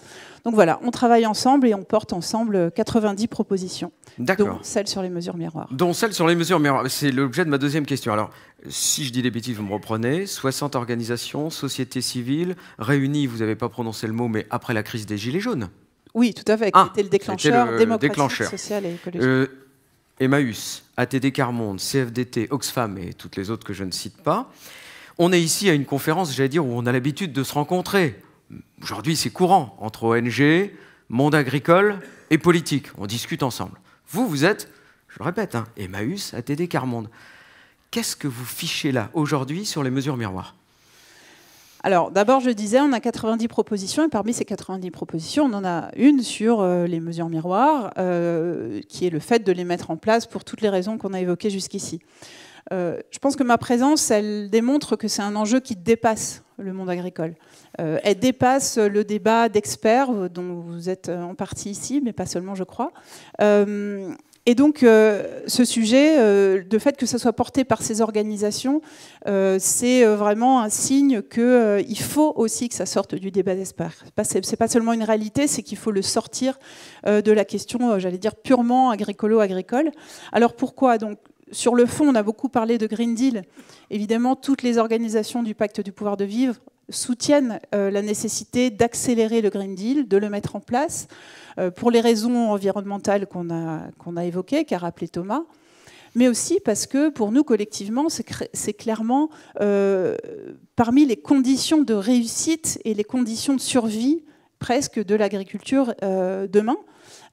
Donc voilà, on travaille ensemble et on porte ensemble 90 propositions, dont celle sur les mesures miroirs. Dont celle sur les mesures miroirs, c'est l'objet de ma deuxième question. Alors, si je dis des bêtises, vous me reprenez, 60 organisations, sociétés civiles, réunies, vous n'avez pas prononcé le mot, mais après la crise des Gilets jaunes oui, tout à fait, ah, était le déclencheur démocratique, social et écologique. Euh, Emmaüs, ATD Carmonde, CFDT, Oxfam et toutes les autres que je ne cite pas. On est ici à une conférence, j'allais dire, où on a l'habitude de se rencontrer. Aujourd'hui, c'est courant entre ONG, monde agricole et politique. On discute ensemble. Vous, vous êtes, je le répète, hein, Emmaüs, ATD Carmonde. Qu'est-ce que vous fichez là aujourd'hui sur les mesures miroirs? Alors d'abord, je disais, on a 90 propositions et parmi ces 90 propositions, on en a une sur euh, les mesures miroirs, euh, qui est le fait de les mettre en place pour toutes les raisons qu'on a évoquées jusqu'ici. Euh, je pense que ma présence, elle démontre que c'est un enjeu qui dépasse le monde agricole. elle dépasse le débat d'experts dont vous êtes en partie ici, mais pas seulement, je crois. Et donc, euh, ce sujet, euh, le fait que ça soit porté par ces organisations, euh, c'est vraiment un signe qu'il faut aussi que ça sorte du débat d'espoir. Ce n'est pas seulement une réalité, c'est qu'il faut le sortir de la question, j'allais dire, purement agricolo-agricole. Alors pourquoi? Donc sur le fond, on a beaucoup parlé de Green Deal. Évidemment, toutes les organisations du pacte du pouvoir de vivre soutiennent la nécessité d'accélérer le Green Deal, de le mettre en place. Euh, pour les raisons environnementales qu'on a, a évoquées, qu'a rappelé Thomas, mais aussi parce que pour nous, collectivement, c'est clairement euh, parmi les conditions de réussite et les conditions de survie presque de l'agriculture euh, demain.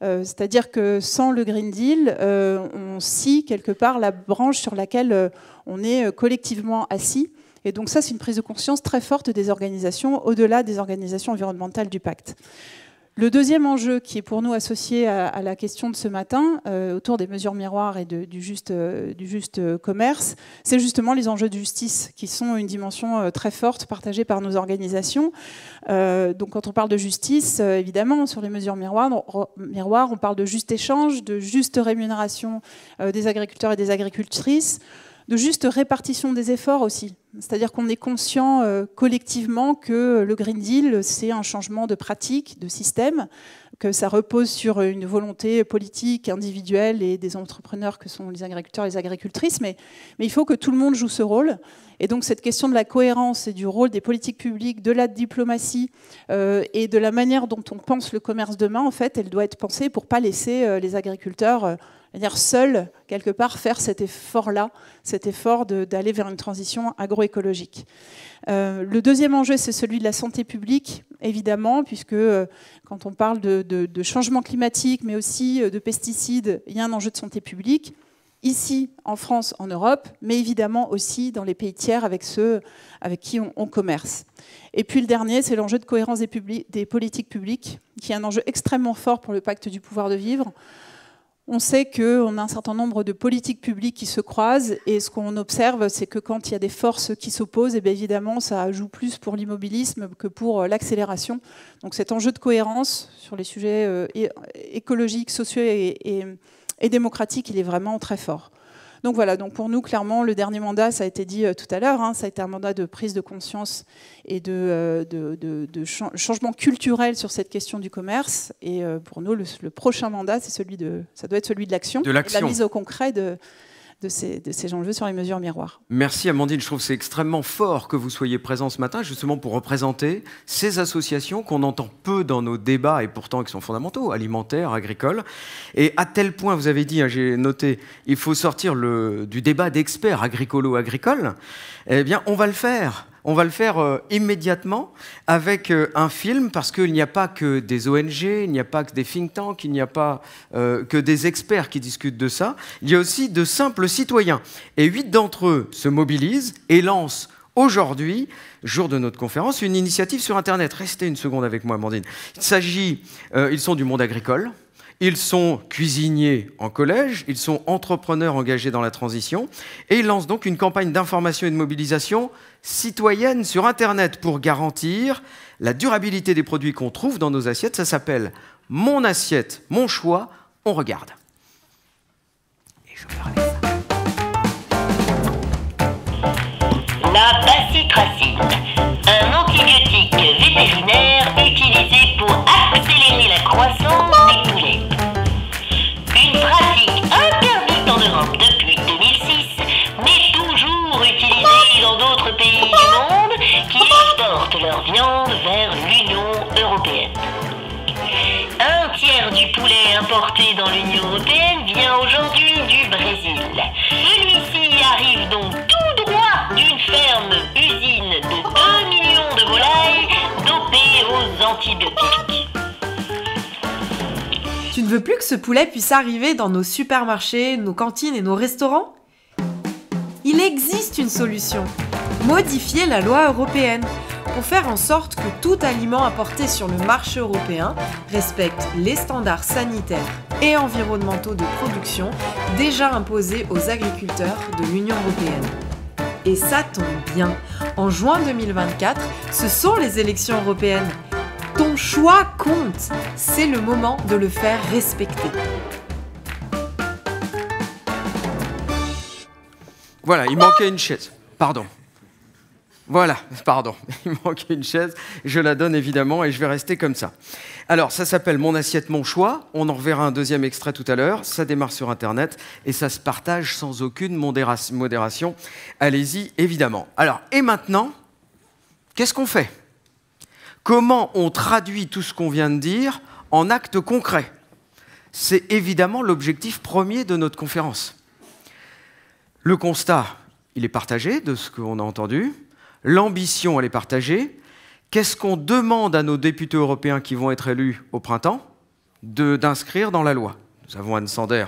C'est-à-dire que sans le Green Deal, on scie quelque part la branche sur laquelle on est collectivement assis. Et donc ça, c'est une prise de conscience très forte des organisations, au-delà des organisations environnementales du pacte. Le deuxième enjeu qui est pour nous associé à, la question de ce matin, euh, autour des mesures miroirs et du, juste, euh, euh, commerce, c'est justement les enjeux de justice, qui sont une dimension très forte partagée par nos organisations. donc quand on parle de justice, évidemment, sur les mesures miroirs, on parle de juste échange, de juste rémunération des agriculteurs et des agricultrices, de juste répartition des efforts aussi. C'est-à-dire qu'on est conscient euh, collectivement que le Green Deal, c'est un changement de pratique, de système, que ça repose sur une volonté politique, individuelle et des entrepreneurs que sont les agriculteurs et les agricultrices, mais, il faut que tout le monde joue ce rôle. Et donc cette question de la cohérence et du rôle des politiques publiques, de la diplomatie euh, et de la manière dont on pense le commerce demain, en fait, elle doit être pensée pour pas laisser euh, les agriculteurs c'est-à-dire seul, quelque part, faire cet effort-là, cet effort d'aller vers une transition agroécologique. Euh, le deuxième enjeu, c'est celui de la santé publique, évidemment, puisque euh, quand on parle de, changement climatique, mais aussi euh, de pesticides, il y a un enjeu de santé publique, ici, en France, en Europe, mais évidemment aussi dans les pays tiers avec ceux avec qui on, commerce. Et puis le dernier, c'est l'enjeu de cohérence des politiques publiques, qui est un enjeu extrêmement fort pour le pacte du pouvoir de vivre. On sait qu'on a un certain nombre de politiques publiques qui se croisent et ce qu'on observe, c'est que quand il y a des forces qui s'opposent, eh évidemment, ça joue plus pour l'immobilisme que pour euh, l'accélération. Donc cet enjeu de cohérence sur les sujets euh, écologiques, sociaux et démocratiques, il est vraiment très fort. Donc voilà, donc pour nous, clairement, le dernier mandat, ça a été dit euh, tout à l'heure, hein, ça a été un mandat de prise de conscience et de, euh, changement culturel sur cette question du commerce. Et euh, pour nous, le, prochain mandat, c'est celui de, ça doit être celui de l'action, de la mise au concret de, de ces, enjeux sur les mesures miroirs. Merci Amandine, je trouve que c'est extrêmement fort que vous soyez présent ce matin justement pour représenter ces associations qu'on entend peu dans nos débats et pourtant qui sont fondamentaux, alimentaires, agricoles. Et à tel point, vous avez dit, hein, j'ai noté, il faut sortir du débat d'experts agricolo-agricoles. Eh bien, on va le faire. On va le faire euh, immédiatement avec euh, un film parce qu'il n'y a pas que des ONG, il n'y a pas que des think tanks, il n'y a pas euh, que des experts qui discutent de ça. Il y a aussi de simples citoyens. Et huit d'entre eux se mobilisent et lancent aujourd'hui, jour de notre conférence, une initiative sur Internet. Restez une seconde avec moi, Amandine. Il s'agit, ils sont du monde agricole, ils sont cuisiniers en collège, ils sont entrepreneurs engagés dans la transition, et ils lancent donc une campagne d'information et de mobilisation citoyenne sur Internet pour garantir la durabilité des produits qu'on trouve dans nos assiettes. Ça s'appelle Mon assiette, mon choix, on regarde. La bacitracine, un antibiotique vétérinaire utilisé pour accélérer la croissance importé dans l'Union européenne vient aujourd'hui du Brésil. Celui-ci arrive donc tout droit d'une ferme usine de 2 millions de volailles dopées aux antibiotiques. Tu ne veux plus que ce poulet puisse arriver dans nos supermarchés, nos cantines et nos restaurants? Il existe une solution. Modifier la loi européenne pour faire en sorte que tout aliment apporté sur le marché européen respecte les standards sanitaires et environnementaux de production déjà imposés aux agriculteurs de l'Union européenne. Et ça tombe bien, en juin 2024, ce sont les élections européennes. Ton choix compte, c'est le moment de le faire respecter. Voilà, il manquait une chaise. Pardon. Voilà, pardon, il manque une chaise, je la donne évidemment et je vais rester comme ça. Alors, ça s'appelle Mon assiette, mon choix. On en reverra un deuxième extrait tout à l'heure. Ça démarre sur Internet et ça se partage sans aucune modération. Allez-y, évidemment. Alors, et maintenant, qu'est-ce qu'on fait? Comment on traduit tout ce qu'on vient de dire en actes concrets? C'est évidemment l'objectif premier de notre conférence. Le constat, il est partagé de ce qu'on a entendu. L'ambition, elle est partagée. Qu'est-ce qu'on demande à nos députés européens qui vont être élus au printemps D'inscrire dans la loi? Nous avons Anne Sander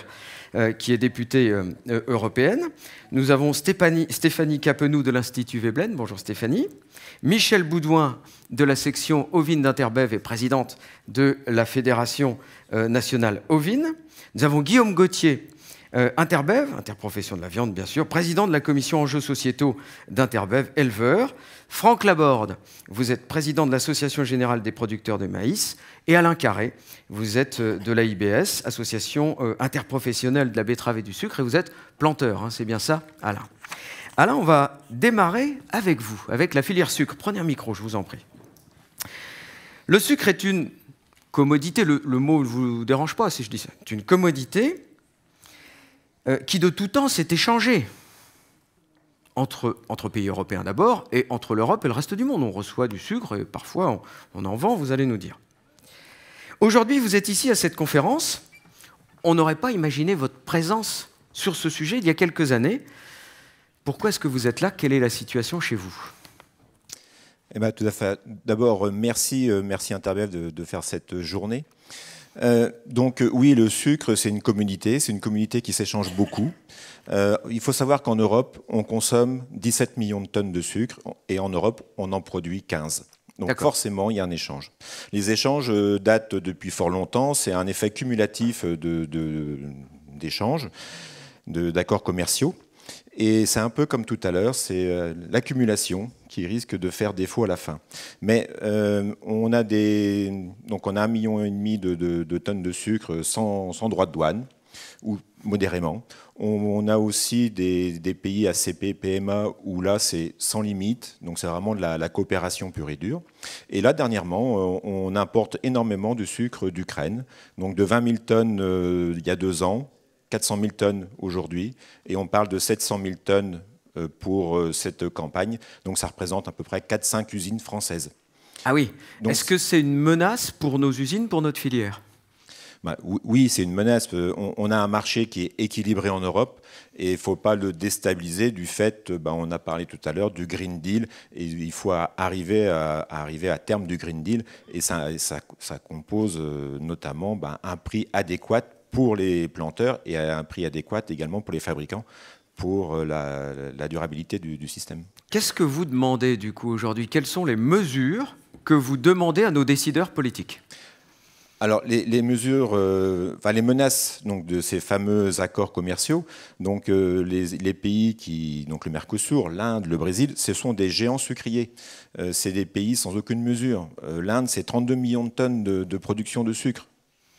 euh, qui est députée euh, euh, européenne. Nous avons Stéphanie, Capenou de l'Institut Veblen. Bonjour Stéphanie. Michel Boudouin de la section ovine d'Interbev et présidente de la Fédération nationale ovine. Nous avons Guillaume Gauthier, euh, Interbev, interprofession de la viande bien sûr, président de la commission enjeux sociétaux d'Interbev, éleveur. Franck Laborde, vous êtes président de l'Association générale des producteurs de maïs. Et Alain Carré, vous êtes euh, de l'AIBS, Association euh, interprofessionnelle de la betterave et du sucre, et vous êtes planteur, hein, c'est bien ça, Alain Alain, on va démarrer avec vous, avec la filière sucre. Prenez un micro, je vous en prie. Le sucre est une commodité, le, le mot ne vous dérange pas si je dis ça, c'est une commodité euh, qui de tout temps s'est échangée entre, entre pays européens d'abord et entre l'Europe et le reste du monde. On reçoit du sucre et parfois on, en vend, vous allez nous dire. Aujourd'hui, vous êtes ici à cette conférence. On n'aurait pas imaginé votre présence sur ce sujet il y a quelques années. Pourquoi est-ce que vous êtes là? Quelle est la situation chez vous? Eh ben, tout à fait. D'abord, euh, merci, euh, merci Interbev de, de faire cette journée. Euh, donc euh, oui, le sucre, c'est une communauté, c'est une communauté qui s'échange beaucoup. Euh, il faut savoir qu'en Europe, on consomme 17 millions de tonnes de sucre et en Europe, on en produit 15. Donc forcément, il y a un échange. Les échanges datent depuis fort longtemps. C'est un effet cumulatif d'échanges, de, d'accords commerciaux. Et c'est un peu comme tout à l'heure, c'est l'accumulation qui risque de faire défaut à la fin. Mais euh, on a des, donc on a un million et demi de, tonnes de sucre sans, sans, droit de douane ou modérément. On, a aussi des, pays ACP, PMA où là c'est sans limite, donc c'est vraiment de la, coopération pure et dure. Et là dernièrement, on, on importe énormément de sucre d'Ukraine, donc de 20 000 tonnes euh, il y a deux ans 400 000 tonnes aujourd'hui, et on parle de 700 000 tonnes euh, pour euh, cette campagne. Donc ça représente à peu près 4-5 usines françaises. Ah oui. Est-ce que c'est une menace pour nos usines, pour notre filière? Bah, oui, c'est une menace. On, on, a un marché qui est équilibré en Europe et il ne faut pas le déstabiliser du fait, bah, on a parlé tout à l'heure du Green Deal, et il faut arriver à, à arriver à terme du Green Deal, et ça, ça, ça compose euh, notamment bah, un prix adéquat pour les planteurs et à un prix adéquat également pour les fabricants pour euh, la, la durabilité du, du système. Qu'est-ce que vous demandez du coup aujourd'hui? Quelles sont les mesures que vous demandez à nos décideurs politiques? Alors, les, les mesures, euh, enfin, les menaces donc, de ces fameux accords commerciaux, donc, euh, les, les, pays qui, donc le Mercosur, l'Inde, le Brésil, ce sont des géants sucriers. Euh, c'est des pays sans aucune mesure. L'Inde, c'est 32 millions de tonnes de, de production de sucre.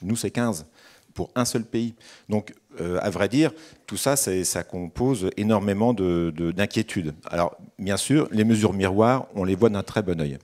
Nous, c'est 15 pour un seul pays. Donc, euh, à vrai dire, tout ça, ça compose énormément d'inquiétudes. Alors, bien sûr, les mesures miroirs, on les voit d'un très bon oeil.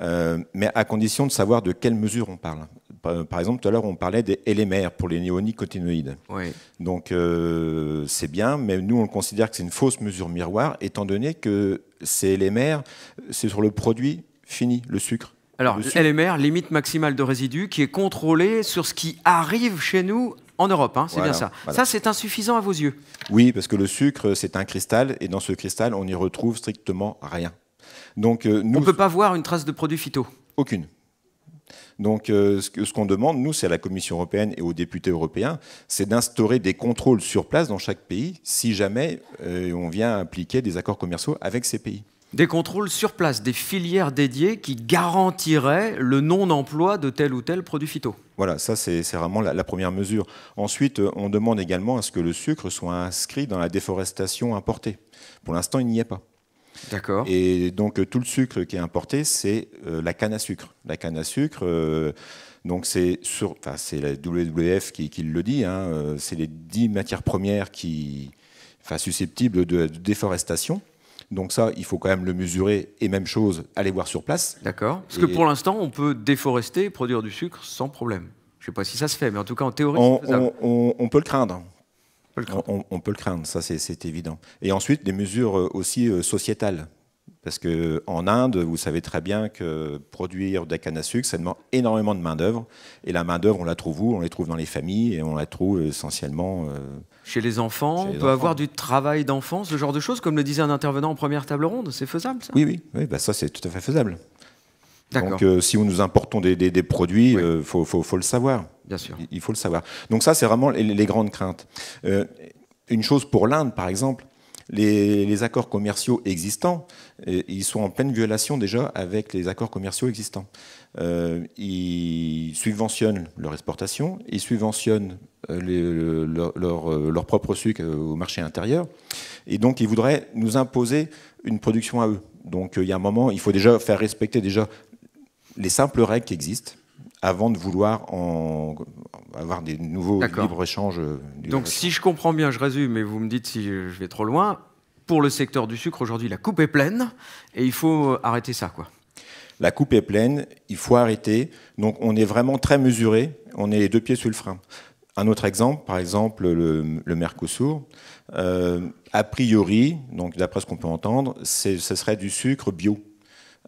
Euh, mais à condition de savoir de quelles mesures on parle. Par, par exemple, tout à l'heure, on parlait des LMR pour les néonicotinoïdes. Oui. Donc, euh, c'est bien, mais nous, on considère que c'est une fausse mesure miroir, étant donné que ces LMR, c'est sur le produit fini, le sucre. Alors, LMR, limite maximale de résidus, qui est contrôlée sur ce qui arrive chez nous en Europe, hein, c'est voilà, bien ça. Voilà. Ça, c'est insuffisant à vos yeux Oui, parce que le sucre, c'est un cristal, et dans ce cristal, on n'y retrouve strictement rien. Donc, euh, nous, on ne peut pas voir une trace de produit phyto Aucune. Donc, euh, ce qu'on demande, nous, c'est à la Commission européenne et aux députés européens, c'est d'instaurer des contrôles sur place dans chaque pays si jamais euh, on vient appliquer des accords commerciaux avec ces pays des contrôles sur place, des filières dédiées qui garantiraient le non-emploi de tel ou tel produit phyto. Voilà, ça c'est vraiment la, la, première mesure. Ensuite, on demande également à ce que le sucre soit inscrit dans la déforestation importée. Pour l'instant, il n'y est pas. D'accord. Et donc tout le sucre qui est importé, c'est euh, la canne à sucre. La canne à sucre, euh, donc c'est sur, enfin c'est la WWF qui, qui le dit, hein, euh, c'est les 10 matières premières qui, enfin susceptibles de, de déforestation. Donc ça, il faut quand même le mesurer et même chose, aller voir sur place. D'accord. Parce et que pour l'instant, on peut déforester, produire du sucre sans problème. Je ne sais pas si ça se fait, mais en tout cas en théorie, on, on, on, on peut le craindre. On, on, peut le craindre, ça c'est évident. Et ensuite, des mesures euh, aussi euh, sociétales. Parce qu'en Inde, vous savez très bien que produire des cannes à sucre, ça demande énormément de main-d'œuvre. Et la main-d'œuvre, on la trouve où? On la trouve dans les familles et on la trouve essentiellement. Chez les enfants, chez les on peut enfants. avoir du travail d'enfant, ce genre de choses, comme le disait un intervenant en première table ronde. C'est faisable, ça? Oui, oui, oui bah ça c'est tout à fait faisable. Donc euh, si nous importons des, des, produits, il euh, faut, faut, faut, le savoir. Bien sûr. Il, faut le savoir. Donc ça, c'est vraiment les, les, grandes craintes. Euh, une chose pour l'Inde, par exemple, les, accords commerciaux existants, ils sont en pleine violation déjà avec les accords commerciaux existants. ils subventionnent leur exportation, ils subventionnent leur, leur, leur, propre sucre au marché intérieur, et donc ils voudraient nous imposer une production à eux. Donc il y a un moment, il faut déjà faire respecter déjà les simples règles qui existent avant de vouloir en avoir des nouveaux libres-échanges. Euh, Donc si je comprends bien, je résume, et vous me dites si je vais trop loin, pour le secteur du sucre, aujourd'hui, la coupe est pleine, et il faut euh, arrêter ça. quoi. La coupe est pleine, il faut arrêter. Donc on est vraiment très mesuré, on est les deux pieds sur le frein. Un autre exemple, par exemple le, Mercosur, euh, a priori, donc d'après ce qu'on peut entendre, ce serait du sucre bio.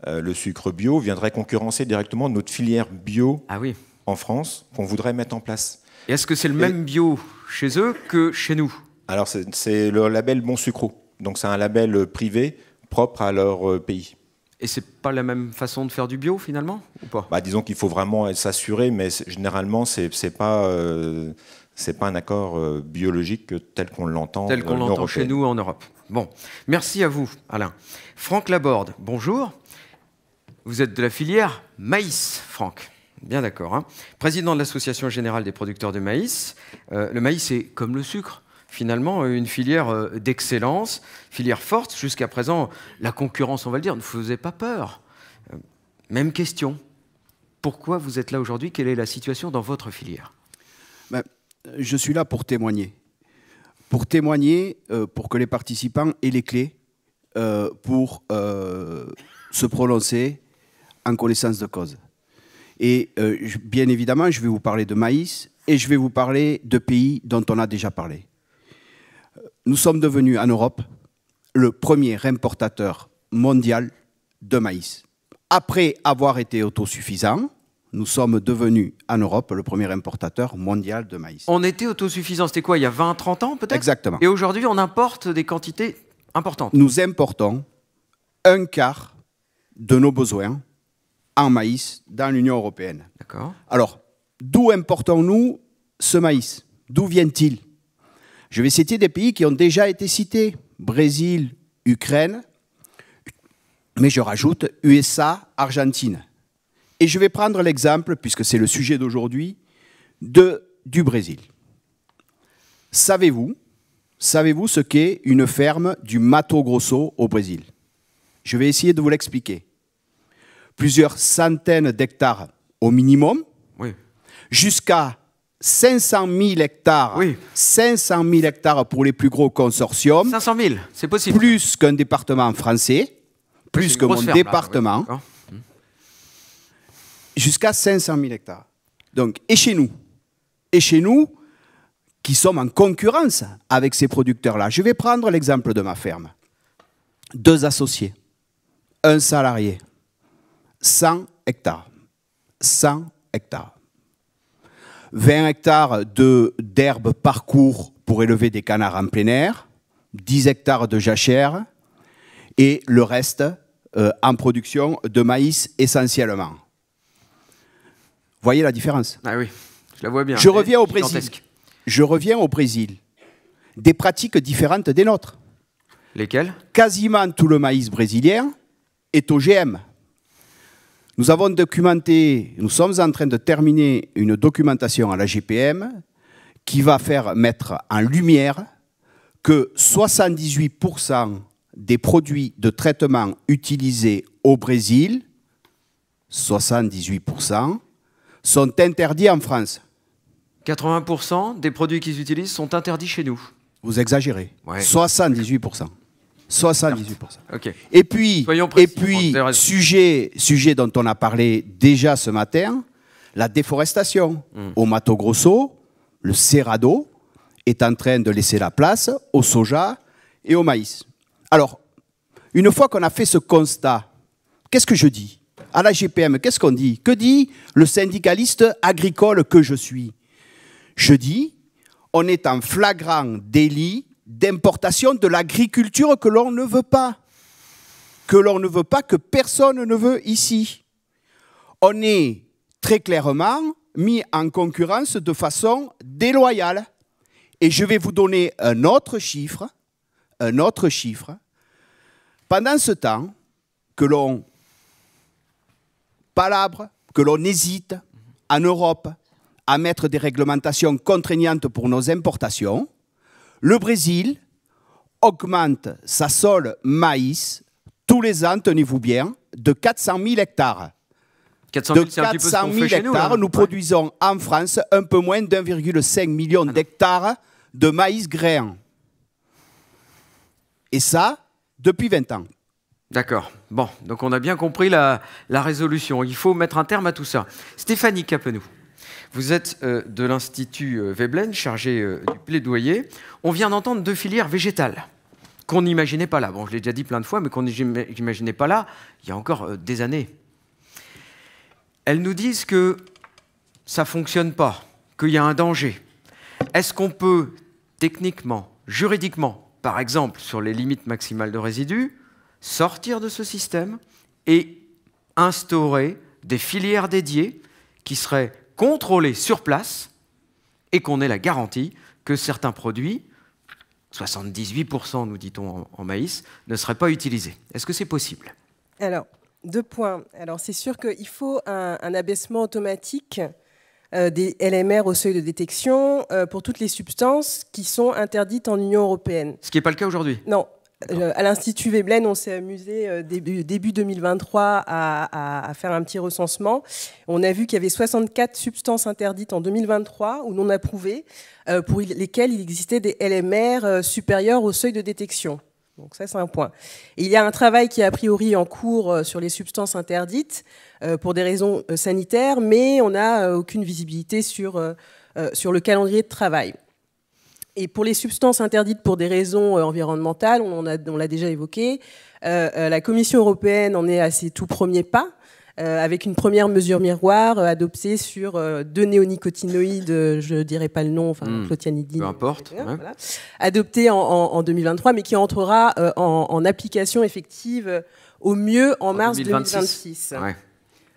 Euh, le sucre bio viendrait concurrencer directement notre filière bio ah oui. en France qu'on voudrait mettre en place. Et est-ce que c'est le même bio chez eux que chez nous? Alors c'est le label Bon Sucro. Donc c'est un label privé propre à leur euh, pays. Et c'est pas la même façon de faire du bio finalement ou pas? Bah, Disons qu'il faut vraiment s'assurer, mais généralement c'est n'est pas euh, c'est pas un accord biologique tel qu'on l'entend. Tel qu'on l'entend chez nous en Europe. Bon, merci à vous, Alain. Franck Laborde, bonjour. Vous êtes de la filière maïs, Franck. Bien d'accord. Hein. Président de l'Association générale des producteurs de maïs. Euh, le maïs est comme le sucre, finalement, une filière euh, d'excellence, filière forte. Jusqu'à présent, la concurrence, on va le dire, ne faisait pas peur. Euh, même question. Pourquoi vous êtes là aujourd'hui? Quelle est la situation dans votre filière? Ben, Je suis là pour témoigner. Pour témoigner, pour que les participants aient les clés pour se prononcer en connaissance de cause. Et euh, bien évidemment, je vais vous parler de maïs et je vais vous parler de pays dont on a déjà parlé. Nous sommes devenus en Europe le premier importateur mondial de maïs. Après avoir été autosuffisant, nous sommes devenus en Europe le premier importateur mondial de maïs. On était autosuffisant, c'était quoi, il y a 20-30 ans peut-être? Exactement. Et aujourd'hui, on importe des quantités importantes. Nous importons un quart de nos besoins en maïs dans l'Union européenne. D'accord. Alors, d'où importons-nous ce maïs? D'où vient-il? Je vais citer des pays qui ont déjà été cités Brésil, Ukraine, mais je rajoute USA, Argentine. Et je vais prendre l'exemple, puisque c'est le sujet d'aujourd'hui, de, du Brésil. Savez-vous savez-vous ce qu'est une ferme du Mato Grosso au Brésil? Je vais essayer de vous l'expliquer plusieurs centaines d'hectares au minimum, jusqu'à 500 000 hectares, 500 000 hectares pour les plus gros consortiums. 500 000, c'est possible. Plus qu'un département français, plus que mon département, jusqu'à 500 000 hectares. Donc, et chez nous, et chez nous, qui sommes en concurrence avec ces producteurs-là. Je vais prendre l'exemple de ma ferme. Deux associés, un salarié, 100 hectares. 100 hectares. 20 hectares d'herbe parcours pour élever des canards en plein air, 10 hectares de jachère et le reste euh, en production de maïs essentiellement. Voyez la différence? Ah oui, je la vois bien. Je reviens au Brésil. Je reviens au Brésil. Des pratiques différentes des nôtres. Lesquelles? Quasiment tout le maïs brésilien est OGM. Nous avons documenté, nous sommes en train de terminer une documentation à la GPM qui va faire mettre en lumière que 78% des produits de traitement utilisés au Brésil, 78%, sont interdits en France. 80% des produits qu'ils utilisent sont interdits chez nous. Vous exagérez. 78%. 78%. Ok. Et puis, et puis sujet, sujet dont on a parlé déjà ce matin, la déforestation. Hmm. Au Mato Grosso, le Cerrado est en train de laisser la place au soja et au maïs. Alors, une fois qu'on a fait ce constat, qu'est-ce que je dis À la GPM, qu'est-ce qu'on dit? Que dit le syndicaliste agricole que je suis? Je dis, on est en flagrant délit d'importation de l'agriculture que l'on ne veut pas, que l'on ne veut pas, que personne ne veut ici. on est très clairement mis en concurrence de façon déloyale. Et je vais vous donner un autre chiffre, un autre chiffre. Pendant ce temps que l'on palabre, que l'on hésite en Europe à mettre des réglementations contraignantes pour nos importations, le Brésil augmente sa sole maïs tous les ans, tenez-vous bien, de 400 000 hectares. 400 de 000, c'est un petit peu ce 400 qu'on 000 fait chez nous, hectares, là. nous, produisons en France un peu moins d'1,5 million d'hectares de maïs grain. Et ça, depuis 20 ans. D'accord. Bon, donc on a bien compris la, la résolution. Il faut mettre un terme à tout ça. Stéphanie Capenou, vous êtes euh, de l'Institut euh, Veblen, chargé euh, du plaidoyer. On vient d'entendre deux filières végétales qu'on n'imaginait pas là. Bon, je l'ai déjà dit plein de fois, mais qu'on n'imaginait pas là il y a encore des années. Elles nous disent que ça ne fonctionne pas, qu'il y a un danger. Est-ce qu'on peut techniquement, juridiquement, par exemple sur les limites maximales de résidus, sortir de ce système et instaurer des filières dédiées qui seraient contrôlées sur place et qu'on ait la garantie que certains produits, 78% nous dit-on en, en maïs, ne seraient pas utilisés. Est-ce que c'est possible? Alors, deux points. Alors, c'est sûr qu'il faut un, un abaissement automatique euh, des LMR au seuil de détection euh, pour toutes les substances qui sont interdites en Union européenne. Ce qui n'est pas le cas aujourd'hui? Non. Euh, à l'Institut Veblen, on s'est amusé euh, début, début 2023 à, à- faire un petit recensement. On a vu qu'il y avait 64 substances interdites en 2023 ou non approuvées, euh, pour lesquelles il existait des LMR supérieurs au seuil de détection. Donc ça, c'est un point. Il y a un travail qui est a priori en cours sur les substances interdites pour des raisons sanitaires, mais on n'a aucune visibilité sur, sur le calendrier de travail. Et pour les substances interdites pour des raisons euh, environnementales, on l'a déjà évoqué, euh, euh, la Commission européenne en est à ses tout premiers pas, euh, avec une première mesure miroir euh, adoptée sur deux néonicotinoïdes, je ne dirai pas le nom, enfin clothianidine, Peu importe. etc., ouais. voilà, adoptée en, en- en 2023, mais qui entrera euh, en, en application effective au mieux en, mars 2026. Ouais.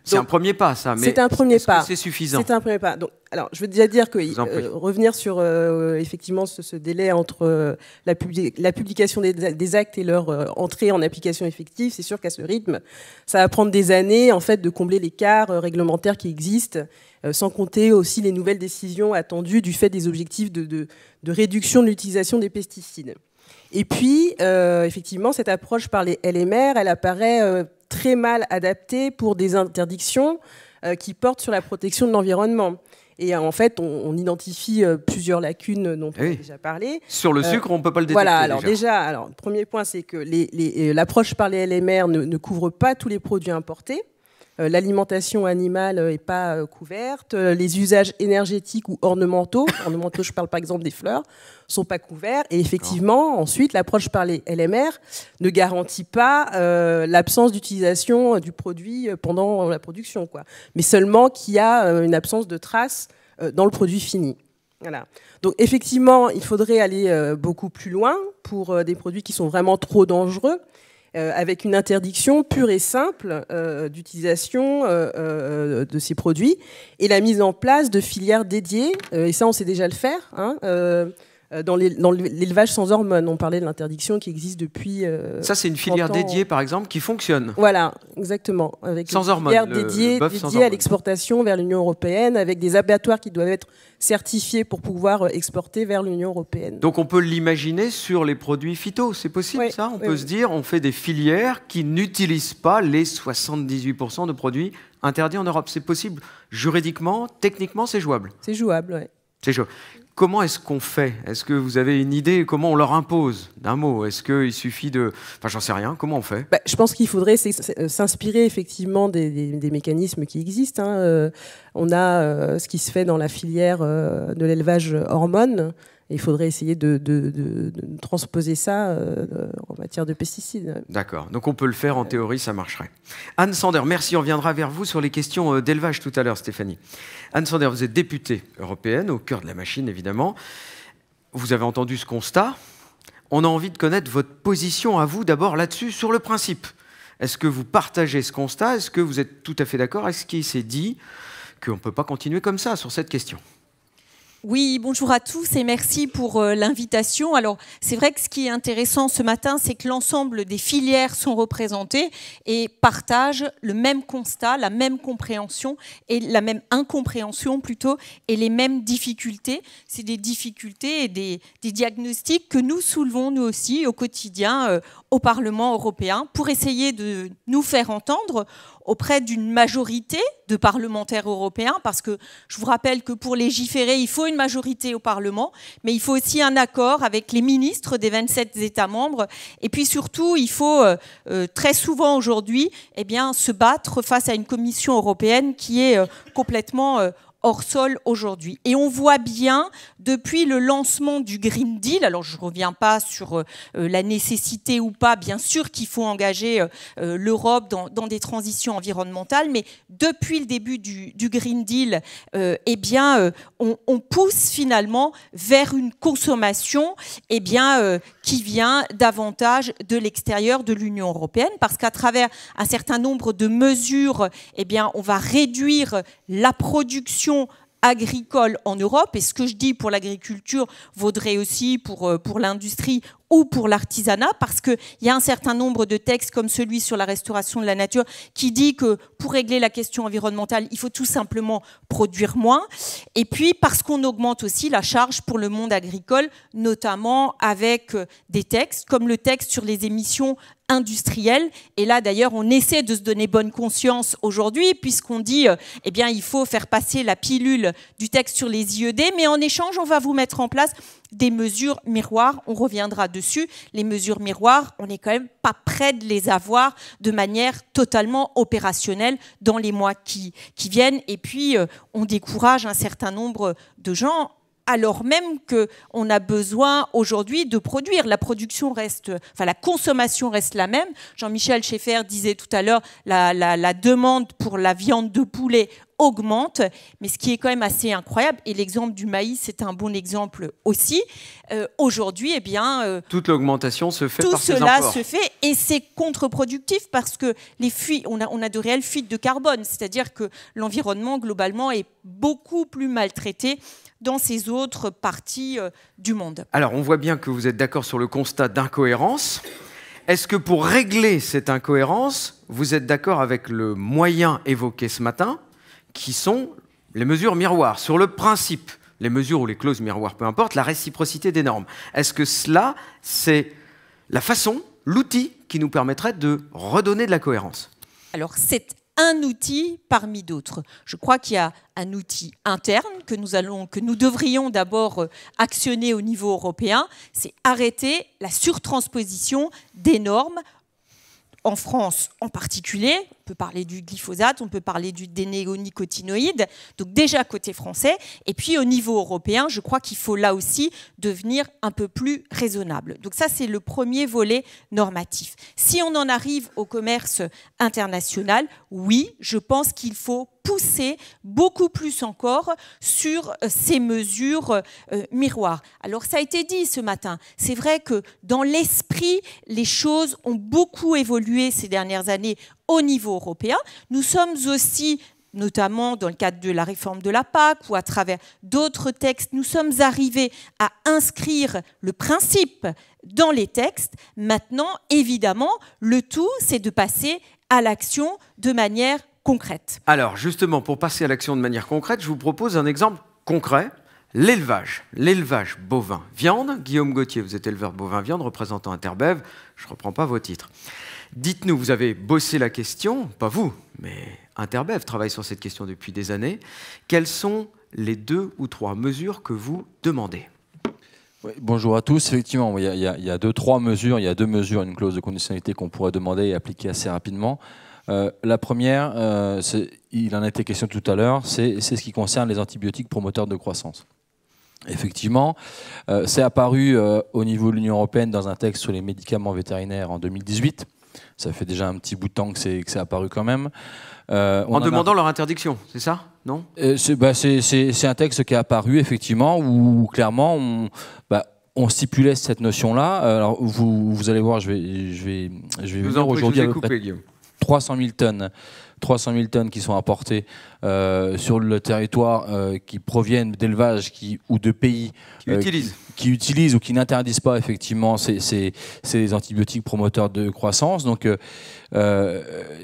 C'est un premier pas, ça. Mais c'est un premier est-ce que pas. C'est suffisant. C'est un premier pas. Donc, alors, je veux déjà dire que euh, revenir sur euh, effectivement ce, ce délai entre euh, la, publi- la publication des, des actes et leur entrée en application effective, c'est sûr qu'à ce rythme, ça va prendre des années en fait de combler l'écart réglementaire qui existe, sans compter aussi les nouvelles décisions attendues du fait des objectifs de, de- de réduction de l'utilisation des pesticides. Et puis, euh, effectivement, cette approche par les LMR, elle apparaît euh, très mal adaptée pour des interdictions euh, qui portent sur la protection de l'environnement. Et en fait, on, on identifie plusieurs lacunes dont on a Oui. déjà parlé. Sur le sucre, on ne peut pas le détecter. Voilà, alors déjà. déjà, alors, le premier point, c'est que l'approche par les LMR ne, ne couvre pas tous les produits importés. L'alimentation animale n'est pas couverte. Les usages énergétiques ou ornementaux, ornementaux, je parle par exemple des fleurs, sont pas couverts. Et effectivement, ensuite, l'approche par les LMR ne garantit pas euh, l'absence d'utilisation euh, du produit euh, pendant la production, quoi. mais seulement qu'il y a une absence de traces dans le produit fini. Voilà. Donc effectivement, il faudrait aller beaucoup plus loin pour des produits qui sont vraiment trop dangereux, euh, avec une interdiction pure et simple euh, d'utilisation euh, de ces produits et la mise en place de filières dédiées. et ça, on sait déjà le faire. hein, dans les- dans l'élevage sans hormones, on parlait de l'interdiction qui existe depuis. euh, Ça, c'est une 30 filière dédiée, par exemple, qui fonctionne. Voilà, exactement. Avec Sans une hormones, filière le dédiée, dédiée à l'exportation vers l'Union européenne, avec des abattoirs qui doivent être certifiés pour pouvoir euh, exporter vers l'Union européenne. Donc on peut l'imaginer sur les produits phyto, c'est possible ça? On oui, peut oui. se dire, on fait des filières qui n'utilisent pas les 78% de produits interdits en Europe. C'est possible juridiquement, techniquement, c'est jouable? C'est jouable, ouais. C'est jouable. Comment est-ce qu'on fait? Est-ce que vous avez une idée? Comment on leur impose? D'un mot Est-ce qu'il suffit de... Enfin, j'en sais rien. Comment on fait? Bah, je pense qu'il faudrait euh, s'inspirer effectivement des, mécanismes qui existent. hein. Euh, on a euh, ce qui se fait dans la filière de l'élevage hormones. Il faudrait essayer de, transposer ça euh, en matière de pesticides. D'accord. Donc on peut le faire en théorie, ça marcherait. Anne Sander, merci. On reviendra vers vous sur les questions euh, d'élevage tout à l'heure, Stéphanie. Anne Sander, vous êtes députée européenne, au cœur de la machine évidemment. Vous avez entendu ce constat. On a envie de connaître votre position à vous d'abord là-dessus, sur le principe. Est-ce que vous partagez ce constat? Est-ce que vous êtes tout à fait d'accord avec ce qui s'est dit? Qu'on ne peut pas continuer comme ça sur cette question oui, bonjour à tous et merci pour euh, l'invitation. Alors, c'est vrai que ce qui est intéressant ce matin, c'est que l'ensemble des filières sont représentées et partagent le même constat, la même compréhension et la même incompréhension plutôt et les mêmes difficultés. C'est des difficultés et des, diagnostics que nous soulevons nous aussi au quotidien euh, au Parlement européen pour essayer de nous faire entendre auprès d'une majorité de parlementaires européens, parce que je vous rappelle que pour légiférer, il faut une majorité au Parlement, mais il faut aussi un accord avec les ministres des 27 États membres. Et puis surtout, il faut euh, euh, très souvent aujourd'hui eh bien, se battre face à une Commission européenne qui est euh, complètement hors sol aujourd'hui. Et on voit bien, depuis le lancement du Green Deal, alors je ne reviens pas sur euh, la nécessité ou pas, bien sûr qu'il faut engager euh, euh, l'Europe dans, des transitions environnementales, mais depuis le début du, Green Deal, eh bien, on, pousse finalement vers une consommation eh bien, qui vient davantage de l'extérieur de l'Union européenne, parce qu'à travers un certain nombre de mesures, eh bien, on va réduire la production agricole en Europe. Et ce que je dis pour l'agriculture vaudrait aussi pour, euh, pour l'industrie ou pour l'artisanat, parce qu'il y a un certain nombre de textes comme celui sur la restauration de la nature qui dit que pour régler la question environnementale, il faut tout simplement produire moins. Et puis parce qu'on augmente aussi la charge pour le monde agricole, notamment avec euh, des textes comme le texte sur les émissions industrielles. Et là, d'ailleurs, on essaie de se donner bonne conscience aujourd'hui, puisqu'on dit, euh, eh bien, il faut faire passer la pilule du texte sur les IED, mais en échange, on va vous mettre en place des mesures miroirs. On reviendra dessus. Les mesures miroirs, on n'est quand même pas prêt de les avoir de manière totalement opérationnelle dans les mois qui, qui viennent. Et puis, euh, on décourage un certain nombre de gens alors même qu'on a besoin aujourd'hui de produire. La production reste, enfin la consommation reste la même. Jean-Michel Schaeffer disait tout à l'heure la, la, demande pour la viande de poulet augmente, mais ce qui est quand même assez incroyable, et l'exemple du maïs c'est un bon exemple aussi, euh, aujourd'hui, eh bien... Euh, Toute l'augmentation se fait tout par cela se fait, et c'est contre-productif parce que les fuites, on a, on a de réelles fuites de carbone, c'est-à-dire que l'environnement, globalement, est beaucoup plus maltraité dans ces autres parties euh, du monde. Alors, on voit bien que vous êtes d'accord sur le constat d'incohérence. Est-ce que pour régler cette incohérence, vous êtes d'accord avec le moyen évoqué ce matin, qui sont les mesures miroirs? Sur le principe, les mesures ou les clauses miroirs, peu importe, la réciprocité des normes. Est-ce que cela, c'est la façon, l'outil qui nous permettrait de redonner de la cohérence? Alors c'est un outil parmi d'autres. Je crois qu'il y a un outil interne que nous, devrions d'abord euh, actionner au niveau européen, c'est arrêter la surtransposition des normes en France en particulier, on peut parler du glyphosate, on peut parler du, des néonicotinoïdes, donc déjà côté français, et puis au niveau européen, je crois qu'il faut là aussi devenir un peu plus raisonnable. Donc ça, c'est le premier volet normatif. Si on en arrive au commerce international, oui, je pense qu'il faut pousser beaucoup plus encore sur euh, ces mesures euh, miroirs. Alors ça a été dit ce matin, c'est vrai que dans l'esprit, les choses ont beaucoup évolué ces dernières années au niveau européen. Nous sommes aussi notamment dans le cadre de la réforme de la PAC ou à travers d'autres textes, nous sommes arrivés à inscrire le principe dans les textes. Maintenant, évidemment, le tout, c'est de passer à l'action de manière concrète. Alors justement, pour passer à l'action de manière concrète, je vous propose un exemple concret. L'élevage, l'élevage bovin viande. Guillaume Gauthier, vous êtes éleveur bovin viande, représentant Interbev. Je ne reprends pas vos titres. Dites-nous, vous avez bossé la question, pas vous, mais Interbev travaille sur cette question depuis des années. Quelles sont les deux ou trois mesures que vous demandez? Bonjour à tous. Effectivement, il y, a, il y, a, deux, trois mesures. Il y a deux mesures, une clause de conditionnalité qu'on pourrait demander et appliquer assez rapidement. Euh, la première, euh, il en a été question tout à l'heure, c'est ce qui concerne les antibiotiques promoteurs de croissance. Effectivement, euh, c'est apparu au niveau de l'Union européenne dans un texte sur les médicaments vétérinaires en 2018. Ça fait déjà un petit bout de temps que c'est apparu quand même. en demandant leur interdiction, c'est ça? Non? Bah, C'est un texte qui est apparu, effectivement, où clairement, on, bah, on stipulait cette notion-là. Alors, vous, vous allez voir, je vais, je vais, je vais vous venir aujourd'hui à peu coupé, près Guillaume. 300 000 tonnes, 300 000 tonnes qui sont apportées euh, sur le territoire euh, qui proviennent d'élevages qui, ou de pays Qui euh, utilisent. qui utilisent ou qui n'interdisent pas effectivement ces, ces- ces antibiotiques promoteurs de croissance. Donc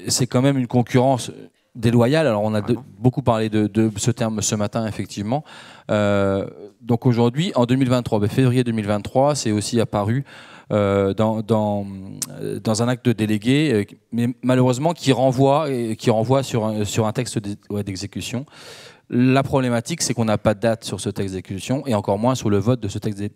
c'est quand même une concurrence déloyale. Alors on a de- beaucoup parlé de, de ce terme ce matin effectivement. Donc aujourd'hui, en 2023, ben, février 2023, c'est aussi apparu euh, dans, un acte de délégué, euh, mais malheureusement qui renvoie, qui renvoie sur, un, texte d'exécution. La problématique, c'est qu'on n'a pas de date sur ce texte d'exécution et encore moins sur le vote de ce texte d'e-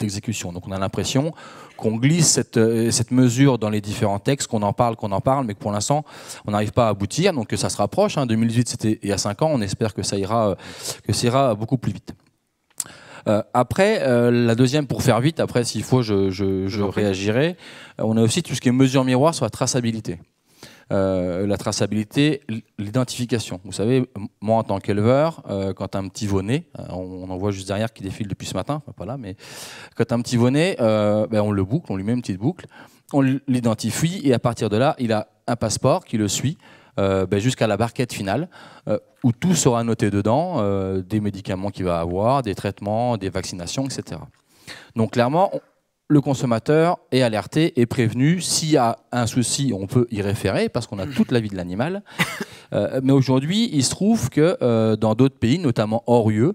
d'exécution. Donc on a l'impression qu'on glisse cette, euh, cette mesure dans les différents textes, qu'on en parle, qu'on en parle, mais que pour l'instant, on n'arrive pas à aboutir. Donc ça se rapproche. hein. 2018, c'était il y a 5 ans. On espère que ça ira, que ça ira beaucoup plus vite. Euh, après, euh, la deuxième, pour faire vite, après, s'il faut, je, je- je réagirai. Euh, on a aussi tout ce qui est mesure miroir sur la traçabilité. Euh, la traçabilité, l'identification. Vous savez, moi en tant qu'éleveur, euh, quand un petit veau naît, on, on en voit juste derrière qui défile depuis ce matin, enfin, pas là, mais quand un petit veau naît, euh, ben, on le boucle, on lui met une petite boucle, on l'identifie et à partir de là, il a un passeport qui le suit euh, ben, jusqu'à la barquette finale, euh, où tout sera noté dedans, euh, des médicaments qu'il va avoir, des traitements, des vaccinations, etc. Donc clairement, on- le consommateur est alerté et prévenu. S'il y a un souci, on peut y référer parce qu'on a toute la vie de l'animal. Mais aujourd'hui, il se trouve que dans d'autres pays, notamment hors UE,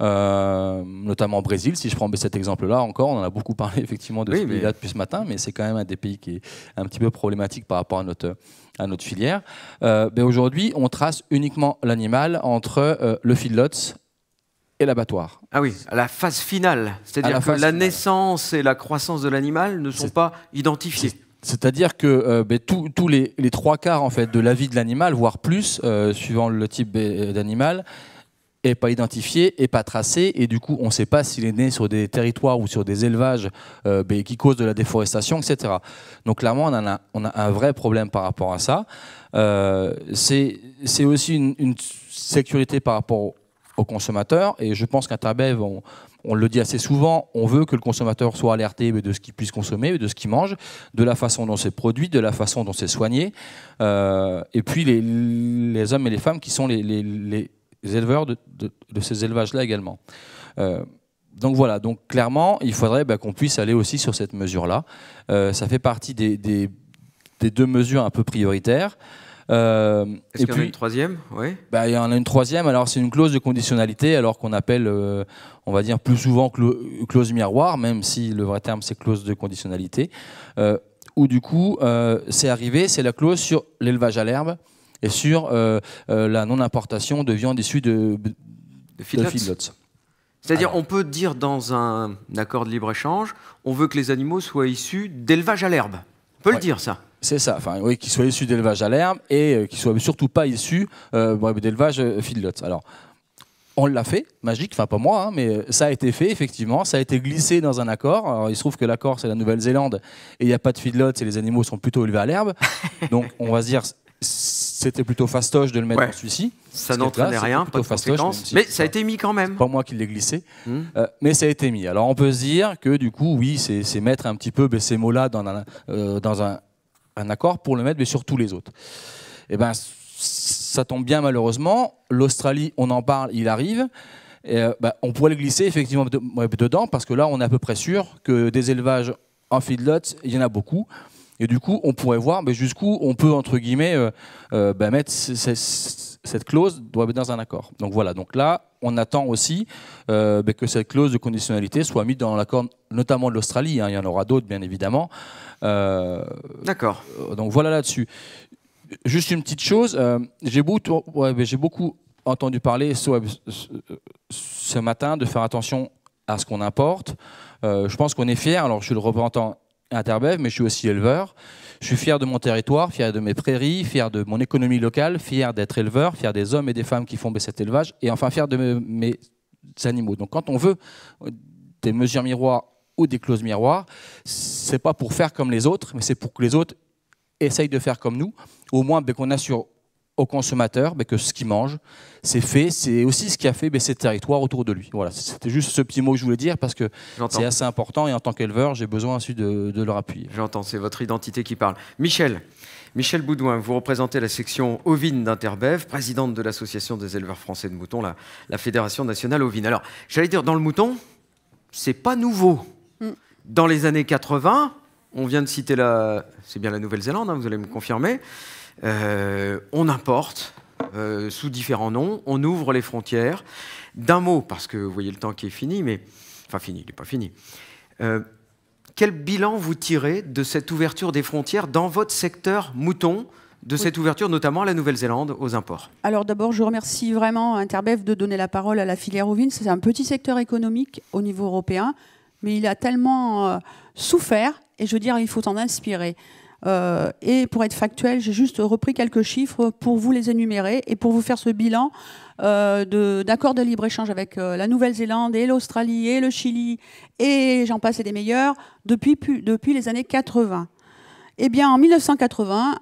euh, notamment au Brésil, si je prends cet exemple-là encore, on en a beaucoup parlé effectivement de Oui, ce mais- pays-là depuis ce matin, mais c'est quand même un des pays qui est un petit peu problématique par rapport à notre, à notre filière. Euh, ben aujourd'hui, on trace uniquement l'animal entre euh, le feedlot et l'abattoir. Ah oui, à la phase finale. C'est-à-dire que la naissance et la croissance de l'animal ne sont pas identifiés. C'est-à-dire que euh, ben, tous les, les trois quarts en fait de la vie de l'animal, voire plus, euh, suivant le type euh, d'animal, est pas identifié, est pas tracé, et du coup, on ne sait pas s'il est né sur des territoires ou sur des élevages euh, ben, qui causent de la déforestation, etc. Donc clairement, on, a, un vrai problème par rapport à ça. Euh, c'est aussi une, sécurité par rapport au- aux consommateurs, et je pense qu'à Tabev, on, on le dit assez souvent, on veut que le consommateur soit alerté de ce qu'il puisse consommer, de ce qu'il mange, de la façon dont c'est produit, de la façon dont c'est soigné, euh, et puis les, hommes et les femmes qui sont les éleveurs de, de- de ces élevages-là également. Euh, donc voilà, donc clairement, il faudrait bah, qu'on puisse aller aussi sur cette mesure-là. Euh, ça fait partie des, des- des deux mesures un peu prioritaires. Euh, Est-ce qu'il y en a une troisième? Oui. bah, il y en a une troisième, alors c'est une clause de conditionnalité, alors qu'on appelle, euh, on va dire plus souvent clause miroir, même si le vrai terme c'est clause de conditionnalité, où du coup c'est arrivé, c'est la clause sur l'élevage à l'herbe et sur euh, euh, la non-importation de viande issue de, de feedlots. C'est-à-dire, on peut dire dans un accord de libre-échange, on veut que les animaux soient issus d'élevage à l'herbe. On peut le dire, ça. C'est ça, enfin, oui, qu'ils soient issus d'élevage à l'herbe et euh, qu'ils soient surtout pas issus euh, d'élevage euh, feedlot. Alors, on l'a fait, magique, enfin pas moi, hein, mais ça a été fait, effectivement, ça a été glissé dans un accord. Alors, il se trouve que l'accord, c'est la Nouvelle-Zélande et il n'y a pas de feedlot et les animaux sont plutôt élevés à l'herbe. Donc, on va se dire, c'était plutôt fastoche de le mettre Ouais. dans celui-ci. Ça n'entraînait rien, pas de fastoche, si Mais ça a été mis quand même. pas moi qui l'ai glissé, Hmm. Euh, mais ça a été mis. Alors on peut se dire que du coup, oui, c'est mettre un petit peu ben, ces mots-là dans, un, euh, dans un, un accord pour le mettre mais sur tous les autres. Et ben, c- ça tombe bien malheureusement. L'Australie, on en parle, il arrive. Et, euh, ben, on pourrait le glisser effectivement de- dedans parce que là, on est à peu près sûr que des élevages en feedlot, il y en a beaucoup. Et du coup, on pourrait voir ben, jusqu'où on peut, entre guillemets, euh, euh, ben, mettre cette clause doit être dans un accord. Donc voilà, donc là, on attend aussi euh, ben, que cette clause de conditionnalité soit mise dans l'accord, notamment de l'Australie. hein. il y en aura d'autres, bien évidemment. Euh, D'accord. donc voilà là-dessus. Juste une petite chose, euh, j'ai beaucoup, ouais, j'ai beaucoup entendu parler ce, ce- matin de faire attention à ce qu'on importe. Je pense qu'on est fier. Alors, je suis le représentant Interbev, mais je suis aussi éleveur. Je suis fier de mon territoire, fier de mes prairies, fier de mon économie locale, fier d'être éleveur, fier des hommes et des femmes qui font cet élevage, et enfin fier de mes, animaux. Donc, quand on veut des mesures miroirs ou des clauses miroirs, c'est pas pour faire comme les autres, mais c'est pour que les autres essayent de faire comme nous. Au moins, qu'on assure aux consommateurs ben, que ce qu'ils mangent, c'est fait. C'est aussi ce qui a fait baisser le territoire autour de lui. Voilà, c'était juste ce petit mot que je voulais dire parce que c'est assez important et en tant qu'éleveur, j'ai besoin aussi de, de leur appuyer. J'entends, c'est votre identité qui parle. Michel, Michel Boudouin, vous représentez la section ovine d'Interbev, présidente de l'Association des éleveurs français de moutons, la, la Fédération nationale ovine. Alors, j'allais dire, dans le mouton, c'est pas nouveau. Mm. Dans les années 80, on vient de citer la, c'est bien la Nouvelle-Zélande, hein, vous allez me confirmer, euh, on importe euh, sous différents noms, on ouvre les frontières. D'un mot, parce que vous voyez le temps qui est fini, mais enfin fini, il n'est pas fini. Euh, quel bilan vous tirez de cette ouverture des frontières dans votre secteur mouton, de cette ouverture notamment à la Nouvelle-Zélande aux imports? Alors d'abord, je remercie vraiment Interbev de donner la parole à la filière ovine. C'est un petit secteur économique au niveau européen, mais il a tellement euh, souffert, et je veux dire, il faut s'en inspirer. Euh, et pour être factuel, j'ai juste repris quelques chiffres pour vous les énumérer et pour vous faire ce bilan euh, d'accords de, libre-échange avec euh, la Nouvelle-Zélande et l'Australie et le Chili et j'en passe et des meilleurs depuis, depuis les années 80. Eh bien, en 1980,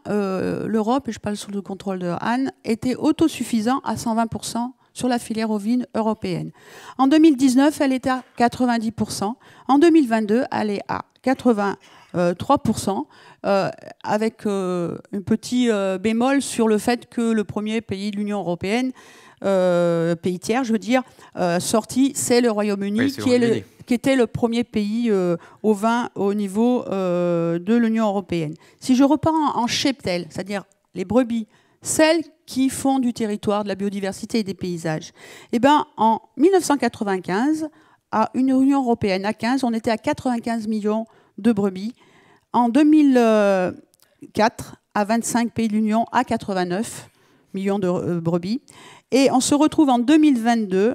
l'Europe, et je parle sous le contrôle de Anne, était autosuffisant à 120% sur la filière ovine européenne. En 2019, elle est à 90%. En 2022, elle est à 80%. Euh, 3%, euh, avec euh, un petit bémol sur le fait que le premier pays de l'Union européenne, pays tiers, je veux dire, sorti, c'est le Royaume-Uni, qui, était le premier pays au vin au niveau de l'Union européenne. Si je repars en, cheptel, c'est-à-dire les brebis, celles qui font du territoire, de la biodiversité et des paysages. Eh ben, en 1995, à une Union européenne à 15, on était à 95 millions de brebis en 2004, à 25 pays de l'Union, à 89 millions de euh, brebis. Et on se retrouve en 2022,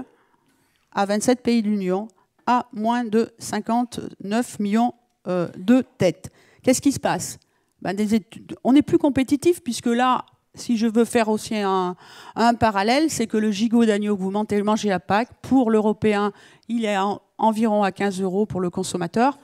à 27 pays de l'Union, à moins de 59 millions euh, de têtes. Qu'est-ce qui se passe? Ben, On est plus compétitif puisque là, si je veux faire aussi un, parallèle, c'est que le gigot d'agneau que vous mangez à Pâques, pour l'Européen, il est environ à 15 euros pour le consommateur.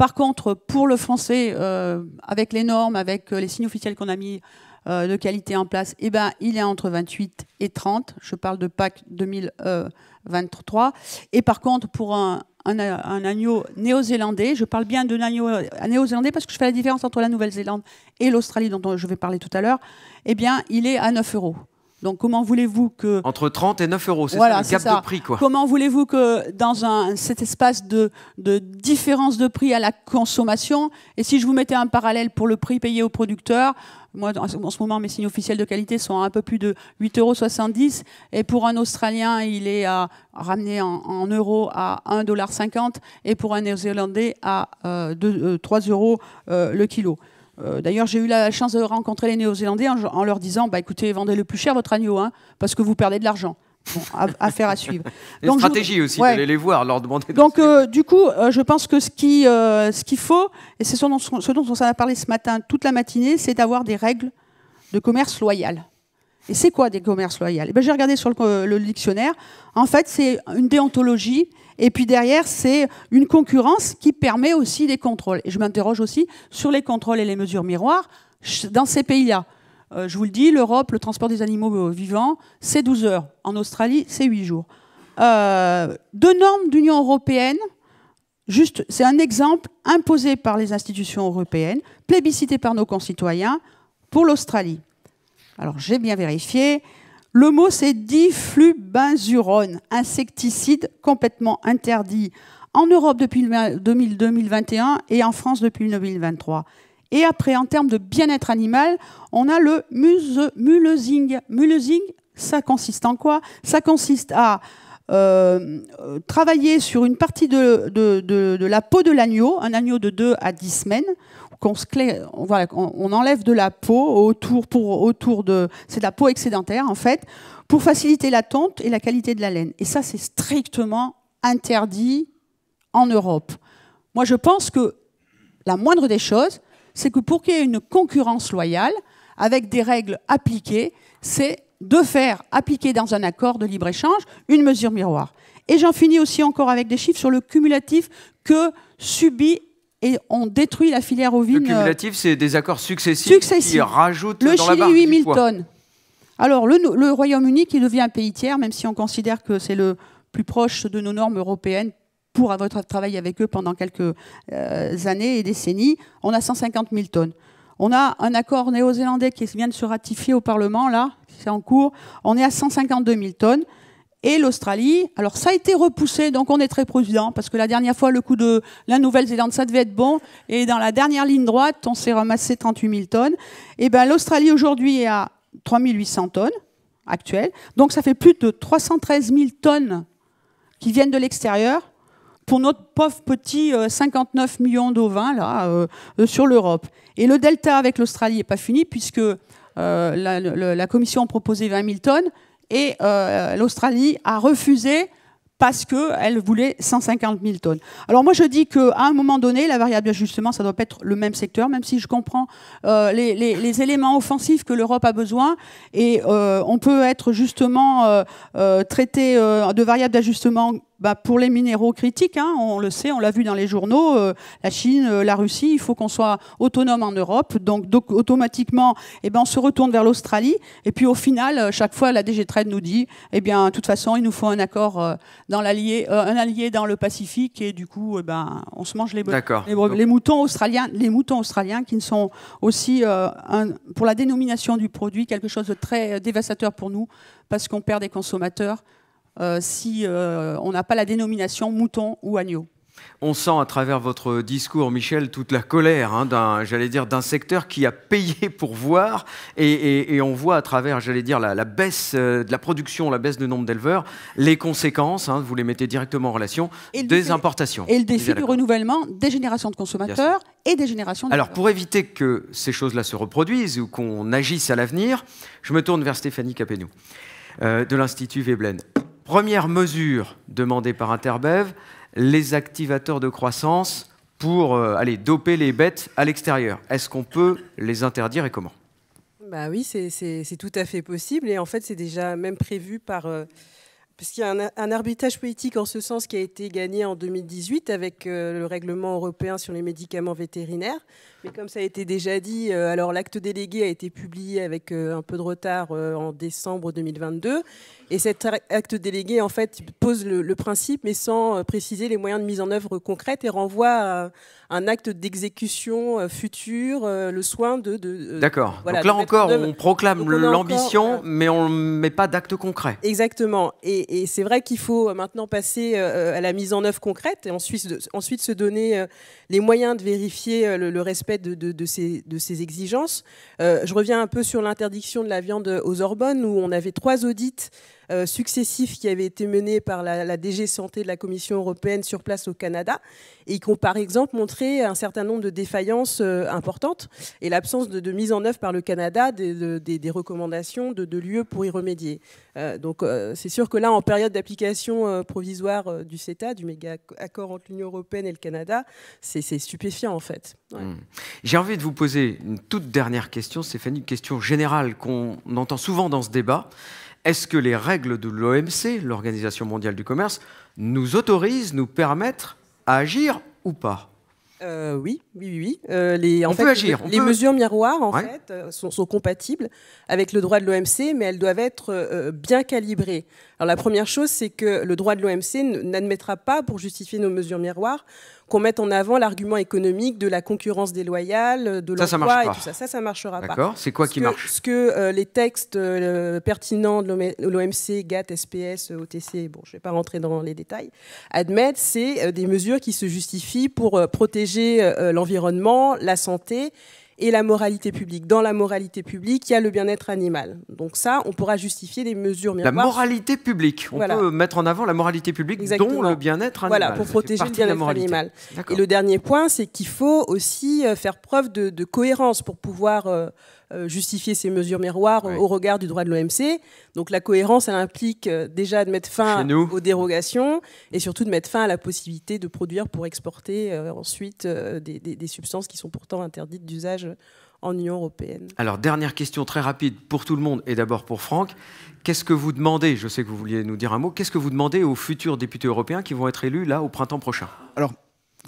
Par contre, pour le français, euh, avec les normes, avec euh, les signes officiels qu'on a mis euh, de qualité en place, eh ben, il est entre 28 et 30. Je parle de PAC 2023. Et par contre, pour un, agneau néo-zélandais, je parle bien d'un agneau néo-zélandais parce que je fais la différence entre la Nouvelle-Zélande et l'Australie, dont je vais parler tout à l'heure, eh bien, il est à 9 euros. Donc comment voulez-vous que... Entre 30 et 9 euros, c'est ça le gap de prix. Quoi. Comment voulez-vous que dans un, cet espace de, de, différence de prix à la consommation, et si je vous mettais un parallèle pour le prix payé aux producteurs, moi en ce moment mes signes officiels de qualité sont à un peu plus de 8,70 euros, et pour un Australien il est à, ramené en, euros à 1,50$, et pour un Néo-Zélandais à euh, 3 euh, euros euh, le kilo. Euh, d'ailleurs, j'ai eu la chance de rencontrer les Néo-Zélandais en, leur disant bah, écoutez, vendez le plus cher votre agneau, hein, parce que vous perdez de l'argent. Bon, affaire à suivre. Une stratégie aussi, d'aller les voir, leur demander. Donc, euh, du coup, euh, je pense que ce qu'il ce qu'il faut, et c'est ce dont, ce dont on s'en a parlé ce matin toute la matinée, c'est d'avoir des règles de commerce loyal. Et c'est quoi des commerces loyaux? Eh ben, J'ai regardé sur le, le, dictionnaire. En fait, c'est une déontologie et puis derrière, c'est une concurrence qui permet aussi des contrôles. Et je m'interroge aussi sur les contrôles et les mesures miroirs dans ces pays-là. Euh, je vous le dis, l'Europe, le transport des animaux euh, vivants, c'est 12 heures. En Australie, c'est 8 jours. Euh, deux normes d'Union européenne, juste, c'est un exemple imposé par les institutions européennes, plébiscité par nos concitoyens pour l'Australie. Alors j'ai bien vérifié, le mot, c'est diflubenzurone, insecticide complètement interdit en Europe depuis 2021 et en France depuis 2023. Et après, en termes de bien-être animal, on a le mulesing. Mulesing, ça consiste en quoi? Ça consiste à euh, travailler sur une partie de, de la peau de l'agneau, un agneau de 2 à 10 semaines, qu'on on, enlève de la peau autour, pour, autour de. C'est de la peau excédentaire, en fait, pour faciliter la tonte et la qualité de la laine. Et ça, c'est strictement interdit en Europe. Moi, je pense que la moindre des choses, c'est que pour qu'il y ait une concurrence loyale, avec des règles appliquées, c'est de faire appliquer dans un accord de libre-échange une mesure miroir. Et j'en finis aussi encore avec des chiffres sur le cumulatif que subit et on détruit la filière ovine. Le cumulatif, c'est des accords successifs, qui rajoutent le dans Chili, la 8000 tonnes. Alors, le, le Royaume-Uni qui devient un pays tiers, même si on considère que c'est le plus proche de nos normes européennes pour avoir travaillé avec eux pendant quelques euh, années et décennies, on a 150 000 tonnes. On a un accord néo-zélandais qui vient de se ratifier au Parlement, là, c'est en cours. On est à 152 000 tonnes. Et l'Australie, alors ça a été repoussé, donc on est très prudent, parce que la dernière fois, le coup de la Nouvelle-Zélande, ça devait être bon. Et dans la dernière ligne droite, on s'est ramassé 38 000 tonnes. Et bien l'Australie aujourd'hui est à 3 800 tonnes actuelles. Donc ça fait plus de 313 000 tonnes qui viennent de l'extérieur pour notre pauvre petit 59 euh, millions d'ovins là euh, euh, sur l'Europe. Et le delta avec l'Australie n'est pas fini puisque la, la, Commission a proposé 20 000 tonnes et l'Australie a refusé parce qu'elle voulait 150 000 tonnes. Alors moi je dis qu'à un moment donné, la variable d'ajustement, ça doit pas être le même secteur, même si je comprends les, éléments offensifs que l'Europe a besoin, et on peut être justement traité de variable d'ajustement bah, pour les minéraux critiques, hein, on le sait, on l'a vu dans les journaux, euh, la Chine, euh, la Russie, il faut qu'on soit autonome en Europe. Donc, automatiquement, eh ben, on se retourne vers l'Australie. Et puis au final, euh, chaque fois, la DG Trade nous dit, eh bien, de toute façon, il nous faut un accord dans l'allié, un allié dans le Pacifique. Et du coup, eh ben, on se mange les, les, les, moutons australiens, les moutons australiens qui ne sont aussi, un, pour la dénomination du produit, quelque chose de très dévastateur pour nous, parce qu'on perd des consommateurs. Euh, si euh, on n'a pas la dénomination mouton ou agneau. On sent à travers votre discours, Michel, toute la colère hein, d'un, j'allais dire, d'un secteur qui a payé pour voir, et, on voit à travers, j'allais dire, la, baisse euh, de la production, la baisse de nombre d'éleveurs, les conséquences. Hein, vous les mettez directement en relation des importations. Et le défi du renouvellement des générations de consommateurs et des générations. Alors, pour éviter que ces choses-là se reproduisent ou qu'on agisse à l'avenir, je me tourne vers Stéphanie Capénou de l'Institut Veblen. Première mesure demandée par Interbev, les activateurs de croissance pour euh, aller doper les bêtes à l'extérieur. Est-ce qu'on peut les interdire et comment? Bah oui, c'est tout à fait possible et en fait c'est déjà même prévu par euh, parce qu'il y a un, arbitrage politique en ce sens qui a été gagné en 2018 avec euh, le règlement européen sur les médicaments vétérinaires. Mais comme ça a été déjà dit, alors l'acte délégué a été publié avec un peu de retard en décembre 2022 et cet acte délégué, en fait, pose le, principe, mais sans euh, préciser les moyens de mise en œuvre concrètes et renvoie à un acte d'exécution euh, futur, euh, le soin de. D'accord. Donc là encore, on proclame l'ambition, mais on ne met pas d'acte concret. Exactement. Et, c'est vrai qu'il faut maintenant passer à la mise en œuvre concrète et ensuite, ensuite se donner les moyens de vérifier le, respect de, ces, de ces exigences. je reviens un peu sur l'interdiction de la viande aux hormones, où on avait trois audits. Euh, successifs qui avaient été menés par la, DG Santé de la Commission européenne sur place au Canada et qui ont par exemple montré un certain nombre de défaillances euh, importantes et l'absence de, mise en œuvre par le Canada des, recommandations de, l'UE pour y remédier. Euh, donc c'est sûr que là, en période d'application provisoire du CETA, du méga accord entre l'Union européenne et le Canada, c'est stupéfiant en fait. Hmm. J'ai envie de vous poser une toute dernière question, Stéphanie, une question générale qu'on entend souvent dans ce débat. Est-ce que les règles de l'OMC, l'Organisation mondiale du commerce, nous autorisent, nous permettent à agir ou pas? Euh, oui, oui, oui. Euh, les, on peut agir. les mesures miroirs, en fait, euh, sont, sont, compatibles avec le droit de l'OMC, mais elles doivent être bien calibrées. Alors, la première chose, c'est que le droit de l'OMC n'admettra pas, pour justifier nos mesures miroirs, qu'on mette en avant l'argument économique de la concurrence déloyale, de l'emploi et tout ça. Ça, ça marchera pas. D'accord. C'est quoi qui marche? Ce que euh, les textes euh, pertinents de l'OMC, GATT, SPS, OTC, bon, je ne vais pas rentrer dans les détails, admettent, c'est euh, des mesures qui se justifient pour protéger l'environnement, la santé et la moralité publique. Dans la moralité publique, il y a le bien-être animal. Donc ça, on pourra justifier des mesures miroirs. La moralité publique. On peut mettre en avant la moralité publique, dont le bien-être animal. Voilà, pour protéger le bien-être animal. Et le dernier point, c'est qu'il faut aussi euh, faire preuve de, cohérence pour pouvoir euh, justifier ces mesures miroirs au regard du droit de l'OMC. Donc la cohérence, elle implique euh, déjà de mettre fin aux dérogations et surtout de mettre fin à la possibilité de produire pour exporter euh, ensuite des, substances qui sont pourtant interdites d'usage en Union européenne. Alors, dernière question très rapide pour tout le monde et d'abord pour Franck. Qu'est-ce que vous demandez, je sais que vous vouliez nous dire un mot, qu'est-ce que vous demandez aux futurs députés européens qui vont être élus là au printemps prochain? Alors,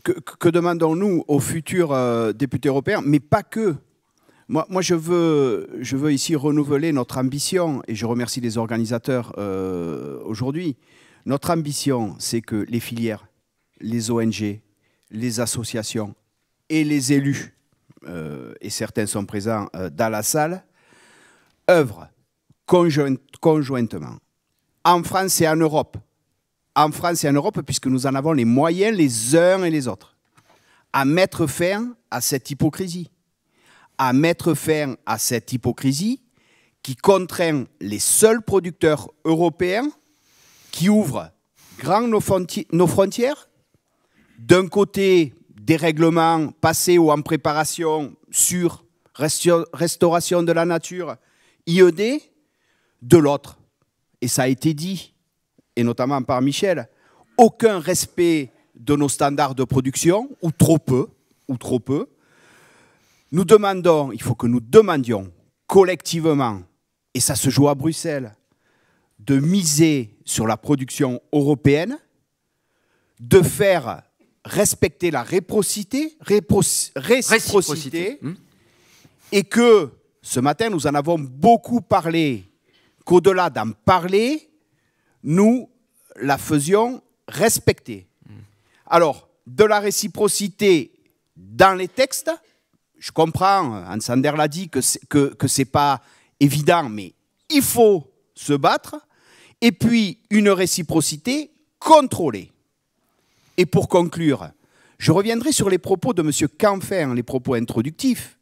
que, demandons-nous aux futurs députés européens, mais pas que? Moi, je, veux, je veux ici renouveler notre ambition, et je remercie les organisateurs euh, aujourd'hui. Notre ambition, c'est que les filières, les ONG, les associations et les élus, euh, et certains sont présents euh, dans la salle, œuvrent conjoint- conjointement, en France et en Europe, en France et en Europe, puisque nous en avons les moyens les uns et les autres, à mettre fin à cette hypocrisie à mettre fin à cette hypocrisie qui contraint les seuls producteurs européens qui ouvrent grand nos, nos frontières. D'un côté, des règlements passés ou en préparation sur restauration de la nature, IED, de l'autre, et ça a été dit, et notamment par Michel, aucun respect de nos standards de production, ou trop peu, ou trop peu, nous demandons, il faut que nous demandions collectivement, et ça se joue à Bruxelles, de miser sur la production européenne, de faire respecter la réprocité, répro- réciprocité, et que ce matin, nous en avons beaucoup parlé, qu'au-delà d'en parler, nous la faisions respecter. Alors, de la réciprocité dans les textes, je comprends, Hans Sander l'a dit, que ce n'est que, que c'est pas évident, mais il faut se battre. Et puis, une réciprocité contrôlée. Et pour conclure, je reviendrai sur les propos de M. Canfer, les propos introductifs.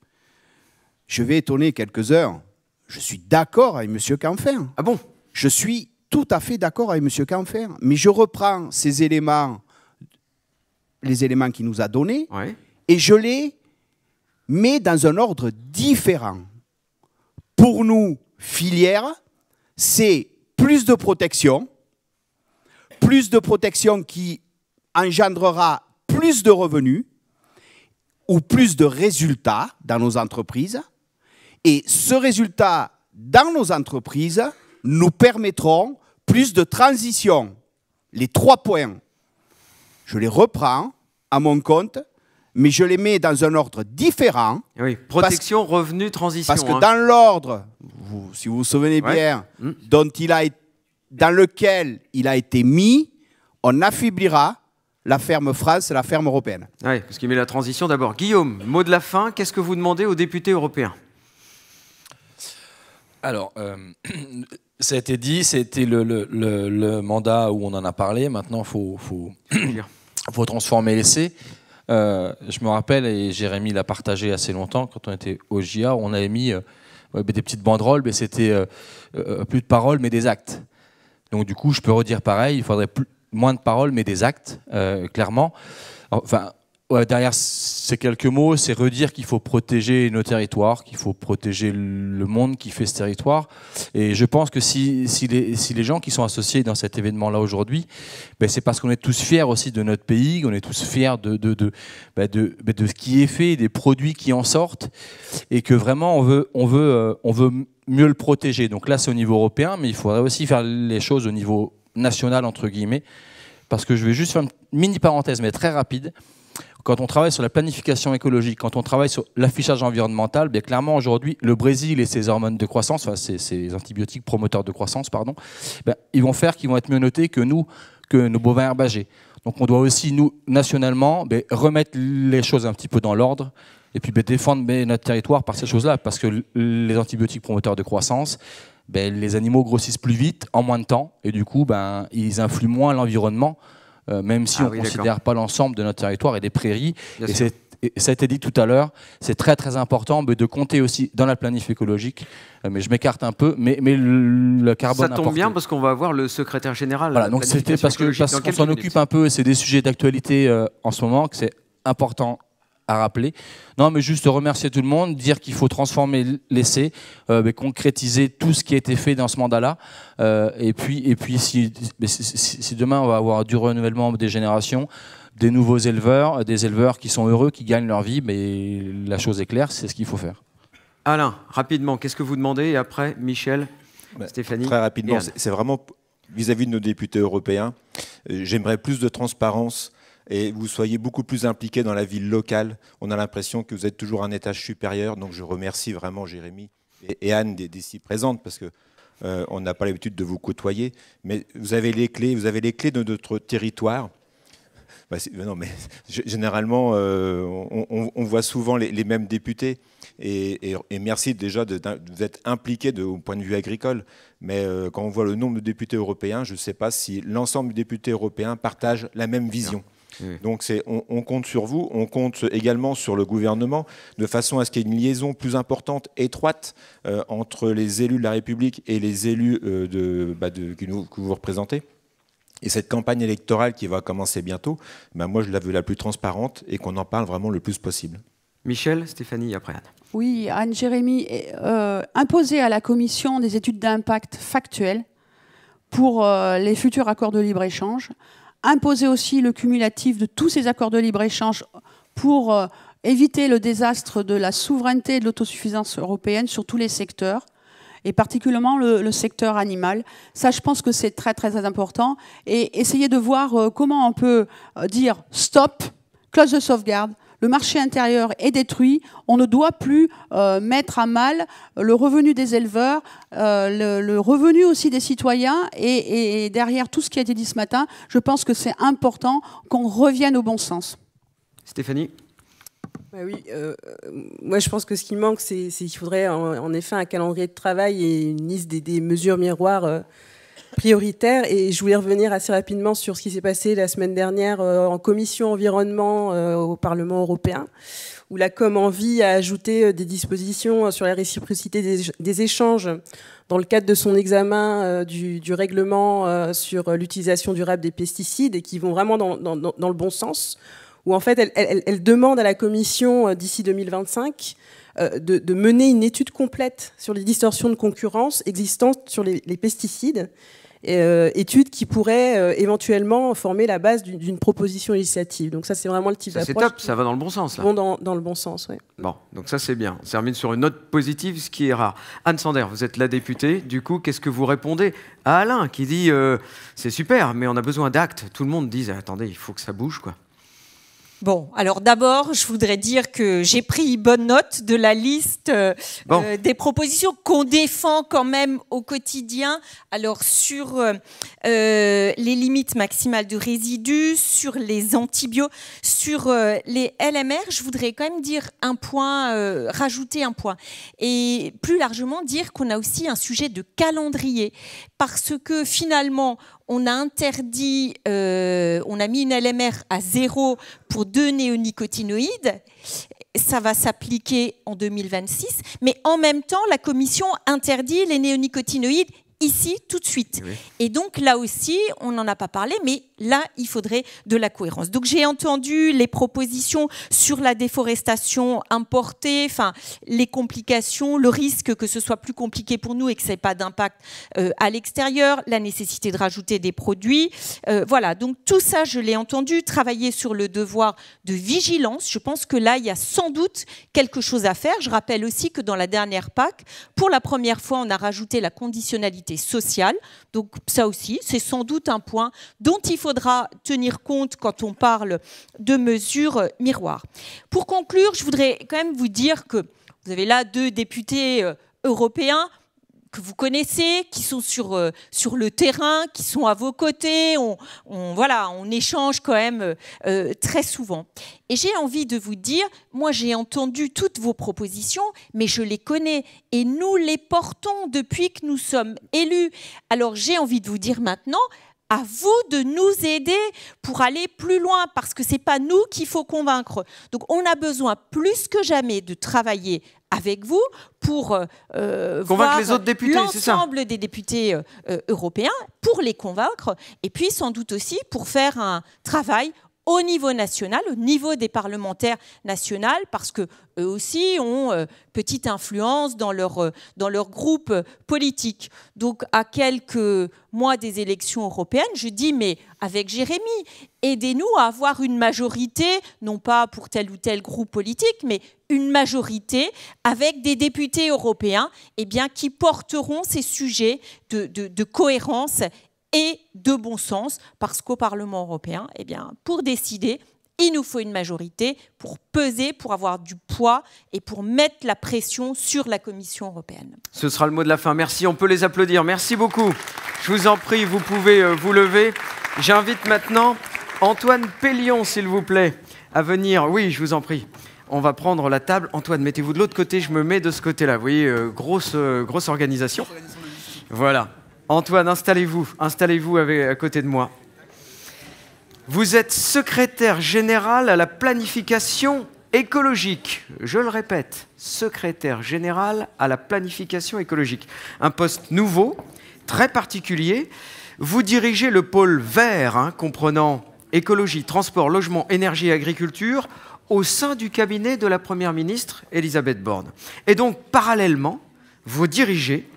Je vais étonner quelques-uns. Je suis d'accord avec M. Canfer. Ah bon? Je suis tout à fait d'accord avec M. Canfer. Mais je reprends ces éléments, les éléments qu'il nous a donnés, et je les mets dans un ordre différent. Pour nous, filière, c'est plus de protection, plus de protection qui engendrera plus de revenus ou plus de résultats dans nos entreprises. Et ce résultat dans nos entreprises nous permettront plus de transition. Les trois points, je les reprends à mon compte, mais je les mets dans un ordre différent. Oui, protection, revenu, transition. Parce que hein. dans l'ordre, si vous vous souvenez Ouais. bien, Mm. dont il a, été- dans lequel il a été mis, on affaiblira la ferme France et la ferme européenne. Oui, parce qu'il met la transition d'abord. Guillaume, mot de la fin, qu'est-ce que vous demandez aux députés européens? Alors, euh, ça a été dit, c'était le, le- le- le mandat où on en a parlé. Maintenant, il faut, faut, faut transformer l'essai. Euh, je me rappelle, et Jérémy l'a partagé assez longtemps, quand on était au GIA, on avait mis euh, des petites banderoles, mais c'était euh, plus de paroles, mais des actes. Donc du coup, je peux redire pareil, il faudrait moins de paroles, mais des actes, clairement. Enfin, derrière ces quelques mots, c'est redire qu'il faut protéger nos territoires, qu'il faut protéger le monde qui fait ce territoire. Et je pense que si, les, gens qui sont associés dans cet événement-là aujourd'hui, ben, c'est parce qu'on est tous fiers aussi de notre pays, qu'on est tous fiers de, ben, ben, ce qui est fait, des produits qui en sortent, et que vraiment euh, on veut mieux le protéger. Donc là, c'est au niveau européen, mais il faudrait aussi faire les choses au niveau national, entre guillemets, parce que je vais juste faire une mini parenthèse, mais très rapide. Quand on travaille sur la planification écologique, quand on travaille sur l'affichage environnemental, bien clairement aujourd'hui, le Brésil et ses hormones de croissance, enfin ses, antibiotiques promoteurs de croissance, pardon, ben, ils vont faire qu'ils vont être mieux notés que nous, que nos bovins herbagés. Donc on doit aussi, nous, nationalement, ben, remettre les choses un petit peu dans l'ordre et puis ben, défendre notre territoire par ces choses-là, parce que les antibiotiques promoteurs de croissance, les animaux grossissent plus vite, en moins de temps, et du coup, ils influent moins l'environnement, même si Ah on ne considère pas l'ensemble de notre territoire et des prairies. Bien et sûr. c'est- et ça a été dit tout à l'heure, c'est très très important de compter aussi dans la planif écologique, Euh, mais je m'écarte un peu, mais, mais le, carbone Ça tombe bien parce qu'on va avoir le secrétaire général. voilà, donc c'était parce qu'on s'en occupe un peu, c'est des sujets d'actualité euh, en ce moment que c'est important à rappeler. Non, mais juste remercier tout le monde, dire qu'il faut transformer l'essai, euh, mais concrétiser tout ce qui a été fait dans ce mandat-là. Euh, et puis, et puis si, demain on va avoir du renouvellement des générations, des nouveaux éleveurs, des éleveurs qui sont heureux, qui gagnent leur vie, mais la chose est claire, c'est ce qu'il faut faire. Alain, rapidement, qu'est-ce que vous demandez Et après, Michel, Stéphanie. Très rapidement, c'est vraiment vis-à-vis de nos députés européens. euh, J'aimerais plus de transparence et vous soyez beaucoup plus impliqués dans la vie locale. On a l'impression que vous êtes toujours un étage supérieur. Donc je remercie vraiment Jérémy et, Anne d'ici présentes parce que euh, on n'a pas l'habitude de vous côtoyer, mais vous avez les clés, vous avez les clés de notre territoire. Bah, non, mais généralement, euh, on, voit souvent les, mêmes députés. Et, merci déjà de, vous être impliqué de, au point de vue agricole. Mais euh, quand on voit le nombre de députés européens, je ne sais pas si l'ensemble des députés européens partagent la même vision. Donc on, compte sur vous, on compte également sur le gouvernement, de façon à ce qu'il y ait une liaison plus importante, étroite, euh, entre les élus de la République et les élus de, bah, de, que vous représentez. Et cette campagne électorale qui va commencer bientôt, ben moi je la veux la plus transparente et qu'on en parle vraiment le plus possible. Michel, Stéphanie, après Anne. Oui, Anne-Jérémy, euh, imposer à la Commission des études d'impact factuelles pour euh, les futurs accords de libre-échange, imposer aussi le cumulatif de tous ces accords de libre-échange pour euh, éviter le désastre de la souveraineté et de l'autosuffisance européenne sur tous les secteurs, et particulièrement le, secteur animal. Ça, je pense que c'est très, très important. Et essayer de voir euh, comment on peut euh, dire stop, clause de sauvegarde, le marché intérieur est détruit, on ne doit plus euh, mettre à mal le revenu des éleveurs, le, revenu aussi des citoyens, et, et, derrière tout ce qui a été dit ce matin, je pense que c'est important qu'on revienne au bon sens. Stéphanie? Bah oui, euh, moi je pense que ce qui manque, c'est qu'il faudrait en, effet un calendrier de travail et une liste des, mesures miroirs euh, prioritaires. Et je voulais revenir assez rapidement sur ce qui s'est passé la semaine dernière euh, en commission environnement au Parlement européen, où la Com Envie a ajouté des dispositions sur la réciprocité des, échanges dans le cadre de son examen du, règlement sur l'utilisation durable des pesticides et qui vont vraiment dans, le bon sens où en fait elle, demande à la Commission euh, d'ici 2025 euh, de, mener une étude complète sur les distorsions de concurrence existantes sur les, pesticides, euh, étude qui pourrait éventuellement former la base d'une proposition législative. Donc ça, c'est vraiment le type d'approche. C'est top, ça va dans le bon sens. Là. Dans, dans le bon sens, oui. Bon, donc ça c'est bien. On termine sur une note positive, ce qui est rare. Anne Sander, vous êtes la députée. Du coup, qu'est-ce que vous répondez à Alain qui dit c'est super, mais on a besoin d'actes. Tout le monde dit attendez, il faut que ça bouge, quoi. Bon, alors d'abord, je voudrais dire que j'ai pris bonne note de la liste euh, euh, des propositions qu'on défend quand même au quotidien. Alors sur euh, les limites maximales de résidus, sur les antibiotiques, sur les LMR, je voudrais quand même dire un point, rajouter un point, et plus largement dire qu'on a aussi un sujet de calendrier, parce que finalement, on a interdit, euh, on a mis une LMR à zéro pour deux néonicotinoïdes. Ça va s'appliquer en 2026, mais en même temps, la Commission interdit les néonicotinoïdes ici tout de suite. Et donc là aussi, on n'en a pas parlé, mais là, il faudrait de la cohérence. Donc j'ai entendu les propositions sur la déforestation importée, enfin les complications, le risque que ce soit plus compliqué pour nous et que ça n'ait pas d'impact euh, à l'extérieur, la nécessité de rajouter des produits. Euh, voilà, donc tout ça, je l'ai entendu, travailler sur le devoir de vigilance. Je pense que là, il y a sans doute quelque chose à faire. Je rappelle aussi que dans la dernière PAC, pour la première fois, on a rajouté la conditionnalité sociale. Donc ça aussi, c'est sans doute un point dont il faudra tenir compte quand on parle de mesures miroirs. Pour conclure, je voudrais quand même vous dire que vous avez là deux députés euh, européens que vous connaissez, qui sont sur, euh, sur le terrain, qui sont à vos côtés. On, voilà, on échange quand même euh, euh, très souvent. Et j'ai envie de vous dire, moi j'ai entendu toutes vos propositions, mais je les connais et nous les portons depuis que nous sommes élus. Alors j'ai envie de vous dire maintenant, à vous de nous aider pour aller plus loin, parce que c'est pas nous qu'il faut convaincre. Donc on a besoin plus que jamais de travailler avec vous pour euh, convaincre les autres députés, l'ensemble des députés euh, euh, européens, pour les convaincre, et puis sans doute aussi pour faire un travail au niveau national, au niveau des parlementaires nationaux, parce que eux aussi ont euh, petite influence dans leur, euh, dans leur groupe politique. Donc, à quelques mois des élections européennes, je dis, mais avec Jérémy, aidez-nous à avoir une majorité, non pas pour tel ou tel groupe politique, mais une majorité avec des députés européens eh bien, qui porteront ces sujets de, de, de cohérence et de bon sens, parce qu'au Parlement européen, eh bien, pour décider, il nous faut une majorité pour peser, pour avoir du poids et pour mettre la pression sur la Commission européenne. Ce sera le mot de la fin. Merci, on peut les applaudir. Merci beaucoup. Je vous en prie, vous pouvez euh, vous lever. J'invite maintenant Antoine Pellion, s'il vous plaît, à venir. Oui, je vous en prie. On va prendre la table. Antoine, mettez-vous de l'autre côté, je me mets de ce côté-là. Vous voyez, euh, grosse, euh, grosse organisation. Voilà. Antoine, installez-vous. Installez-vous à côté de moi. Vous êtes secrétaire général à la planification écologique. Je le répète, secrétaire général à la planification écologique. Un poste nouveau, très particulier. Vous dirigez le pôle vert, hein, comprenant écologie, transport, logement, énergie et agriculture, au sein du cabinet de la Première ministre Elisabeth Borne. Et donc, parallèlement, vous dirigez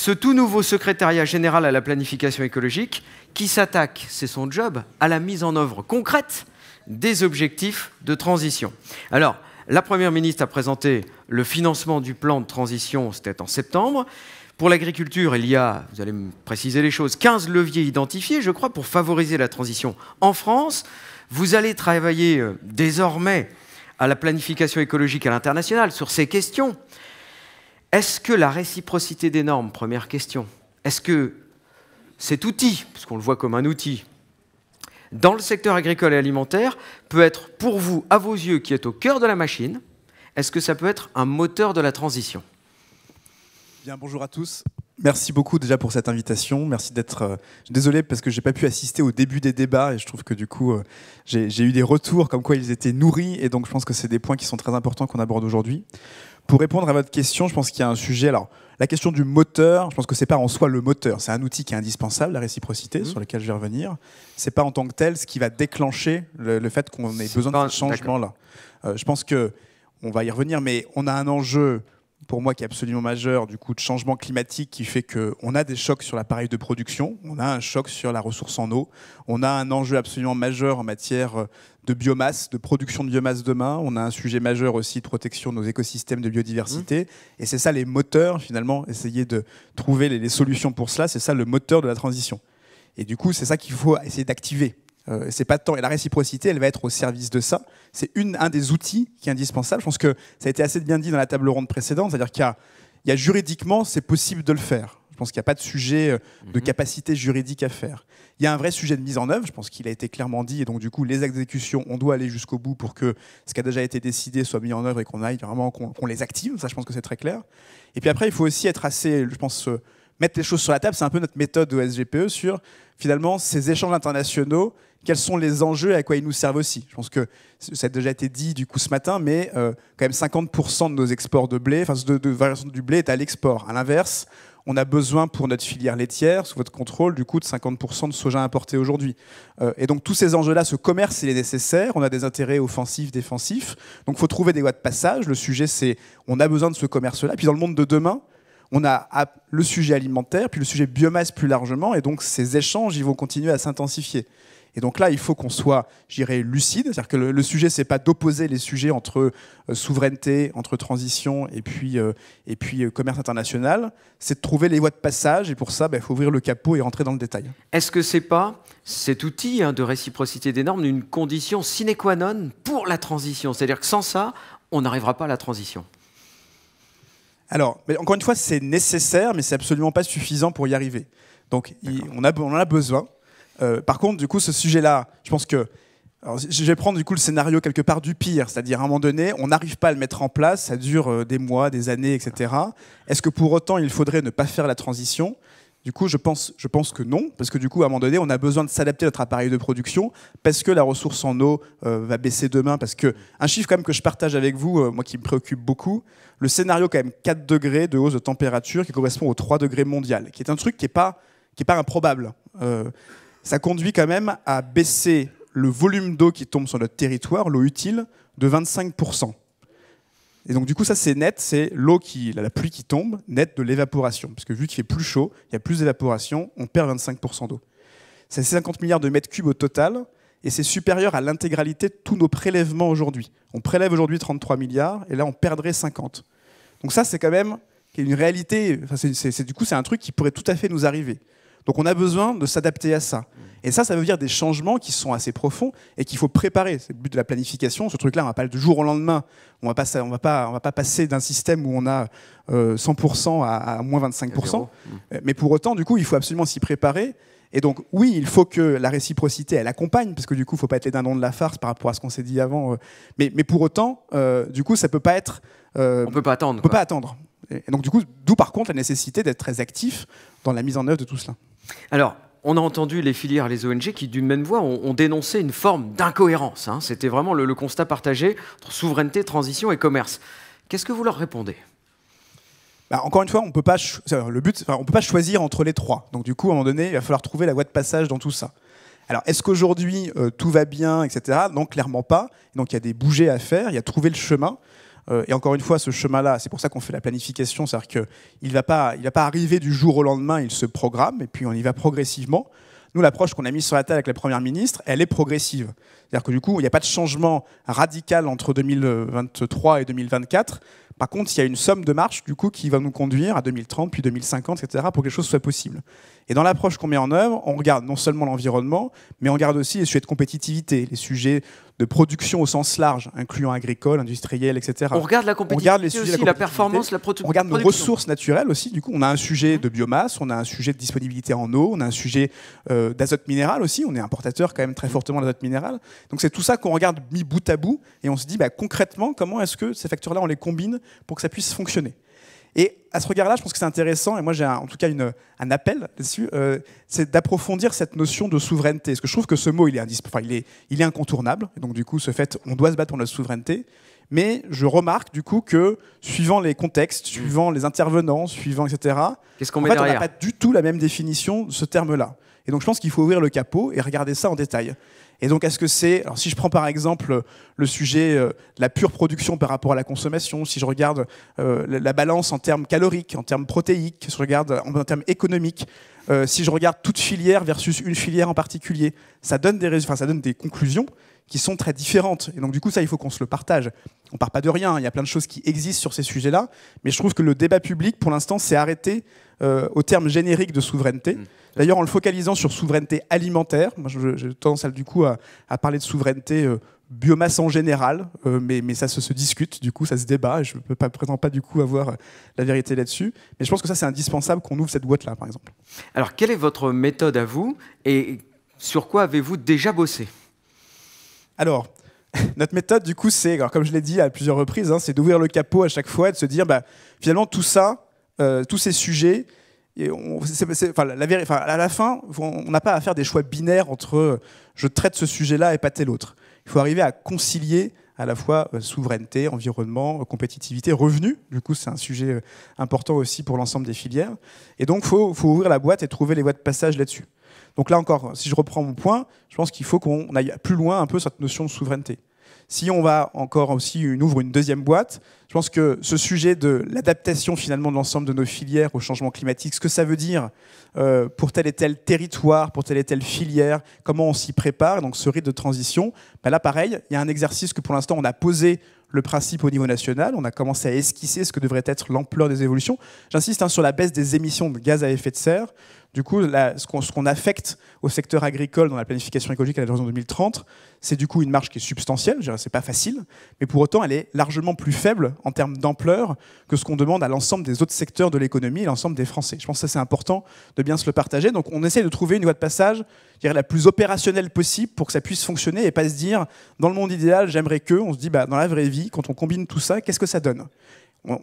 ce tout nouveau secrétariat général à la planification écologique qui s'attaque, c'est son job, à la mise en œuvre concrète des objectifs de transition. Alors, la Première ministre a présenté le financement du plan de transition, c'était en septembre. Pour l'agriculture, il y a, vous allez me préciser les choses, 15 leviers identifiés, je crois, pour favoriser la transition en France. Vous allez travailler euh, désormais à la planification écologique à l'international sur ces questions. Est-ce que la réciprocité des normes, première question, est-ce que cet outil, parce qu'on le voit comme un outil, dans le secteur agricole et alimentaire, peut être pour vous, à vos yeux, qui êtes au cœur de la machine, est-ce que ça peut être un moteur de la transition? Bien, bonjour à tous. Merci beaucoup déjà pour cette invitation. Merci d'être. Euh, désolé parce que j'ai pas pu assister au début des débats et je trouve que du coup euh, j'ai eu des retours comme quoi ils étaient nourris et donc je pense que c'est des points qui sont très importants qu'on aborde aujourd'hui. Pour répondre à votre question, je pense qu'il y a un sujet. Alors la question du moteur, je pense que c'est pas en soi le moteur, c'est un outil qui est indispensable, la réciprocité, mmh. sur lequel je vais revenir. C'est pas en tant que tel ce qui va déclencher le, fait qu'on ait besoin de ce changement-là. Euh, je pense que on va y revenir, mais on a un enjeu pour moi qui est absolument majeur du coup de changement climatique qui fait qu'on a des chocs sur l'appareil de production, on a un choc sur la ressource en eau, on a un enjeu absolument majeur en matière de biomasse, de production de biomasse demain, on a un sujet majeur aussi de protection de nos écosystèmes de biodiversité, mmh. et c'est ça les moteurs finalement, essayer de trouver les, les solutions pour cela, c'est ça le moteur de la transition. Et du coup, c'est ça qu'il faut essayer d'activer. Euh, c'est pas tant et la réciprocité, elle va être au service de ça. C'est un des outils qui est indispensable. Je pense que ça a été assez bien dit dans la table ronde précédente, c'est-à-dire qu'il y, a juridiquement, c'est possible de le faire. Je pense qu'il n'y a pas de sujet euh, de mhm. capacité juridique à faire. Il y a un vrai sujet de mise en œuvre, je pense qu'il a été clairement dit, et donc du coup, les exécutions, on doit aller jusqu'au bout pour que ce qui a déjà été décidé soit mis en œuvre et qu'on aille vraiment, qu'on les active. Ça, je pense que c'est très clair. Et puis après, il faut aussi être assez, je pense, euh, mettre les choses sur la table. C'est un peu notre méthode au SGPE sur, finalement, ces échanges internationaux quels sont les enjeux et à quoi ils nous servent aussi. Je pense que ça a déjà été dit du coup ce matin, mais euh, quand même 50% de nos exports de blé, enfin de, de du blé est à l'export. À l'inverse, on a besoin pour notre filière laitière, sous votre contrôle, du coup de 50% de soja importé aujourd'hui. Euh, et donc tous ces enjeux-là, ce commerce, il est nécessaire. On a des intérêts offensifs, défensifs. Donc il faut trouver des voies de passage. Le sujet, c'est on a besoin de ce commerce-là. Puis dans le monde de demain, on a le sujet alimentaire, puis le sujet biomasse plus largement, et donc ces échanges, ils vont continuer à s'intensifier. Et donc là, il faut qu'on soit, j'irais, lucide. C'est-à-dire que le, sujet, c'est pas d'opposer les sujets entre euh, souveraineté, entre transition et puis, euh, et puis euh, commerce international. C'est de trouver les voies de passage. Et pour ça, il bah, faut ouvrir le capot et rentrer dans le détail. Est-ce que c'est pas cet outil hein, de réciprocité des normes une condition sine qua non pour la transition? C'est-à-dire que sans ça, on n'arrivera pas à la transition. Alors, mais encore une fois, c'est nécessaire, mais c'est absolument pas suffisant pour y arriver. Donc, on, a, on en a besoin. Euh, par contre, du coup, ce sujet-là, je pense que je vais prendre du coup le scénario quelque part du pire, c'est-à-dire à un moment donné, on n'arrive pas à le mettre en place, ça dure euh, des mois, des années, etc. Est-ce que pour autant il faudrait ne pas faire la transition? Du coup, je pense, je pense que non, parce que du coup, à un moment donné, on a besoin de s'adapter à notre appareil de production, parce que la ressource en eau euh, va baisser demain, parce que un chiffre quand même que je partage avec vous, moi qui me préoccupe beaucoup, le scénario quand même 4 degrés de hausse de température qui correspond aux 3 degrés mondial, qui est un truc qui n'est pas, pas improbable ça conduit quand même à baisser le volume d'eau qui tombe sur notre territoire, l'eau utile, de 25%. Et donc du coup, ça c'est net, c'est l'eau qui, la pluie qui tombe, net de l'évaporation. Parce que vu qu'il fait plus chaud, il y a plus d'évaporation, on perd 25% d'eau. C'est 50 milliards de mètres cubes au total, et c'est supérieur à l'intégralité de tous nos prélèvements aujourd'hui. On prélève aujourd'hui 33 milliards, et là on perdrait 50. Donc ça c'est quand même une réalité, du coup c'est un truc qui pourrait tout à fait nous arriver. Donc on a besoin de s'adapter à ça. Et ça, ça veut dire des changements qui sont assez profonds et qu'il faut préparer. C'est le but de la planification. Ce truc-là, on va pas du jour au lendemain. On va pas, on va pas, on va pas passer d'un système où on a euh, 100% à, à moins 25%. Euh, Mais pour autant, du coup, il faut absolument s'y préparer. Et donc, oui, il faut que la réciprocité, elle accompagne, parce que du coup, il ne faut pas être les dindons de la farce par rapport à ce qu'on s'est dit avant. euh. Mais, mais pour autant, euh, du coup, ça peut pas être. euh, On peut pas attendre. on peut quoi. pas attendre. Et donc, du coup, d'où par contre la nécessité d'être très actif dans la mise en œuvre de tout cela. Alors, on a entendu les filières, les ONG qui, d'une même voix, ont, dénoncé une forme d'incohérence. hein. C'était vraiment le, constat partagé entre souveraineté, transition et commerce. Qu'est-ce que vous leur répondez? Bah, encore une fois, on peut pas peut pas choisir entre les trois. Donc du coup, à un moment donné, il va falloir trouver la voie de passage dans tout ça. Alors, est-ce qu'aujourd'hui euh, tout va bien, etc. Non, clairement pas. Donc il y a des bougées à faire, il y a trouver le chemin. Euh, et encore une fois, ce chemin-là, c'est pour ça qu'on fait la planification, c'est-à-dire qu'il ne va pas, il va pas arriver du jour au lendemain. Il se programme et puis on y va progressivement. Nous, l'approche qu'on a mise sur la table avec la première ministre, elle est progressive. C'est-à-dire que du coup, il n'y a pas de changement radical entre 2023 et 2024. Par contre, il y a une somme de marche du coup qui va nous conduire à 2030, puis 2050, etc., pour que les choses soient possibles. Et dans l'approche qu'on met en œuvre, on regarde non seulement l'environnement, mais on regarde aussi les sujets de compétitivité, les sujets de production au sens large, incluant agricole, industriel, etc. On regarde la On regarde les compétitivité sujets aussi, de la compétitivité. performance, la produ- On regarde nos production. ressources naturelles aussi. Du coup, on a un sujet de biomasse, on a un sujet de disponibilité en eau, on a un sujet euh, d'azote minéral aussi. On est importateur quand même très fortement d'azote minéral. Donc c'est tout ça qu'on regarde mis bout à bout et on se dit bah, concrètement comment est-ce que ces facteurs-là on les combine pour que ça puisse fonctionner. Et à ce regard-là, je pense que c'est intéressant, et moi j'ai en tout cas une- un appel là-dessus, euh, c'est d'approfondir cette notion de souveraineté. Parce que je trouve que ce mot, il est, enfin, il est, il est incontournable. Et donc du coup, ce fait, on doit se battre pour notre souveraineté. Mais je remarque du coup que, suivant les contextes, suivant les intervenants, suivant etc., Mmh. Qu'est-ce qu'on en met fait, on n'a pas du tout la même définition de ce terme-là. Et donc je pense qu'il faut ouvrir le capot et regarder ça en détail. Et donc est-ce que c'est, alors si je prends par exemple le sujet euh, de la pure production par rapport à la consommation, si je regarde euh, la, la balance en termes caloriques, en termes protéiques, si je regarde en, termes économiques, euh, si je regarde toute filière versus une filière en particulier, ça donne des, rés- enfin, ça donne des conclusions qui sont très différentes. Et donc du coup ça il faut qu'on se le partage. On part pas de rien, il y a plein de choses qui existent sur ces sujets-là, mais je trouve que le débat public pour l'instant s'est arrêté euh, au terme générique de souveraineté. D'ailleurs, en le focalisant sur souveraineté alimentaire, j'ai tendance à, du coup à, à parler de souveraineté euh, biomasse en général, euh, mais, mais ça se, se discute, du coup ça se débat, et je ne peux pas, présente pas du coup avoir euh, la vérité là-dessus. Mais je pense que ça c'est indispensable qu'on ouvre cette boîte-là, par exemple. Alors, quelle est votre méthode à vous et sur quoi avez-vous déjà bossé? Alors, notre méthode, du coup, c'est, comme je l'ai dit à plusieurs reprises, hein, c'est d'ouvrir le capot à chaque fois et de se dire, bah, finalement, tout ça, euh, tous ces sujets, à la fin, on n'a pas à faire des choix binaires entre euh, je traite ce sujet-là et pas tel autre. Il faut arriver à concilier à la fois euh, souveraineté, environnement, euh, compétitivité, revenus. Du coup, c'est un sujet important aussi pour l'ensemble des filières. Et donc, il faut, faut ouvrir la boîte et trouver les voies de passage là-dessus. Donc là encore, si je reprends mon point, je pense qu'il faut qu'on aille plus loin un peu sur cette notion de souveraineté. Si on va encore aussi une, ouvre une deuxième boîte, je pense que ce sujet de l'adaptation finalement de l'ensemble de nos filières au changement climatique, ce que ça veut dire euh, pour tel et tel territoire, pour telle et telle filière, comment on s'y prépare, donc ce rythme de transition, bah là pareil, il y a un exercice que pour l'instant on a posé le principe au niveau national, on a commencé à esquisser ce que devrait être l'ampleur des évolutions. J'insiste hein, sur la baisse des émissions de gaz à effet de serre. Du coup, ce qu'on affecte au secteur agricole dans la planification écologique à l'horizon 2030, c'est du coup une marge qui est substantielle, c'est pas facile, mais pour autant elle est largement plus faible en termes d'ampleur que ce qu'on demande à l'ensemble des autres secteurs de l'économie et l'ensemble des Français. Je pense que c'est important de bien se le partager. Donc on essaie de trouver une voie de passage la plus opérationnelle possible pour que ça puisse fonctionner et pas se dire dans le monde idéal j'aimerais que, on se dit bah, dans la vraie vie, quand on combine tout ça, qu'est-ce que ça donne?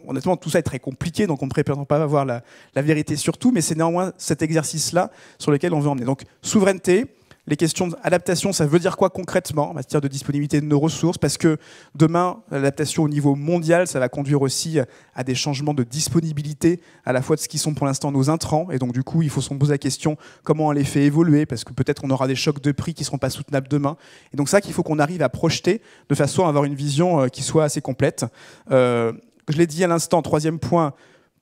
Honnêtement, tout ça est très compliqué, donc on ne prétend pas avoir la, la vérité sur tout, mais c'est néanmoins cet exercice-là sur lequel on veut emmener. Donc, souveraineté, les questions d'adaptation, ça veut dire quoi concrètement en matière de disponibilité de nos ressources? Parce que demain, l'adaptation au niveau mondial, ça va conduire aussi à des changements de disponibilité à la fois de ce qui sont pour l'instant nos intrants. Et donc, du coup, il faut se poser la question comment on les fait évoluer? Parce que peut-être on aura des chocs de prix qui ne seront pas soutenables demain. Et donc, ça qu'il faut qu'on arrive à projeter de façon à avoir une vision euh, qui soit assez complète. Euh, je l'ai dit à l'instant, troisième point,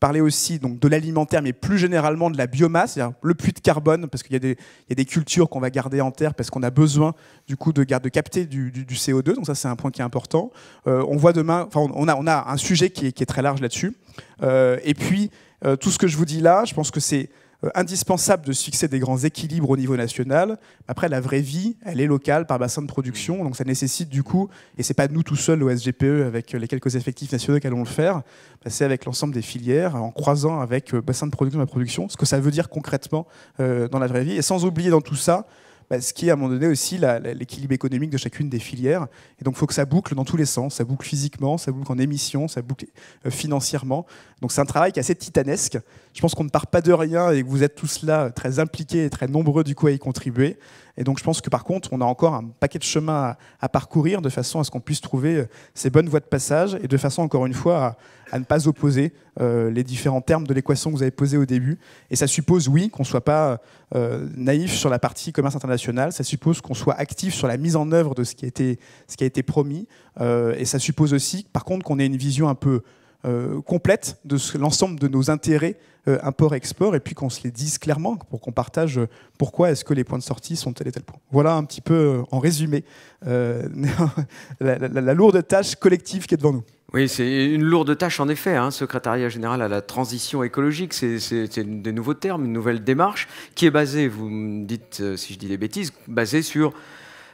parler aussi donc, de l'alimentaire, mais plus généralement de la biomasse, c'est-à-dire le puits de carbone, parce qu'il y, a des- cultures qu'on va garder en terre, parce qu'on a besoin du coup de, de capter du, du- du CO2, donc ça c'est un point qui est important. Euh, on voit demain, enfin on a, un sujet qui est, très large là-dessus. Euh, et puis, euh, tout ce que je vous dis là, je pense que c'est indispensable de se fixer des grands équilibres au niveau national. Après, la vraie vie, elle est locale par bassin de production, donc ça nécessite du coup, et c'est pas nous tout seuls au SGPE avec les quelques effectifs nationaux qui allons le faire, bah, c'est avec l'ensemble des filières, en croisant avec euh, bassin de production la production, ce que ça veut dire concrètement euh, dans la vraie vie, et sans oublier dans tout ça bah, ce qui est à un moment donné aussi l'équilibre économique de chacune des filières. Et donc il faut que ça boucle dans tous les sens. Ça boucle physiquement, ça boucle en émissions, ça boucle financièrement. Donc c'est un travail qui est assez titanesque. Je pense qu'on ne part pas de rien et que vous êtes tous là très impliqués et très nombreux du coup à y contribuer. Et donc je pense que par contre, on a encore un paquet de chemin à, parcourir de façon à ce qu'on puisse trouver euh, ces bonnes voies de passage et de façon encore une fois à, ne pas opposer euh, les différents termes de l'équation que vous avez posée au début. Et ça suppose, oui, qu'on ne soit pas euh, naïf sur la partie commerce international, ça suppose qu'on soit actif sur la mise en œuvre de ce qui a été, promis. et ça suppose aussi, par contre, qu'on ait une vision un peu euh, complète de l'ensemble de nos intérêts euh, import-export et puis qu'on se les dise clairement pour qu'on partage euh, pourquoi est-ce que les points de sortie sont tel et tel point. Voilà un petit peu en résumé la, lourde tâche collective qui est devant nous. Oui, c'est une lourde tâche en effet, hein, secrétariat général à la transition écologique, c'est des nouveaux termes, une nouvelle démarche qui est basée, vous me dites si je dis des bêtises, basée sur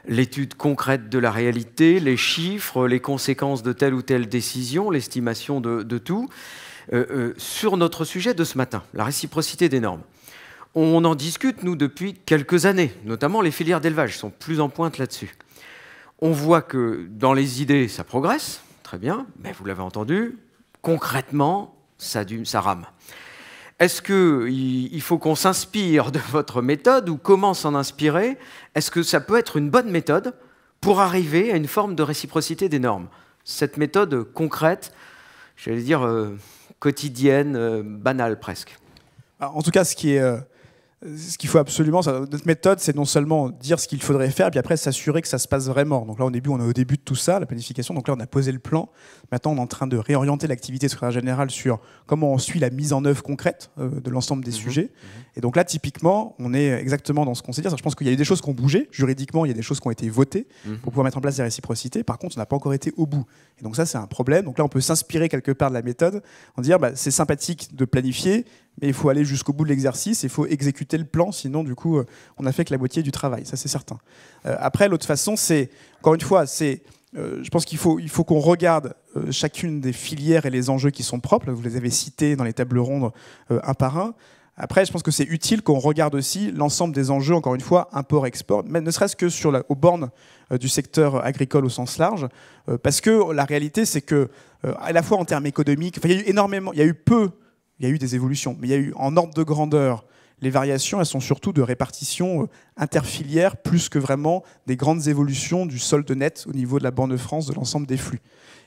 l'étude concrète de la réalité, les chiffres, les conséquences de telle ou telle décision, l'estimation de, tout. Euh, euh, sur notre sujet de ce matin, la réciprocité des normes. On en discute, nous, depuis quelques années, notamment les filières d'élevage sont plus en pointe là-dessus. On voit que dans les idées, ça progresse, très bien, mais vous l'avez entendu, concrètement, ça, rame. Est-ce qu'il faut qu'on s'inspire de votre méthode ou comment s'en inspirer? Est-ce que ça peut être une bonne méthode pour arriver à une forme de réciprocité des normes? Cette méthode concrète, j'allais dire euh, quotidienne, euh, banale presque. En tout cas, ce qui est euh, ce qu'il faut absolument, notre méthode, c'est non seulement dire ce qu'il faudrait faire, puis après s'assurer que ça se passe vraiment. Donc là, au début, on est au début de tout ça, la planification. Donc là, on a posé le plan. Maintenant, on est en train de réorienter l'activité secrétaire générale sur comment on suit la mise en œuvre concrète euh, de l'ensemble des mhm. sujets. Mhm. Et donc là, typiquement, on est exactement dans ce qu'on sait dire. Je pense qu'il y a eu des choses qui ont bougé. Juridiquement, il y a des choses qui ont été votées mhm. pour pouvoir mettre en place des réciprocités. Par contre, on n'a pas encore été au bout. Et donc ça, c'est un problème. Donc là, on peut s'inspirer quelque part de la méthode en dire, bah, c'est sympathique de planifier, mais il faut aller jusqu'au bout de l'exercice, il faut exécuter le plan, sinon du coup, euh, on a fait que la moitié du travail, ça c'est certain. Euh, après, l'autre façon, c'est, encore une fois, c'est, euh, je pense qu'il faut, qu'on regarde chacune des filières et les enjeux qui sont propres, vous les avez cités dans les tables rondes un par un. Après, je pense que c'est utile qu'on regarde aussi l'ensemble des enjeux, encore une fois, import-export, mais ne serait-ce que sur la, aux bornes du secteur agricole au sens large, parce que la réalité, c'est que, à la fois en termes économiques, il y a eu énormément, il y a eu peu il y a eu des évolutions, mais il y a eu en ordre de grandeur, les variations, elles sont surtout de répartition euh, interfilière, plus que vraiment des grandes évolutions du solde net au niveau de la borne de France, de l'ensemble des flux.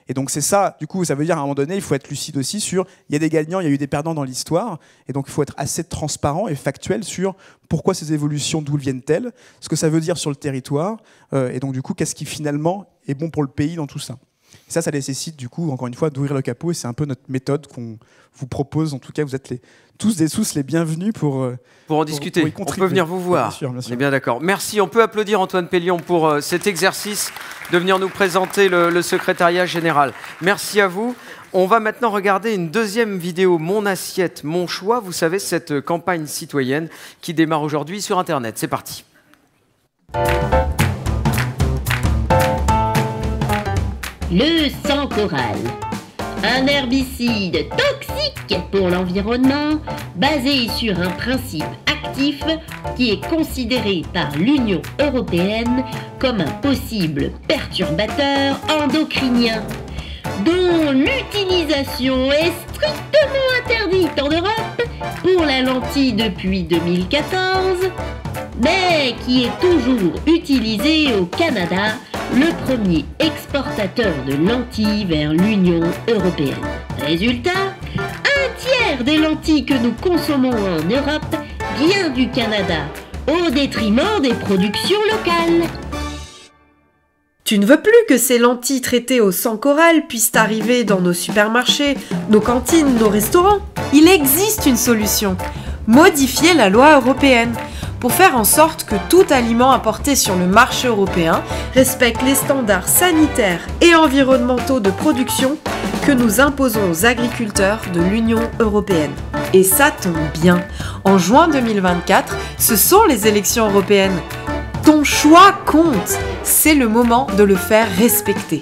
Et donc c'est ça, du coup, ça veut dire à un moment donné, il faut être lucide aussi sur, il y a des gagnants, il y a eu des perdants dans l'histoire, et donc il faut être assez transparent et factuel sur pourquoi ces évolutions, d'où viennent-elles, ce que ça veut dire sur le territoire, euh, et donc du coup, qu'est-ce qui finalement est bon pour le pays dans tout ça. Ça, ça nécessite du coup, encore une fois, d'ouvrir le capot, et c'est un peu notre méthode qu'on vous propose. En tout cas, vous êtes les, tous des tous les bienvenus pour, euh, pour en discuter. on peut venir vous voir. Bien On est bien d'accord. Merci. On peut applaudir Antoine Pellion pour euh, cet exercice de venir nous présenter le, secrétariat général. Merci à vous. On va maintenant regarder une deuxième vidéo, Mon assiette, mon choix. Vous savez, cette campagne citoyenne qui démarre aujourd'hui sur Internet. C'est parti. Le sang coral un herbicide toxique pour l'environnement basé sur un principe actif qui est considéré par l'Union européenne comme un possible perturbateur endocrinien dont l'utilisation est strictement interdite en Europe pour la lentille depuis 2014, mais qui est toujours utilisé au Canada le premier exportateur de lentilles vers l'Union européenne. Résultat, un tiers des lentilles que nous consommons en Europe vient du Canada, au détriment des productions locales. Tu ne veux plus que ces lentilles traitées au sang coral puissent arriver dans nos supermarchés, nos cantines, nos restaurants Il existe une solution. Modifier la loi européenne pour faire en sorte que tout aliment importé sur le marché européen respecte les standards sanitaires et environnementaux de production que nous imposons aux agriculteurs de l'Union européenne. Et ça tombe bien. En juin 2024, ce sont les élections européennes. Ton choix compte. C'est le moment de le faire respecter.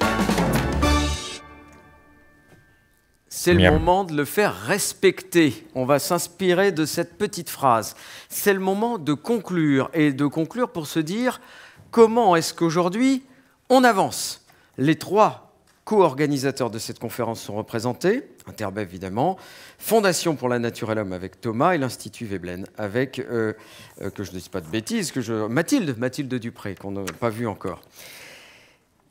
C'est le moment de le faire respecter. On va s'inspirer de cette petite phrase. C'est le moment de conclure et de conclure pour se dire comment est-ce qu'aujourd'hui on avance. Les trois co-organisateurs de cette conférence sont représentés, Interbev évidemment, Fondation pour la Nature et l'Homme avec Thomas et l'Institut Veblen avec, euh, euh, que je ne dise pas de bêtises, que je... Mathilde, Mathilde Dupré, qu'on n'a pas vu encore.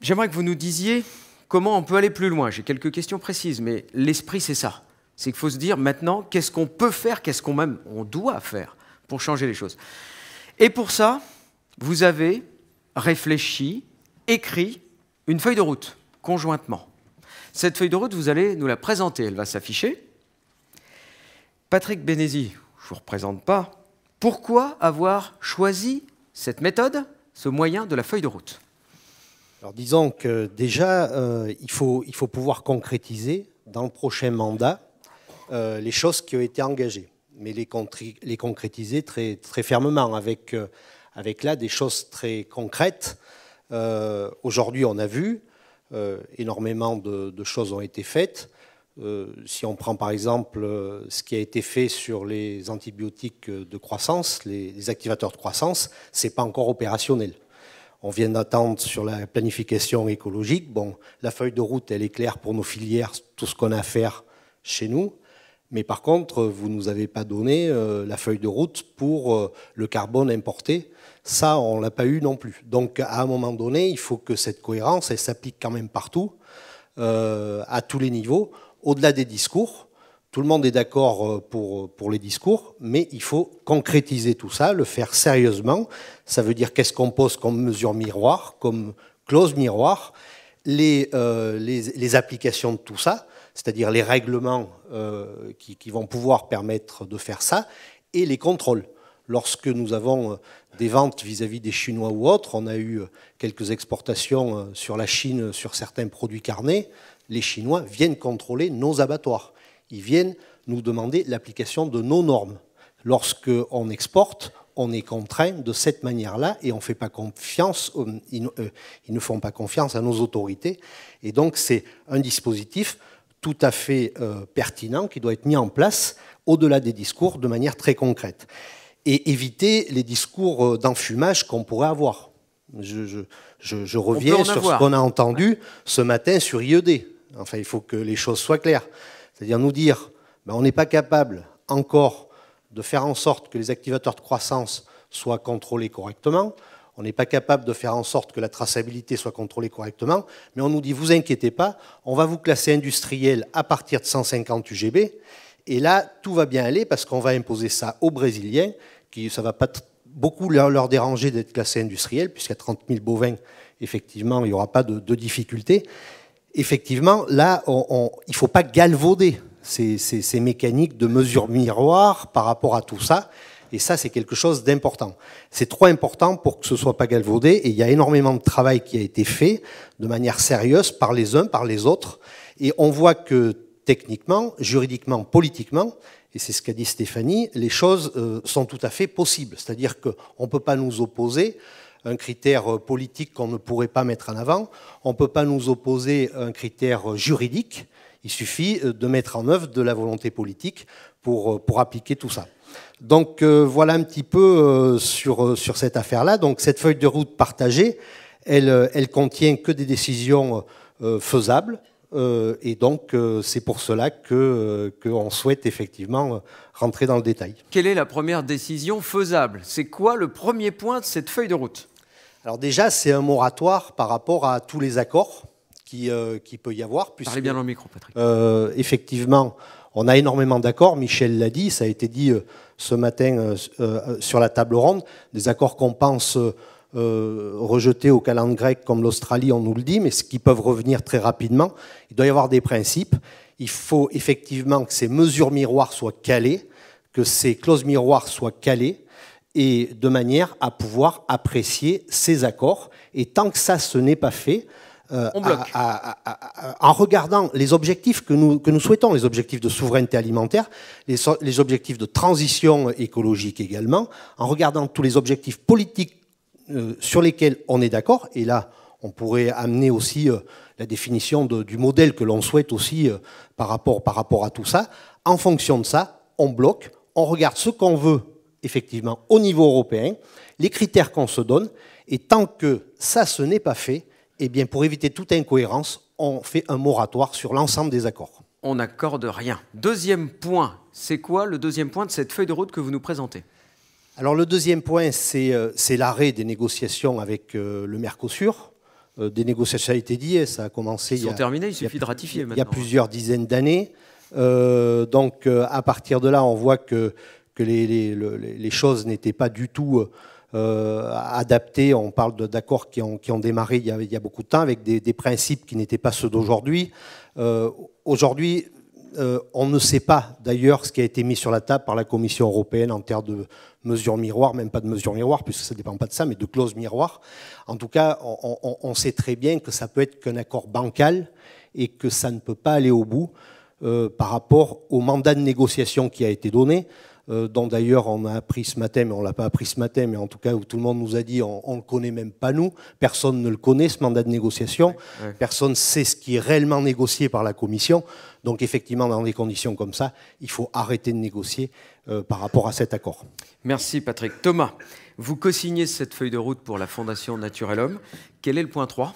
J'aimerais que vous nous disiez comment on peut aller plus loin. J'ai quelques questions précises, mais l'esprit c'est ça. C'est qu'il faut se dire maintenant qu'est-ce qu'on peut faire, qu'est-ce qu'on même on doit faire pour changer les choses. Et pour ça, vous avez réfléchi, écrit une feuille de route conjointement. Cette feuille de route, vous allez nous la présenter, elle va s'afficher. Patrick Bénézy, je ne vous représente pas. Pourquoi avoir choisi cette méthode, ce moyen de la feuille de route? Alors disons que déjà, euh, il, faut, il faut pouvoir concrétiser dans le prochain mandat euh, les choses qui ont été engagées, mais les, concrétiser très, très fermement, avec, euh, avec là des choses très concrètes. Aujourd'hui, on a vu, énormément de, choses ont été faites. Euh, si on prend par exemple euh, ce qui a été fait sur les antibiotiques de croissance, les, activateurs de croissance, ce n'est pas encore opérationnel. On vient d'attendre sur la planification écologique. Bon, la feuille de route, elle est claire pour nos filières, tout ce qu'on a à faire chez nous. Mais par contre, vous ne nous avez pas donné la feuille de route pour le carbone importé ça, on ne l'a pas eu non plus. Donc, à un moment donné, il faut que cette cohérence, elle s'applique quand même partout, euh, à tous les niveaux, au-delà des discours. Tout le monde est d'accord euh, pour, pour les discours, mais il faut concrétiser tout ça, le faire sérieusement. Ça veut dire qu'est-ce qu'on pose comme mesure miroir, comme clause miroir, les, euh, les, applications de tout ça, c'est-à-dire les règlements qui, qui, vont pouvoir permettre de faire ça, et les contrôles. Lorsque nous avons des ventes vis-à-vis des Chinois ou autres. On a eu euh, quelques exportations euh, sur la Chine sur certains produits carnés. Les Chinois viennent contrôler nos abattoirs. Ils viennent nous demander l'application de nos normes. Lorsqu'on exporte, on est contraint de cette manière-là et on fait euh, ils, ne font pas confiance à nos autorités. Et donc c'est un dispositif tout à fait pertinent qui doit être mis en place au-delà des discours de manière très concrète et éviter les discours euh, d'enfumage qu'on pourrait avoir. Je, reviens sur ce qu'on a entendu ce matin sur IED. Enfin, il faut que les choses soient claires. C'est-à-dire nous dire, ben, on n'est pas capable encore de faire en sorte que les activateurs de croissance soient contrôlés correctement. On n'est pas capable de faire en sorte que la traçabilité soit contrôlée correctement. Mais on nous dit, vous inquiétez pas, on va vous classer industriel à partir de 150 UGB. Et là, tout va bien aller parce qu'on va imposer ça aux Brésiliens qui, ça va pas beaucoup leur, déranger d'être classés industriels, puisqu'à 30 000 bovins, effectivement, il n'y aura pas de, de difficultés. Effectivement, là, il ne faut pas galvauder ces, mécaniques de mesure miroir par rapport à tout ça. Et ça, c'est quelque chose d'important. C'est trop important pour que ce soit pas galvaudé. Et il y a énormément de travail qui a été fait de manière sérieuse par les uns, par les autres. Et on voit que techniquement, juridiquement, politiquement, et c'est ce qu'a dit Stéphanie, les choses euh, sont tout à fait possibles. C'est-à-dire qu'on ne peut pas nous opposer un critère euh, politique qu'on ne pourrait pas mettre en avant, on ne peut pas nous opposer un critère juridique, il suffit euh, de mettre en œuvre de la volonté politique pour, pour appliquer tout ça. Donc voilà un petit peu sur, sur cette affaire-là. Donc cette feuille de route partagée, elle, elle contient que des décisions faisables, euh, et donc, euh, c'est pour cela qu'on euh, que souhaite effectivement rentrer dans le détail. Quelle est la première décision faisable? C'est quoi le premier point de cette feuille de route? Alors déjà, c'est un moratoire par rapport à tous les accords qui, qui peut y avoir. Parlez bien dans le micro, Patrick. effectivement, on a énormément d'accords. Michel l'a dit, ça a été dit ce matin sur la table ronde. Des accords qu'on pense euh, rejetés au calendrier grec comme l'Australie, on nous le dit, mais ce qui peuvent revenir très rapidement. Il doit y avoir des principes. Il faut effectivement que ces mesures miroirs soient calées, que ces clauses miroirs soient calées, et de manière à pouvoir apprécier ces accords. Et tant que ça, ce n'est pas fait, euh, On bloque. à- à- à- à- en regardant les objectifs que nous, que nous souhaitons, les objectifs de souveraineté alimentaire, les, so- les objectifs de transition écologique également, en regardant tous les objectifs politiques euh, sur lesquels on est d'accord, et là, on pourrait amener aussi euh, la définition du modèle que l'on souhaite aussi euh, par, rapport, par rapport à tout ça. En fonction de ça, on bloque, on regarde ce qu'on veut effectivement au niveau européen, les critères qu'on se donne, et tant que ça, ce n'est pas fait, eh bien, pour éviter toute incohérence, on fait un moratoire sur l'ensemble des accords. On n'accorde rien. Deuxième point, c'est quoi le deuxième point de cette feuille de route que vous nous présentez? Alors le deuxième point, c'est euh, l'arrêt des négociations avec euh, le Mercosur. Euh, des négociations, ça a été dit, et ça a commencé Ils il y a, il il y a suffit de ratifier il y a maintenant. plusieurs dizaines d'années. Euh, donc à partir de là, on voit que, que les, les- le- les- les choses n'étaient pas du tout euh, adaptées. On parle d'accords qui ont, qui ont démarré il y, a, il y a beaucoup de temps avec des, des principes qui n'étaient pas ceux d'aujourd'hui. Euh, Aujourd'hui, euh, on ne sait pas d'ailleurs ce qui a été mis sur la table par la Commission européenne en termes de mesures miroirs, même pas de mesures miroirs, puisque ça ne dépend pas de ça, mais de clauses miroirs. En tout cas, on, on- on sait très bien que ça peut être qu'un accord bancal et que ça ne peut pas aller au bout euh, par rapport au mandat de négociation qui a été donné, euh, dont d'ailleurs on a appris ce matin, mais on ne l'a pas appris ce matin, mais en tout cas où tout le monde nous a dit on ne le connaît même pas nous, personne ne le connaît ce mandat de négociation, ouais. personne ne sait ce qui est réellement négocié par la Commission. Donc effectivement, dans des conditions comme ça, il faut arrêter de négocier euh, par rapport à cet accord. Merci Patrick. Thomas, vous co-signez cette feuille de route pour la Fondation Naturel Homme. Quel est le point 3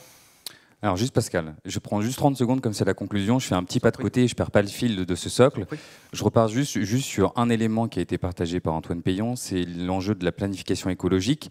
Alors juste Pascal, je prends juste 30 secondes comme c'est la conclusion, je fais un petit pas de côté et je perds pas le fil de, de ce socle. Je repars juste, juste sur un élément qui a été partagé par Antoine Payon, c'est l'enjeu de la planification écologique.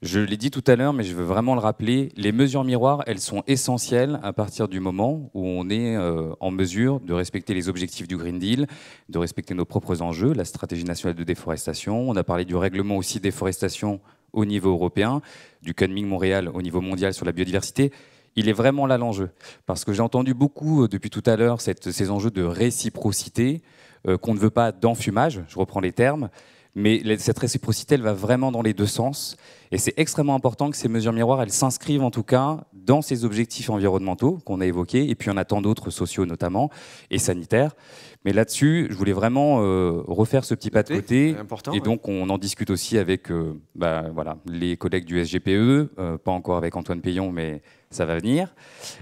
Je l'ai dit tout à l'heure, mais je veux vraiment le rappeler, les mesures miroirs, elles sont essentielles à partir du moment où on est euh, en mesure de respecter les objectifs du Green Deal, de respecter nos propres enjeux, la stratégie nationale de déforestation. On a parlé du règlement aussi déforestation au niveau européen, du Kunming Montréal au niveau mondial sur la biodiversité. Il est vraiment là l'enjeu. Parce que j'ai entendu beaucoup euh, depuis tout à l'heure ces enjeux de réciprocité, euh, qu'on ne veut pas d'enfumage, je reprends les termes, mais cette réciprocité, elle va vraiment dans les deux sens. Et c'est extrêmement important que ces mesures miroirs, elles s'inscrivent en tout cas dans ces objectifs environnementaux qu'on a évoqués, et puis on a tant d'autres sociaux notamment, et sanitaires. Mais là-dessus, je voulais vraiment euh, refaire ce petit pas de côté. important, et donc, on en discute aussi avec euh, bah, voilà, les collègues du SGPE, euh, pas encore avec Antoine Payon, mais ça va venir.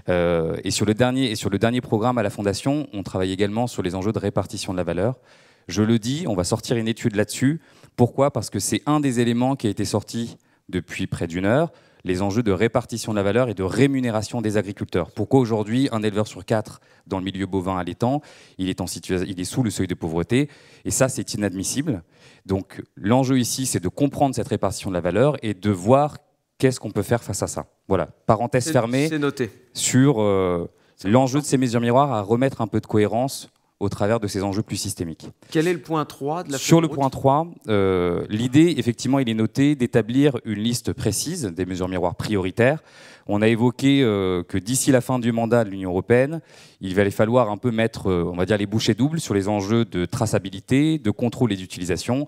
Et, sur le dernier, et sur le dernier programme à la Fondation, on travaille également sur les enjeux de répartition de la valeur. Je le dis, on va sortir une étude là-dessus. Pourquoi? Parce que c'est un des éléments qui a été sorti depuis près d'une heure, les enjeux de répartition de la valeur et de rémunération des agriculteurs. Pourquoi aujourd'hui un éleveur sur quatre dans le milieu bovin allaitant, il est, en il est sous le seuil de pauvreté? Et ça, c'est inadmissible. Donc l'enjeu ici, c'est de comprendre cette répartition de la valeur et de voir qu'est-ce qu'on peut faire face à ça. Voilà, parenthèse fermée noté. sur euh, l'enjeu de ces mesures miroirs à remettre un peu de cohérence au travers de ces enjeux plus systémiques. Quel est le point 3 de la Sur le point route 3, euh, l'idée, effectivement, il est noté d'établir une liste précise des mesures miroirs prioritaires. On a évoqué euh, que d'ici la fin du mandat de l'Union européenne, il va falloir un peu mettre, euh, on va dire, les bouchées doubles sur les enjeux de traçabilité, de contrôle et d'utilisation.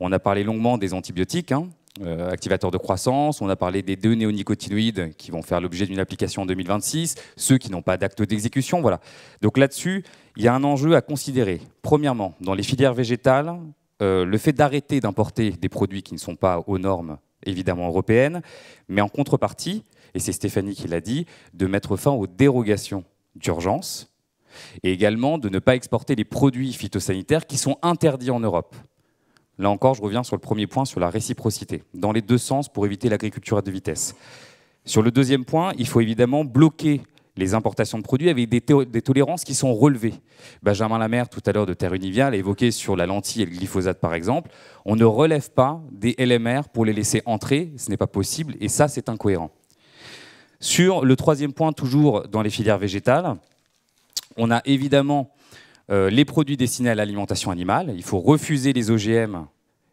On a parlé longuement des antibiotiques, hein, euh, activateurs de croissance. On a parlé des deux néonicotinoïdes qui vont faire l'objet d'une application en 2026, ceux qui n'ont pas d'acte d'exécution. Voilà. Donc là-dessus, il y a un enjeu à considérer. Premièrement, dans les filières végétales, euh, le fait d'arrêter d'importer des produits qui ne sont pas aux normes évidemment européennes, mais en contrepartie, et c'est Stéphanie qui l'a dit, de mettre fin aux dérogations d'urgence et également de ne pas exporter les produits phytosanitaires qui sont interdits en Europe. Là encore, je reviens sur le premier point, sur la réciprocité, dans les deux sens pour éviter l'agriculture à deux vitesses. Sur le deuxième point, il faut évidemment bloquer les importations de produits avec des, tolérances qui sont relevées. Benjamin Lamère, tout à l'heure de Terre Univia, l'a évoqué sur la lentille et le glyphosate, par exemple. On ne relève pas des LMR pour les laisser entrer, ce n'est pas possible, et ça, c'est incohérent. Sur le troisième point, toujours dans les filières végétales, on a évidemment les produits destinés à l'alimentation animale. Il faut refuser les OGM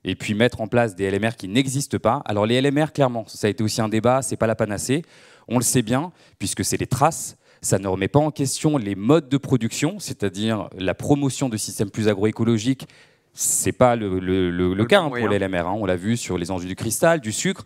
et puis mettre en place des LMR qui n'existent pas. Alors les LMR, clairement, ça a été aussi un débat, c'est pas la panacée. On le sait bien, puisque c'est les traces. Ça ne remet pas en question les modes de production, c'est-à-dire la promotion de systèmes plus agroécologiques. C'est pas le, le- le- le cas hein, pour les LMR. hein. On l'a vu sur les enjeux du cristal, du sucre,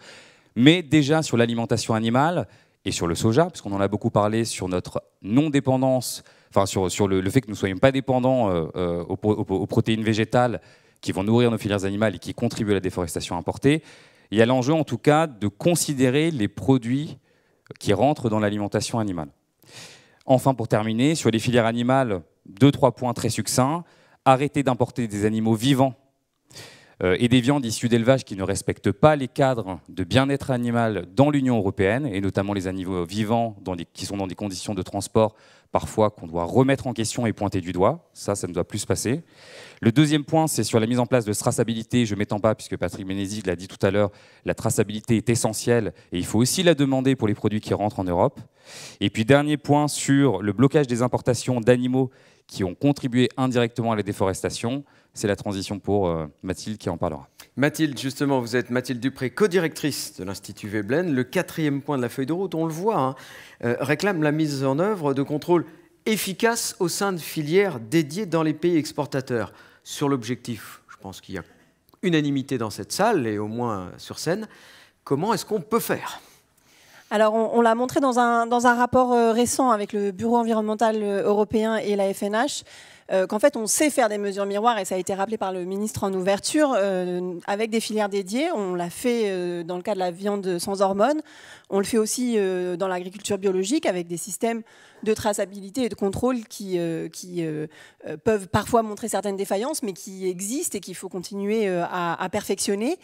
mais déjà sur l'alimentation animale et sur le soja, puisqu'on en a beaucoup parlé sur notre non-dépendance, sur, le, fait que nous ne soyons pas dépendants aux, aux, protéines végétales qui vont nourrir nos filières animales et qui contribuent à la déforestation importée. Il y a l'enjeu en tout cas de considérer les produits qui rentrent dans l'alimentation animale. Enfin, pour terminer, sur les filières animales, deux, trois points très succincts. Arrêter d'importer des animaux vivants euh, et des viandes issues d'élevage qui ne respectent pas les cadres de bien-être animal dans l'Union européenne, et notamment les animaux vivants qui sont dans des conditions de transport parfois qu'on doit remettre en question et pointer du doigt. Ça, ça ne doit plus se passer. Le deuxième point, c'est sur la mise en place de traçabilité. Je ne m'étends pas, puisque Patrick Ménézy l'a dit tout à l'heure, la traçabilité est essentielle et il faut aussi la demander pour les produits qui rentrent en Europe. Et puis, dernier point sur le blocage des importations d'animaux qui ont contribué indirectement à la déforestation. C'est la transition pour euh, Mathilde qui en parlera. Mathilde, justement, vous êtes Mathilde Dupré, co-directrice de l'Institut Veblen. Le quatrième point de la feuille de route, on le voit, hein, euh, réclame la mise en œuvre de contrôles efficaces au sein de filières dédiées dans les pays exportateurs. Sur l'objectif, je pense qu'il y a unanimité dans cette salle et au moins sur scène. Comment est-ce qu'on peut faire? Alors, on, l'a montré dans un, dans un rapport euh, récent avec le Bureau environnemental européen et la FNH. Euh, qu'en fait on sait faire des mesures miroirs et ça a été rappelé par le ministre en ouverture euh, avec des filières dédiées. On l'a fait euh, dans le cas de la viande sans hormones. On le fait aussi dans l'agriculture biologique avec des systèmes de traçabilité et de contrôle qui, qui peuvent parfois montrer certaines défaillances, mais qui existent et qu'il faut continuer à, perfectionner.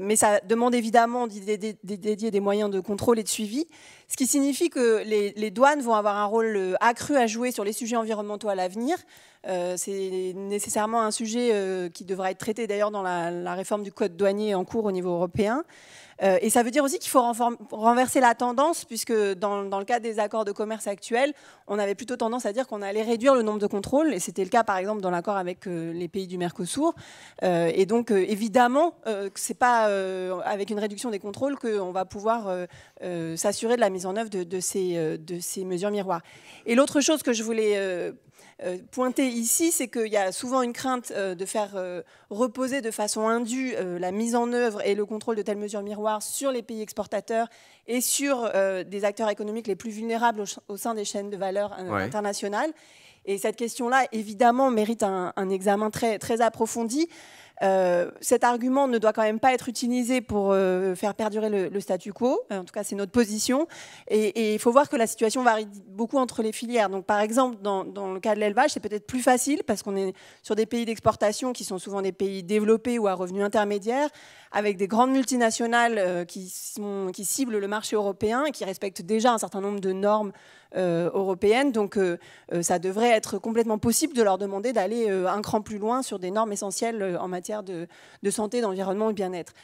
mais ça demande évidemment d'y dédier des moyens de contrôle et de suivi, ce qui signifie que les, douanes vont avoir un rôle accru à jouer sur les sujets environnementaux à l'avenir. Euh, c'est nécessairement un sujet euh, qui devra être traité d'ailleurs dans la, réforme du code douanier en cours au niveau européen. Euh, et ça veut dire aussi qu'il faut renverser la tendance, puisque dans, le cadre des accords de commerce actuels, on avait plutôt tendance à dire qu'on allait réduire le nombre de contrôles, et c'était le cas par exemple dans l'accord avec les pays du Mercosur. et donc évidemment, ce n'est pas avec une réduction des contrôles qu'on va pouvoir s'assurer de la mise en œuvre de, ces, de ces mesures miroirs. Et l'autre chose que je voulais euh, pointer ici, c'est qu'il y a souvent une crainte euh, de faire euh, reposer de façon indue la mise en œuvre et le contrôle de telles mesures miroirs sur les pays exportateurs et sur des acteurs économiques les plus vulnérables au, sein des chaînes de valeur internationales. Et cette question-là, évidemment, mérite un, un, examen très, très approfondi. Euh, cet argument ne doit quand même pas être utilisé pour euh, faire perdurer le, statu quo. En tout cas, c'est notre position. Et il faut voir que la situation varie beaucoup entre les filières. Donc, par exemple, dans, le cas de l'élevage, c'est peut-être plus facile parce qu'on est sur des pays d'exportation qui sont souvent des pays développés ou à revenus intermédiaires, avec des grandes multinationales euh, qui, qui ciblent le marché européen et qui respectent déjà un certain nombre de normes euh, européenne. Donc euh, euh, ça devrait être complètement possible de leur demander d'aller un cran plus loin sur des normes essentielles en matière de, santé, d'environnement et bien-être.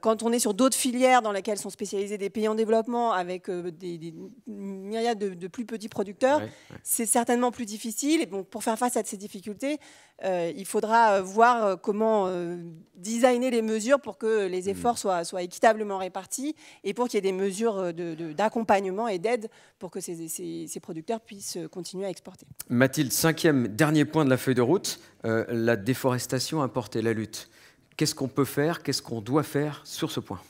Quand on est sur d'autres filières dans lesquelles sont spécialisés des pays en développement avec des, myriades de, plus petits producteurs, c'est certainement plus difficile. Et donc, pour faire face à ces difficultés, il faudra voir comment designer les mesures pour que les efforts soient, soient équitablement répartis et pour qu'il y ait des mesures d'accompagnement et d'aide pour que ces, ces, producteurs puissent continuer à exporter. Mathilde, cinquième, dernier point de la feuille de route, euh, la déforestation importée, la lutte. Qu'est-ce qu'on peut faire, qu'est-ce qu'on doit faire sur ce point?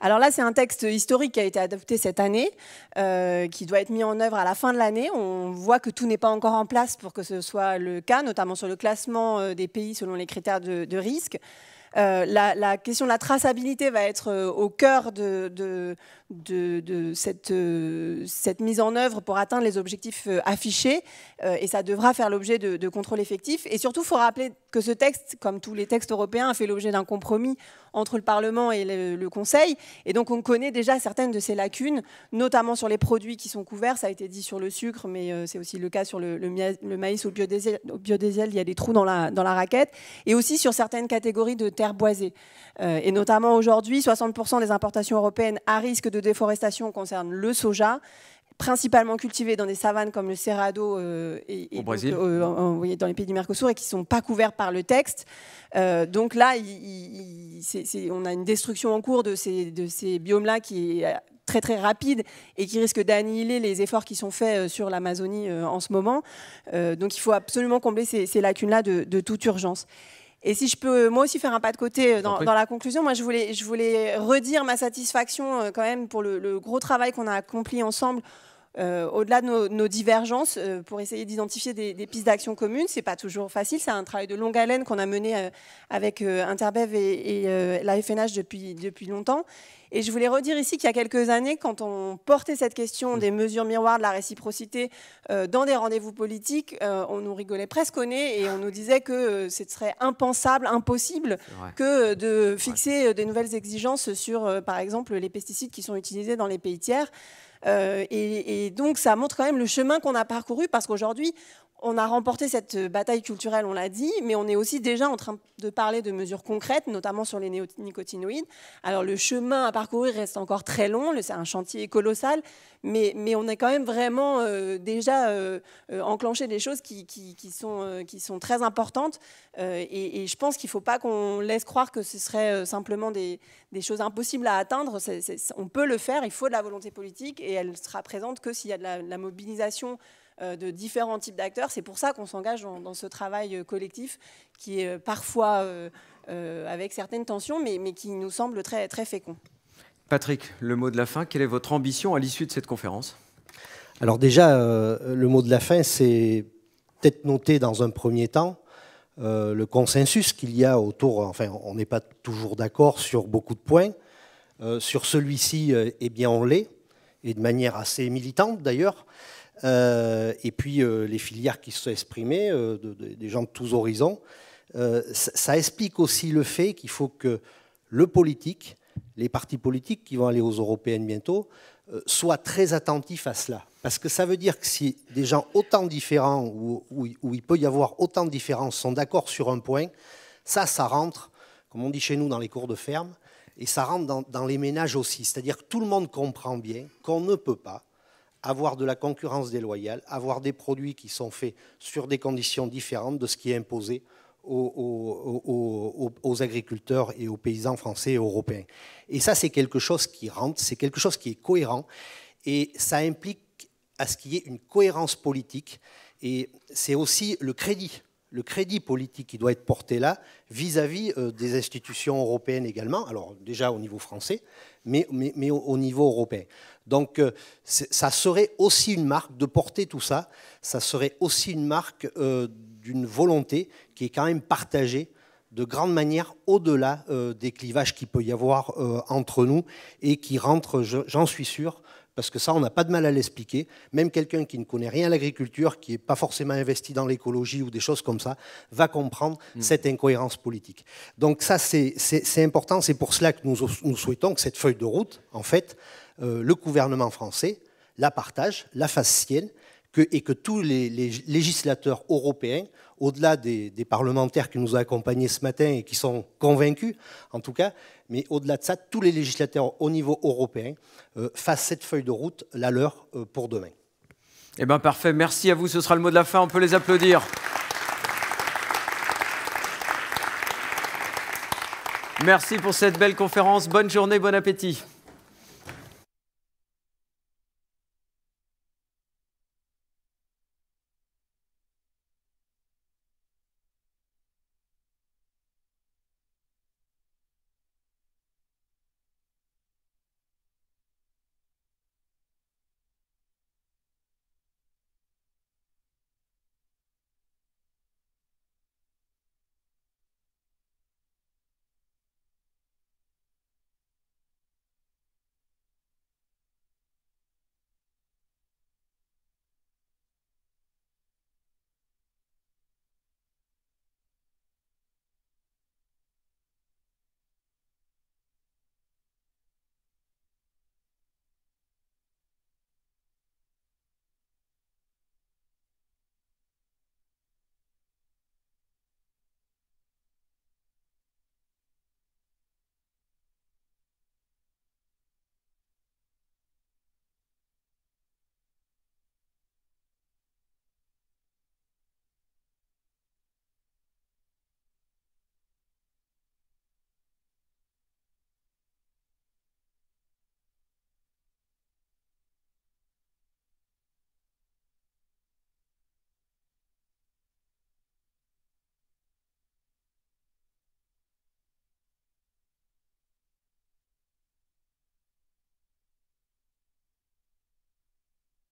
Alors là, c'est un texte historique qui a été adopté cette année, euh, qui doit être mis en œuvre à la fin de l'année. On voit que tout n'est pas encore en place pour que ce soit le cas, notamment sur le classement euh, des pays selon les critères de, de risque. Euh, la, question de la traçabilité va être euh, au cœur de, cette, euh, cette, mise en œuvre pour atteindre les objectifs affichés. et ça devra faire l'objet de, contrôles effectifs. Et surtout, il faut rappeler que ce texte, comme tous les textes européens, a fait l'objet d'un compromis entre le Parlement et le, Conseil. Et donc, on connaît déjà certaines de ces lacunes, notamment sur les produits qui sont couverts. Ça a été dit sur le sucre, mais c'est aussi le cas sur le, maïs ou le biodiesel. Il y a des trous dans la, dans la raquette. Et aussi sur certaines catégories de terres boisées. Euh, et notamment aujourd'hui, 60% des importations européennes à risque de déforestation concernent le soja principalement cultivé dans des savanes comme le Cerrado euh, et, euh, dans les pays du Mercosur et qui ne sont pas couverts par le texte. donc là, on a une destruction en cours de ces, de ces biomes-là qui est très très rapide et qui risque d'annihiler les efforts qui sont faits sur l'Amazonie en ce moment. donc il faut absolument combler ces, lacunes-là de, de toute urgence. Et si je peux moi aussi faire un pas de côté dans, la conclusion, moi je voulais, je voulais redire ma satisfaction euh, quand même pour le, le gros travail qu'on a accompli ensemble. Euh, au-delà de nos, nos divergences, euh, pour essayer d'identifier des, des pistes d'action communes, c'est pas toujours facile. C'est un travail de longue haleine qu'on a mené euh, avec Interbev et, et, la FNH depuis, depuis longtemps. Et je voulais redire ici qu'il y a quelques années, quand on portait cette question des mesures miroirs de la réciprocité dans des rendez-vous politiques, on nous rigolait presque au nez et on nous disait que ce serait impensable, impossible que de fixer des nouvelles exigences sur, par exemple, les pesticides qui sont utilisés dans les pays tiers. Euh, et, et donc, ça montre quand même le chemin qu'on a parcouru parce qu'aujourd'hui, on a remporté cette euh, bataille culturelle, on l'a dit, mais on est aussi déjà en train de parler de mesures concrètes, notamment sur les néonicotinoïdes. Alors, le chemin à parcourir reste encore très long, c'est un chantier colossal, mais, on a quand même vraiment euh, déjà euh, enclenché des choses qui, sont, très importantes. Et, je pense qu'il ne faut pas qu'on laisse croire que ce serait simplement des, choses impossibles à atteindre. On peut le faire, il faut de la volonté politique, et elle sera présente que s'il y a de la, mobilisation de différents types d'acteurs. C'est pour ça qu'on s'engage dans, dans ce travail euh, collectif qui est euh, parfois euh, euh, avec certaines tensions, mais, mais qui nous semble très, très fécond. Patrick, le mot de la fin, quelle est votre ambition à l'issue de cette conférence? Alors déjà, euh, le mot de la fin, c'est peut-être noter dans un premier temps euh, le consensus qu'il y a autour, enfin on n'est pas toujours d'accord sur beaucoup de points. Euh, sur celui-ci, euh, eh bien on l'est, et de manière assez militante d'ailleurs. Euh, et puis euh, les filières qui se sont exprimées, euh, de- de- des gens de tous horizons, ça, explique aussi le fait qu'il faut que le politique, les partis politiques qui vont aller aux européennes bientôt, soient très attentifs à cela. Parce que ça veut dire que si des gens autant différents, où, il peut y avoir autant de différences, sont d'accord sur un point, ça, ça rentre, comme on dit chez nous, dans les cours de ferme, et ça rentre dans les ménages aussi. C'est-à-dire que tout le monde comprend bien qu'on ne peut pas avoir de la concurrence déloyale, avoir des produits qui sont faits sur des conditions différentes de ce qui est imposé aux, agriculteurs et aux paysans français et européens. Et ça, c'est quelque chose qui rentre, c'est quelque chose qui est cohérent, et ça implique à ce qu'il y ait une cohérence politique, et c'est aussi le crédit, le crédit politique qui doit être porté là, vis-à-vis euh, des institutions européennes également, alors déjà au niveau français, mais, au niveau européen. Donc euh, ça serait aussi une marque de porter tout ça, ça serait aussi une marque euh, d'une volonté qui est quand même partagée de grande manière au-delà euh, des clivages qu'il peut y avoir entre nous et qui rentre, je- j'en suis sûr, parce que ça, on n'a pas de mal à l'expliquer. Même quelqu'un qui ne connaît rien à l'agriculture, qui n'est pas forcément investi dans l'écologie ou des choses comme ça, va comprendre cette incohérence politique. Donc ça, c'est important. C'est pour cela que nous, nous souhaitons que cette feuille de route, en fait, le gouvernement français la partage, la fasse sienne, et que tous les, législateurs européens, au-delà des, des parlementaires qui nous ont accompagnés ce matin et qui sont convaincus, en tout cas, mais au-delà de ça, tous les législateurs au niveau européen euh, fassent cette feuille de route la leur euh, pour demain. Eh bien parfait, merci à vous, ce sera le mot de la fin, on peut les applaudir. Merci pour cette belle conférence, bonne journée, bon appétit.